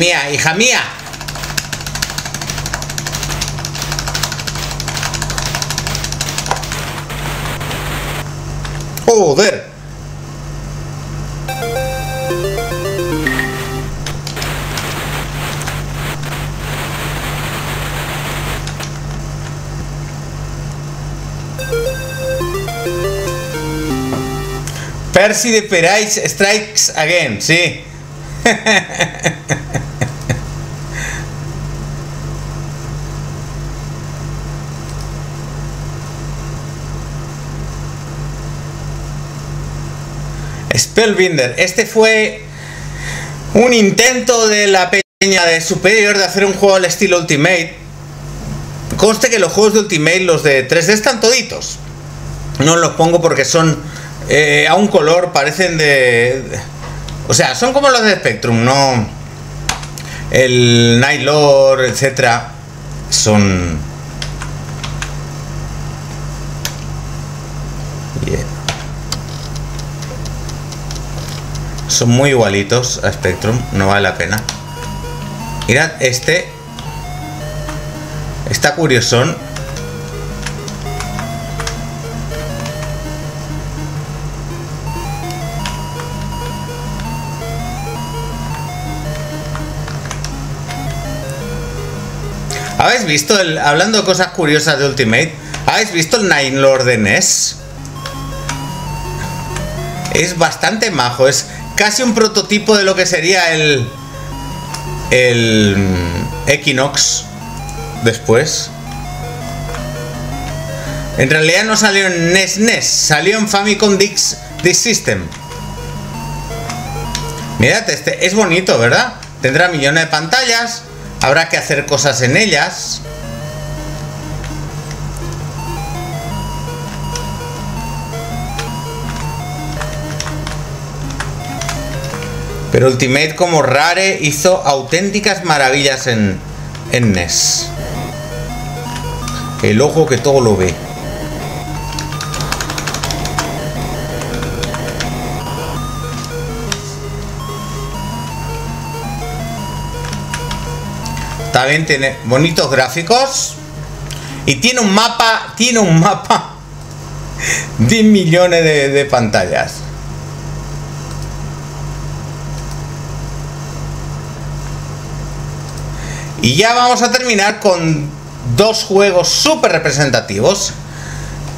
Mía, hija mía. Joder. Percy de Perais Strikes Again, sí. Spellbinder, este fue un intento de la peña de Superior de hacer un juego al estilo Ultimate. Conste que los juegos de Ultimate, los de 3D, están toditos. No los pongo porque son eh, a un color, parecen de, o sea, son como los de Spectrum, no. El Night etcétera. Son. Son muy igualitos a Spectrum, no vale la pena. Mirad, este. Está curiosón. ¿Habéis visto el. Hablando de cosas curiosas de Ultimate, ¿habéis visto el Nine Lord de NES? es bastante majo. Es casi un prototipo de lo que sería el. El. Equinox. Después. En realidad no salió en NES NES, salió en Famicom Dix, Dix System. Mirad, este es bonito, ¿verdad? Tendrá millones de pantallas, habrá que hacer cosas en ellas. Pero Ultimate como Rare hizo auténticas maravillas en, en NES. El ojo que todo lo ve. También tiene bonitos gráficos. Y tiene un mapa, tiene un mapa de millones de, de pantallas. Y ya vamos a terminar con dos juegos súper representativos.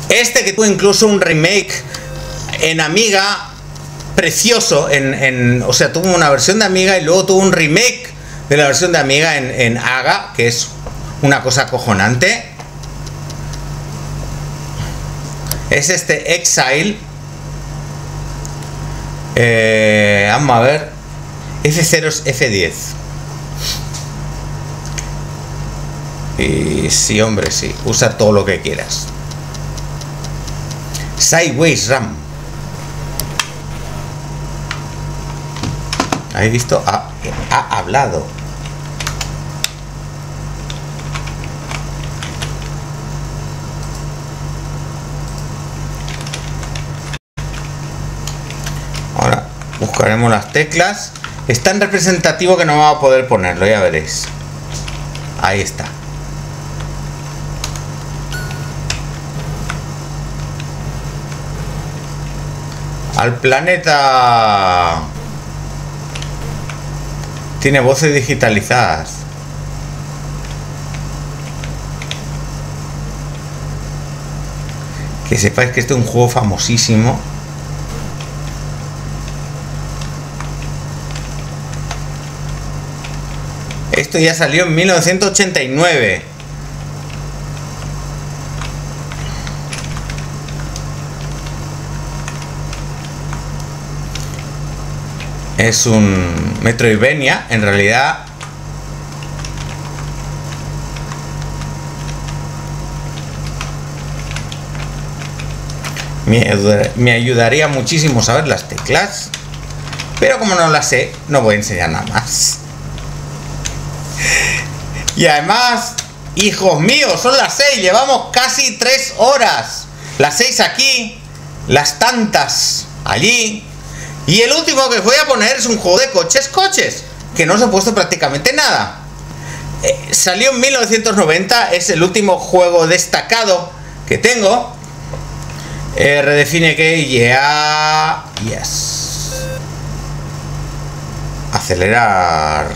Este que tuvo incluso un remake en Amiga precioso. En, en- o sea, tuvo una versión de Amiga y luego tuvo un remake de la versión de Amiga en, en AGA, que es una cosa acojonante. Es este Exile. Eh, vamos a ver. F0 es F10. Y sí, hombre, sí. Usa todo lo que quieras. Sideways RAM. ¿Habéis visto? Ha, ha hablado. Ahora buscaremos las teclas. Es tan representativo que no vamos a poder ponerlo, ya veréis. Ahí está. Al planeta. Tiene voces digitalizadas. Que sepáis que este es un juego famosísimo. Esto ya salió en 1989. Es un Metroidvania, en realidad. Me, me ayudaría muchísimo saber las teclas. Pero como no las sé, no voy a enseñar nada más. Y además, hijos míos, son las 6, llevamos casi 3 horas. Las 6 aquí, las tantas allí. Y el último que voy a poner es un juego de coches, coches, que no os he puesto prácticamente nada. Eh, salió en 1990, es el último juego destacado que tengo. Eh, redefine que ya. Yes. Acelerar.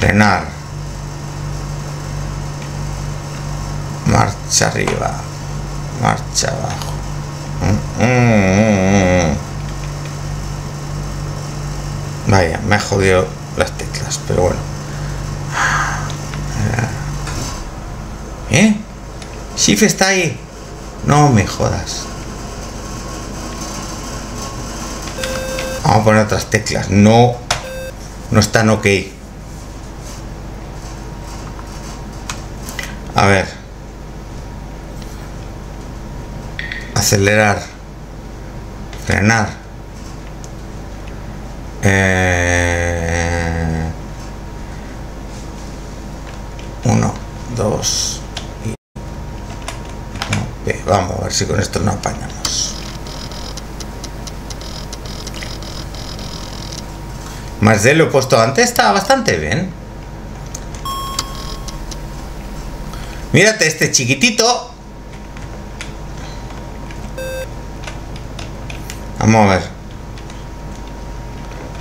Frenar. Marcha arriba. Marcha abajo. Mm, mm, mm. Vaya, me ha jodido las teclas, pero bueno. ¿Eh? Shift está ahí. No me jodas. Vamos a poner otras teclas. No. No están ok. A ver. Acelerar. Frenar. Eh, uno, dos. Y... Vamos a ver si con esto no apañamos. Más de lo puesto antes, estaba bastante bien. Mírate este chiquitito. Vamos a ver.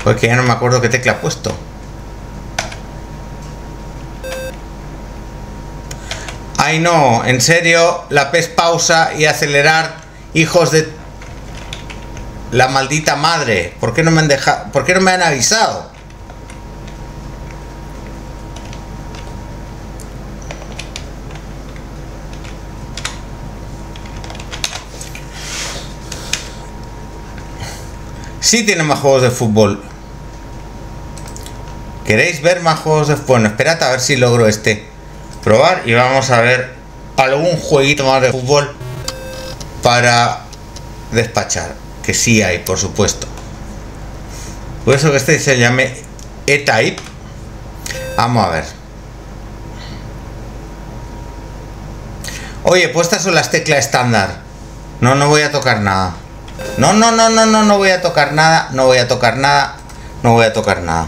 Porque ya no me acuerdo qué tecla he puesto. Ay no, en serio, la PES pausa y acelerar, hijos de la maldita madre. ¿Por qué no me han dejado? ¿Por qué no me han avisado? Sí tiene más juegos de fútbol. ¿Queréis ver más juegos de fútbol? Bueno, esperad a ver si logro este probar y vamos a ver algún jueguito más de fútbol para despachar. Que sí hay, por supuesto. Por eso que este se llame E-Type. Vamos a ver. Oye, pues estas son las teclas estándar. No, no voy a tocar nada. No, no, no, no, no, no voy a tocar nada. No voy a tocar nada. No voy a tocar nada.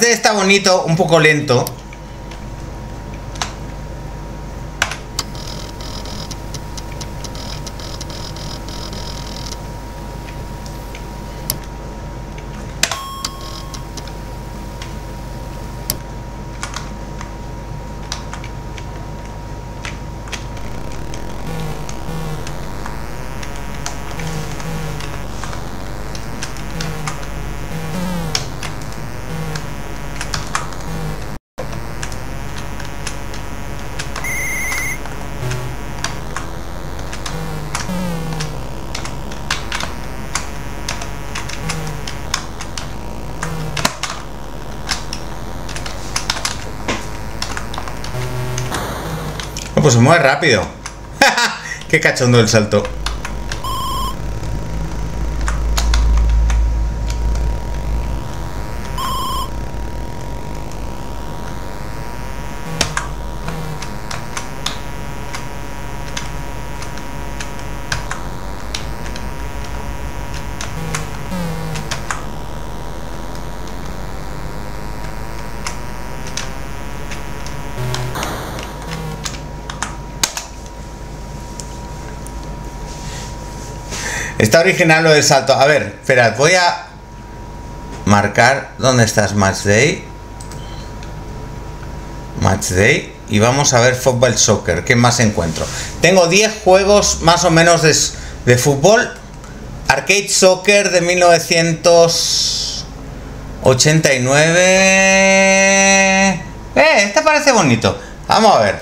De está bonito, un poco lento. Pues se mueve rápido. Qué cachondo el salto. Está original lo del salto. A ver, esperad, voy a marcar dónde estás Match Day. Match Day. Y vamos a ver Football Soccer. ¿Qué más encuentro? Tengo 10 juegos más o menos de, de fútbol. Arcade Soccer de 1989. Eh, este parece bonito. Vamos a ver.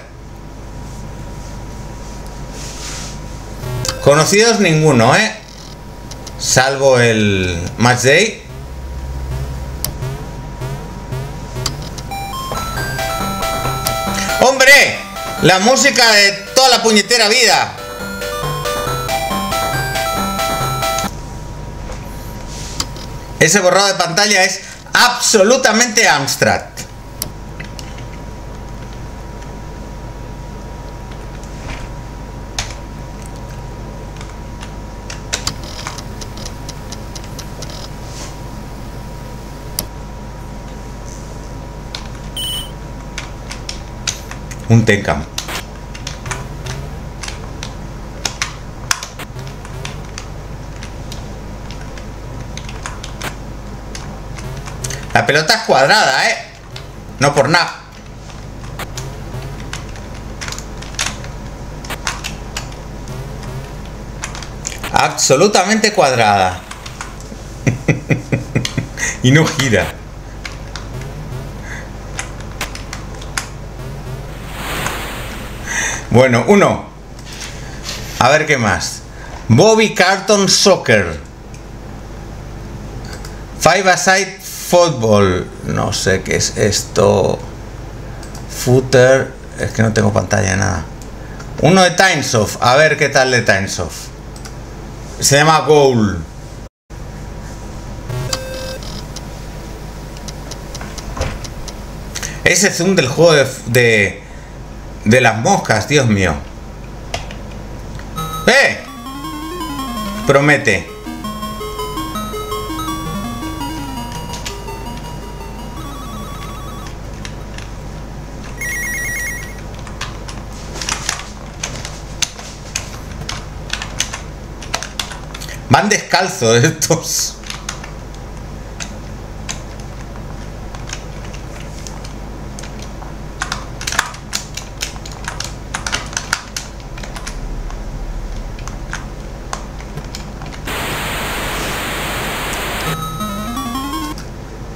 Conocidos ninguno, ¿eh? Salvo el Match Day. ¡Hombre! La música de toda la puñetera vida. Ese borrado de pantalla es absolutamente Amstrad. Un Tencam. La pelota es cuadrada, ¿eh? No por nada. Absolutamente cuadrada. y no gira. Bueno, uno. A ver qué más. Bobby Carton Soccer. Five Aside Football. No sé qué es esto. Footer. Es que no tengo pantalla nada. Uno de Timesoft. A ver qué tal de Timesoft. Se llama Goal. Ese zoom del juego de de las moscas, Dios mío. ¡Eh! Promete. Van descalzos estos.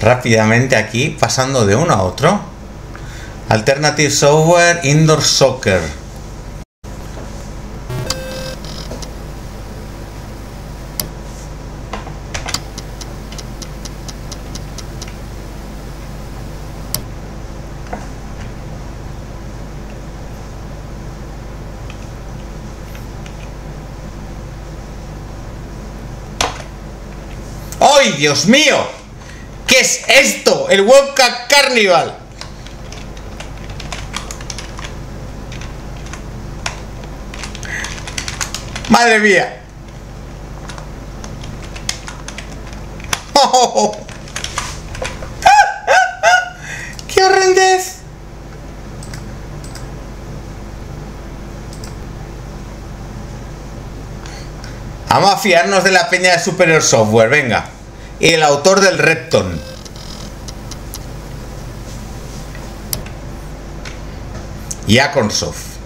Rápidamente aquí, pasando de uno a otro. Alternative Software Indoor Soccer. ¡Ay, Dios mío! ¿Qué es esto? El Webcam Carnival. Madre mía. ¡Oh! ¡Qué horrendez! Vamos a fiarnos de la peña de Superior Software, venga. Y el autor del Repton. y Akonsoff.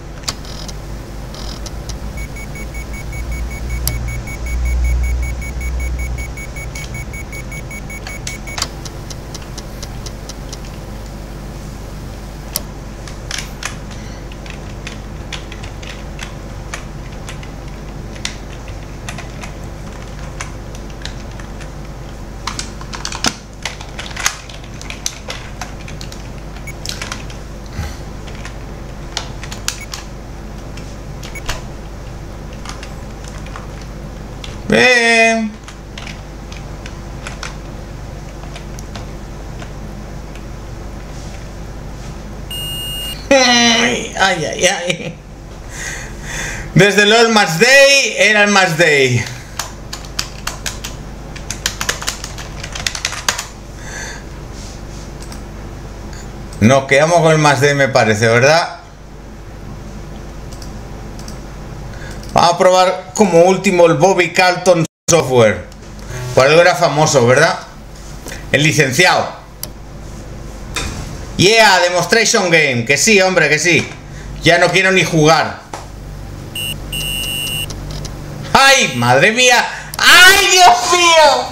Desde LOL Match Day era el Match Day. Nos quedamos con el Match Day me parece, ¿verdad? Vamos a probar como último el Bobby Carlton Software. Por algo era famoso, ¿verdad? El licenciado. Yeah, Demonstration Game. Que sí, hombre, que sí. Ya no quiero ni jugar. ¡Ay, madre mía! ¡Ay, Dios mío!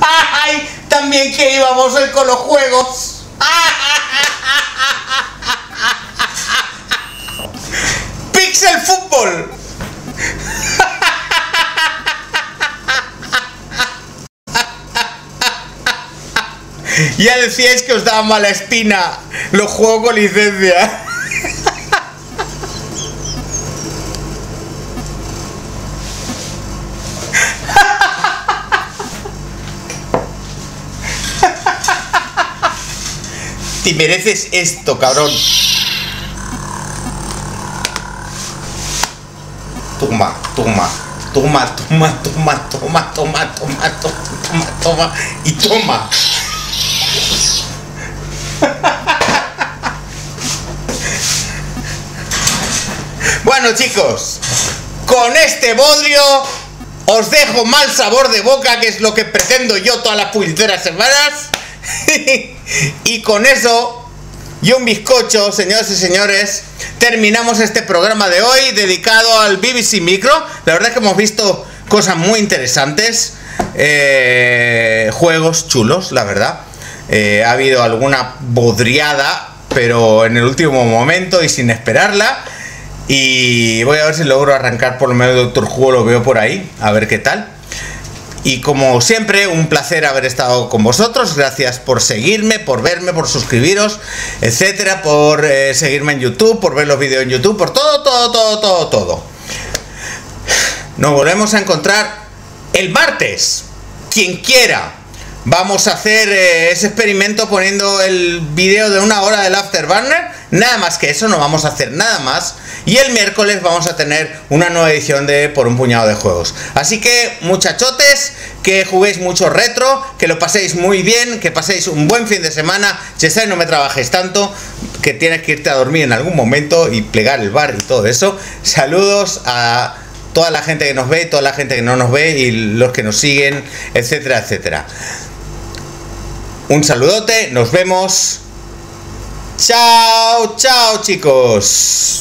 ¡Ay! También que íbamos hoy con los juegos. Pixel Fútbol. Ya decíais que os daba mala espina los juegos con licencia. Te mereces esto, cabrón. Toma, toma, toma, toma, toma, toma, toma, toma, toma, toma, y toma. Bueno chicos, con este bodrio os dejo mal sabor de boca, que es lo que pretendo yo todas las puñeteras semanas. Y con eso, y un bizcocho, señoras y señores, terminamos este programa de hoy dedicado al BBC Micro. La verdad es que hemos visto cosas muy interesantes, eh, juegos chulos, la verdad. Eh, ha habido alguna bodriada, pero en el último momento y sin esperarla. Y voy a ver si logro arrancar por lo menos Doctor Who, lo veo por ahí, a ver qué tal. Y como siempre, un placer haber estado con vosotros. Gracias por seguirme, por verme, por suscribiros, etcétera, por eh, seguirme en YouTube, por ver los vídeos en YouTube, por todo, todo, todo, todo, todo. Nos volvemos a encontrar el martes. Quien quiera. Vamos a hacer eh, ese experimento poniendo el vídeo de una hora del Afterburner. Nada más que eso, no vamos a hacer nada más. Y el miércoles vamos a tener una nueva edición de Por un puñado de juegos. Así que, muchachotes, que juguéis mucho retro, que lo paséis muy bien, que paséis un buen fin de semana. Si sabes, no me trabajéis tanto, que tienes que irte a dormir en algún momento y plegar el bar y todo eso. Saludos a toda la gente que nos ve, toda la gente que no nos ve y los que nos siguen, etcétera, etcétera. Un saludote, nos vemos. Chao, chao chicos.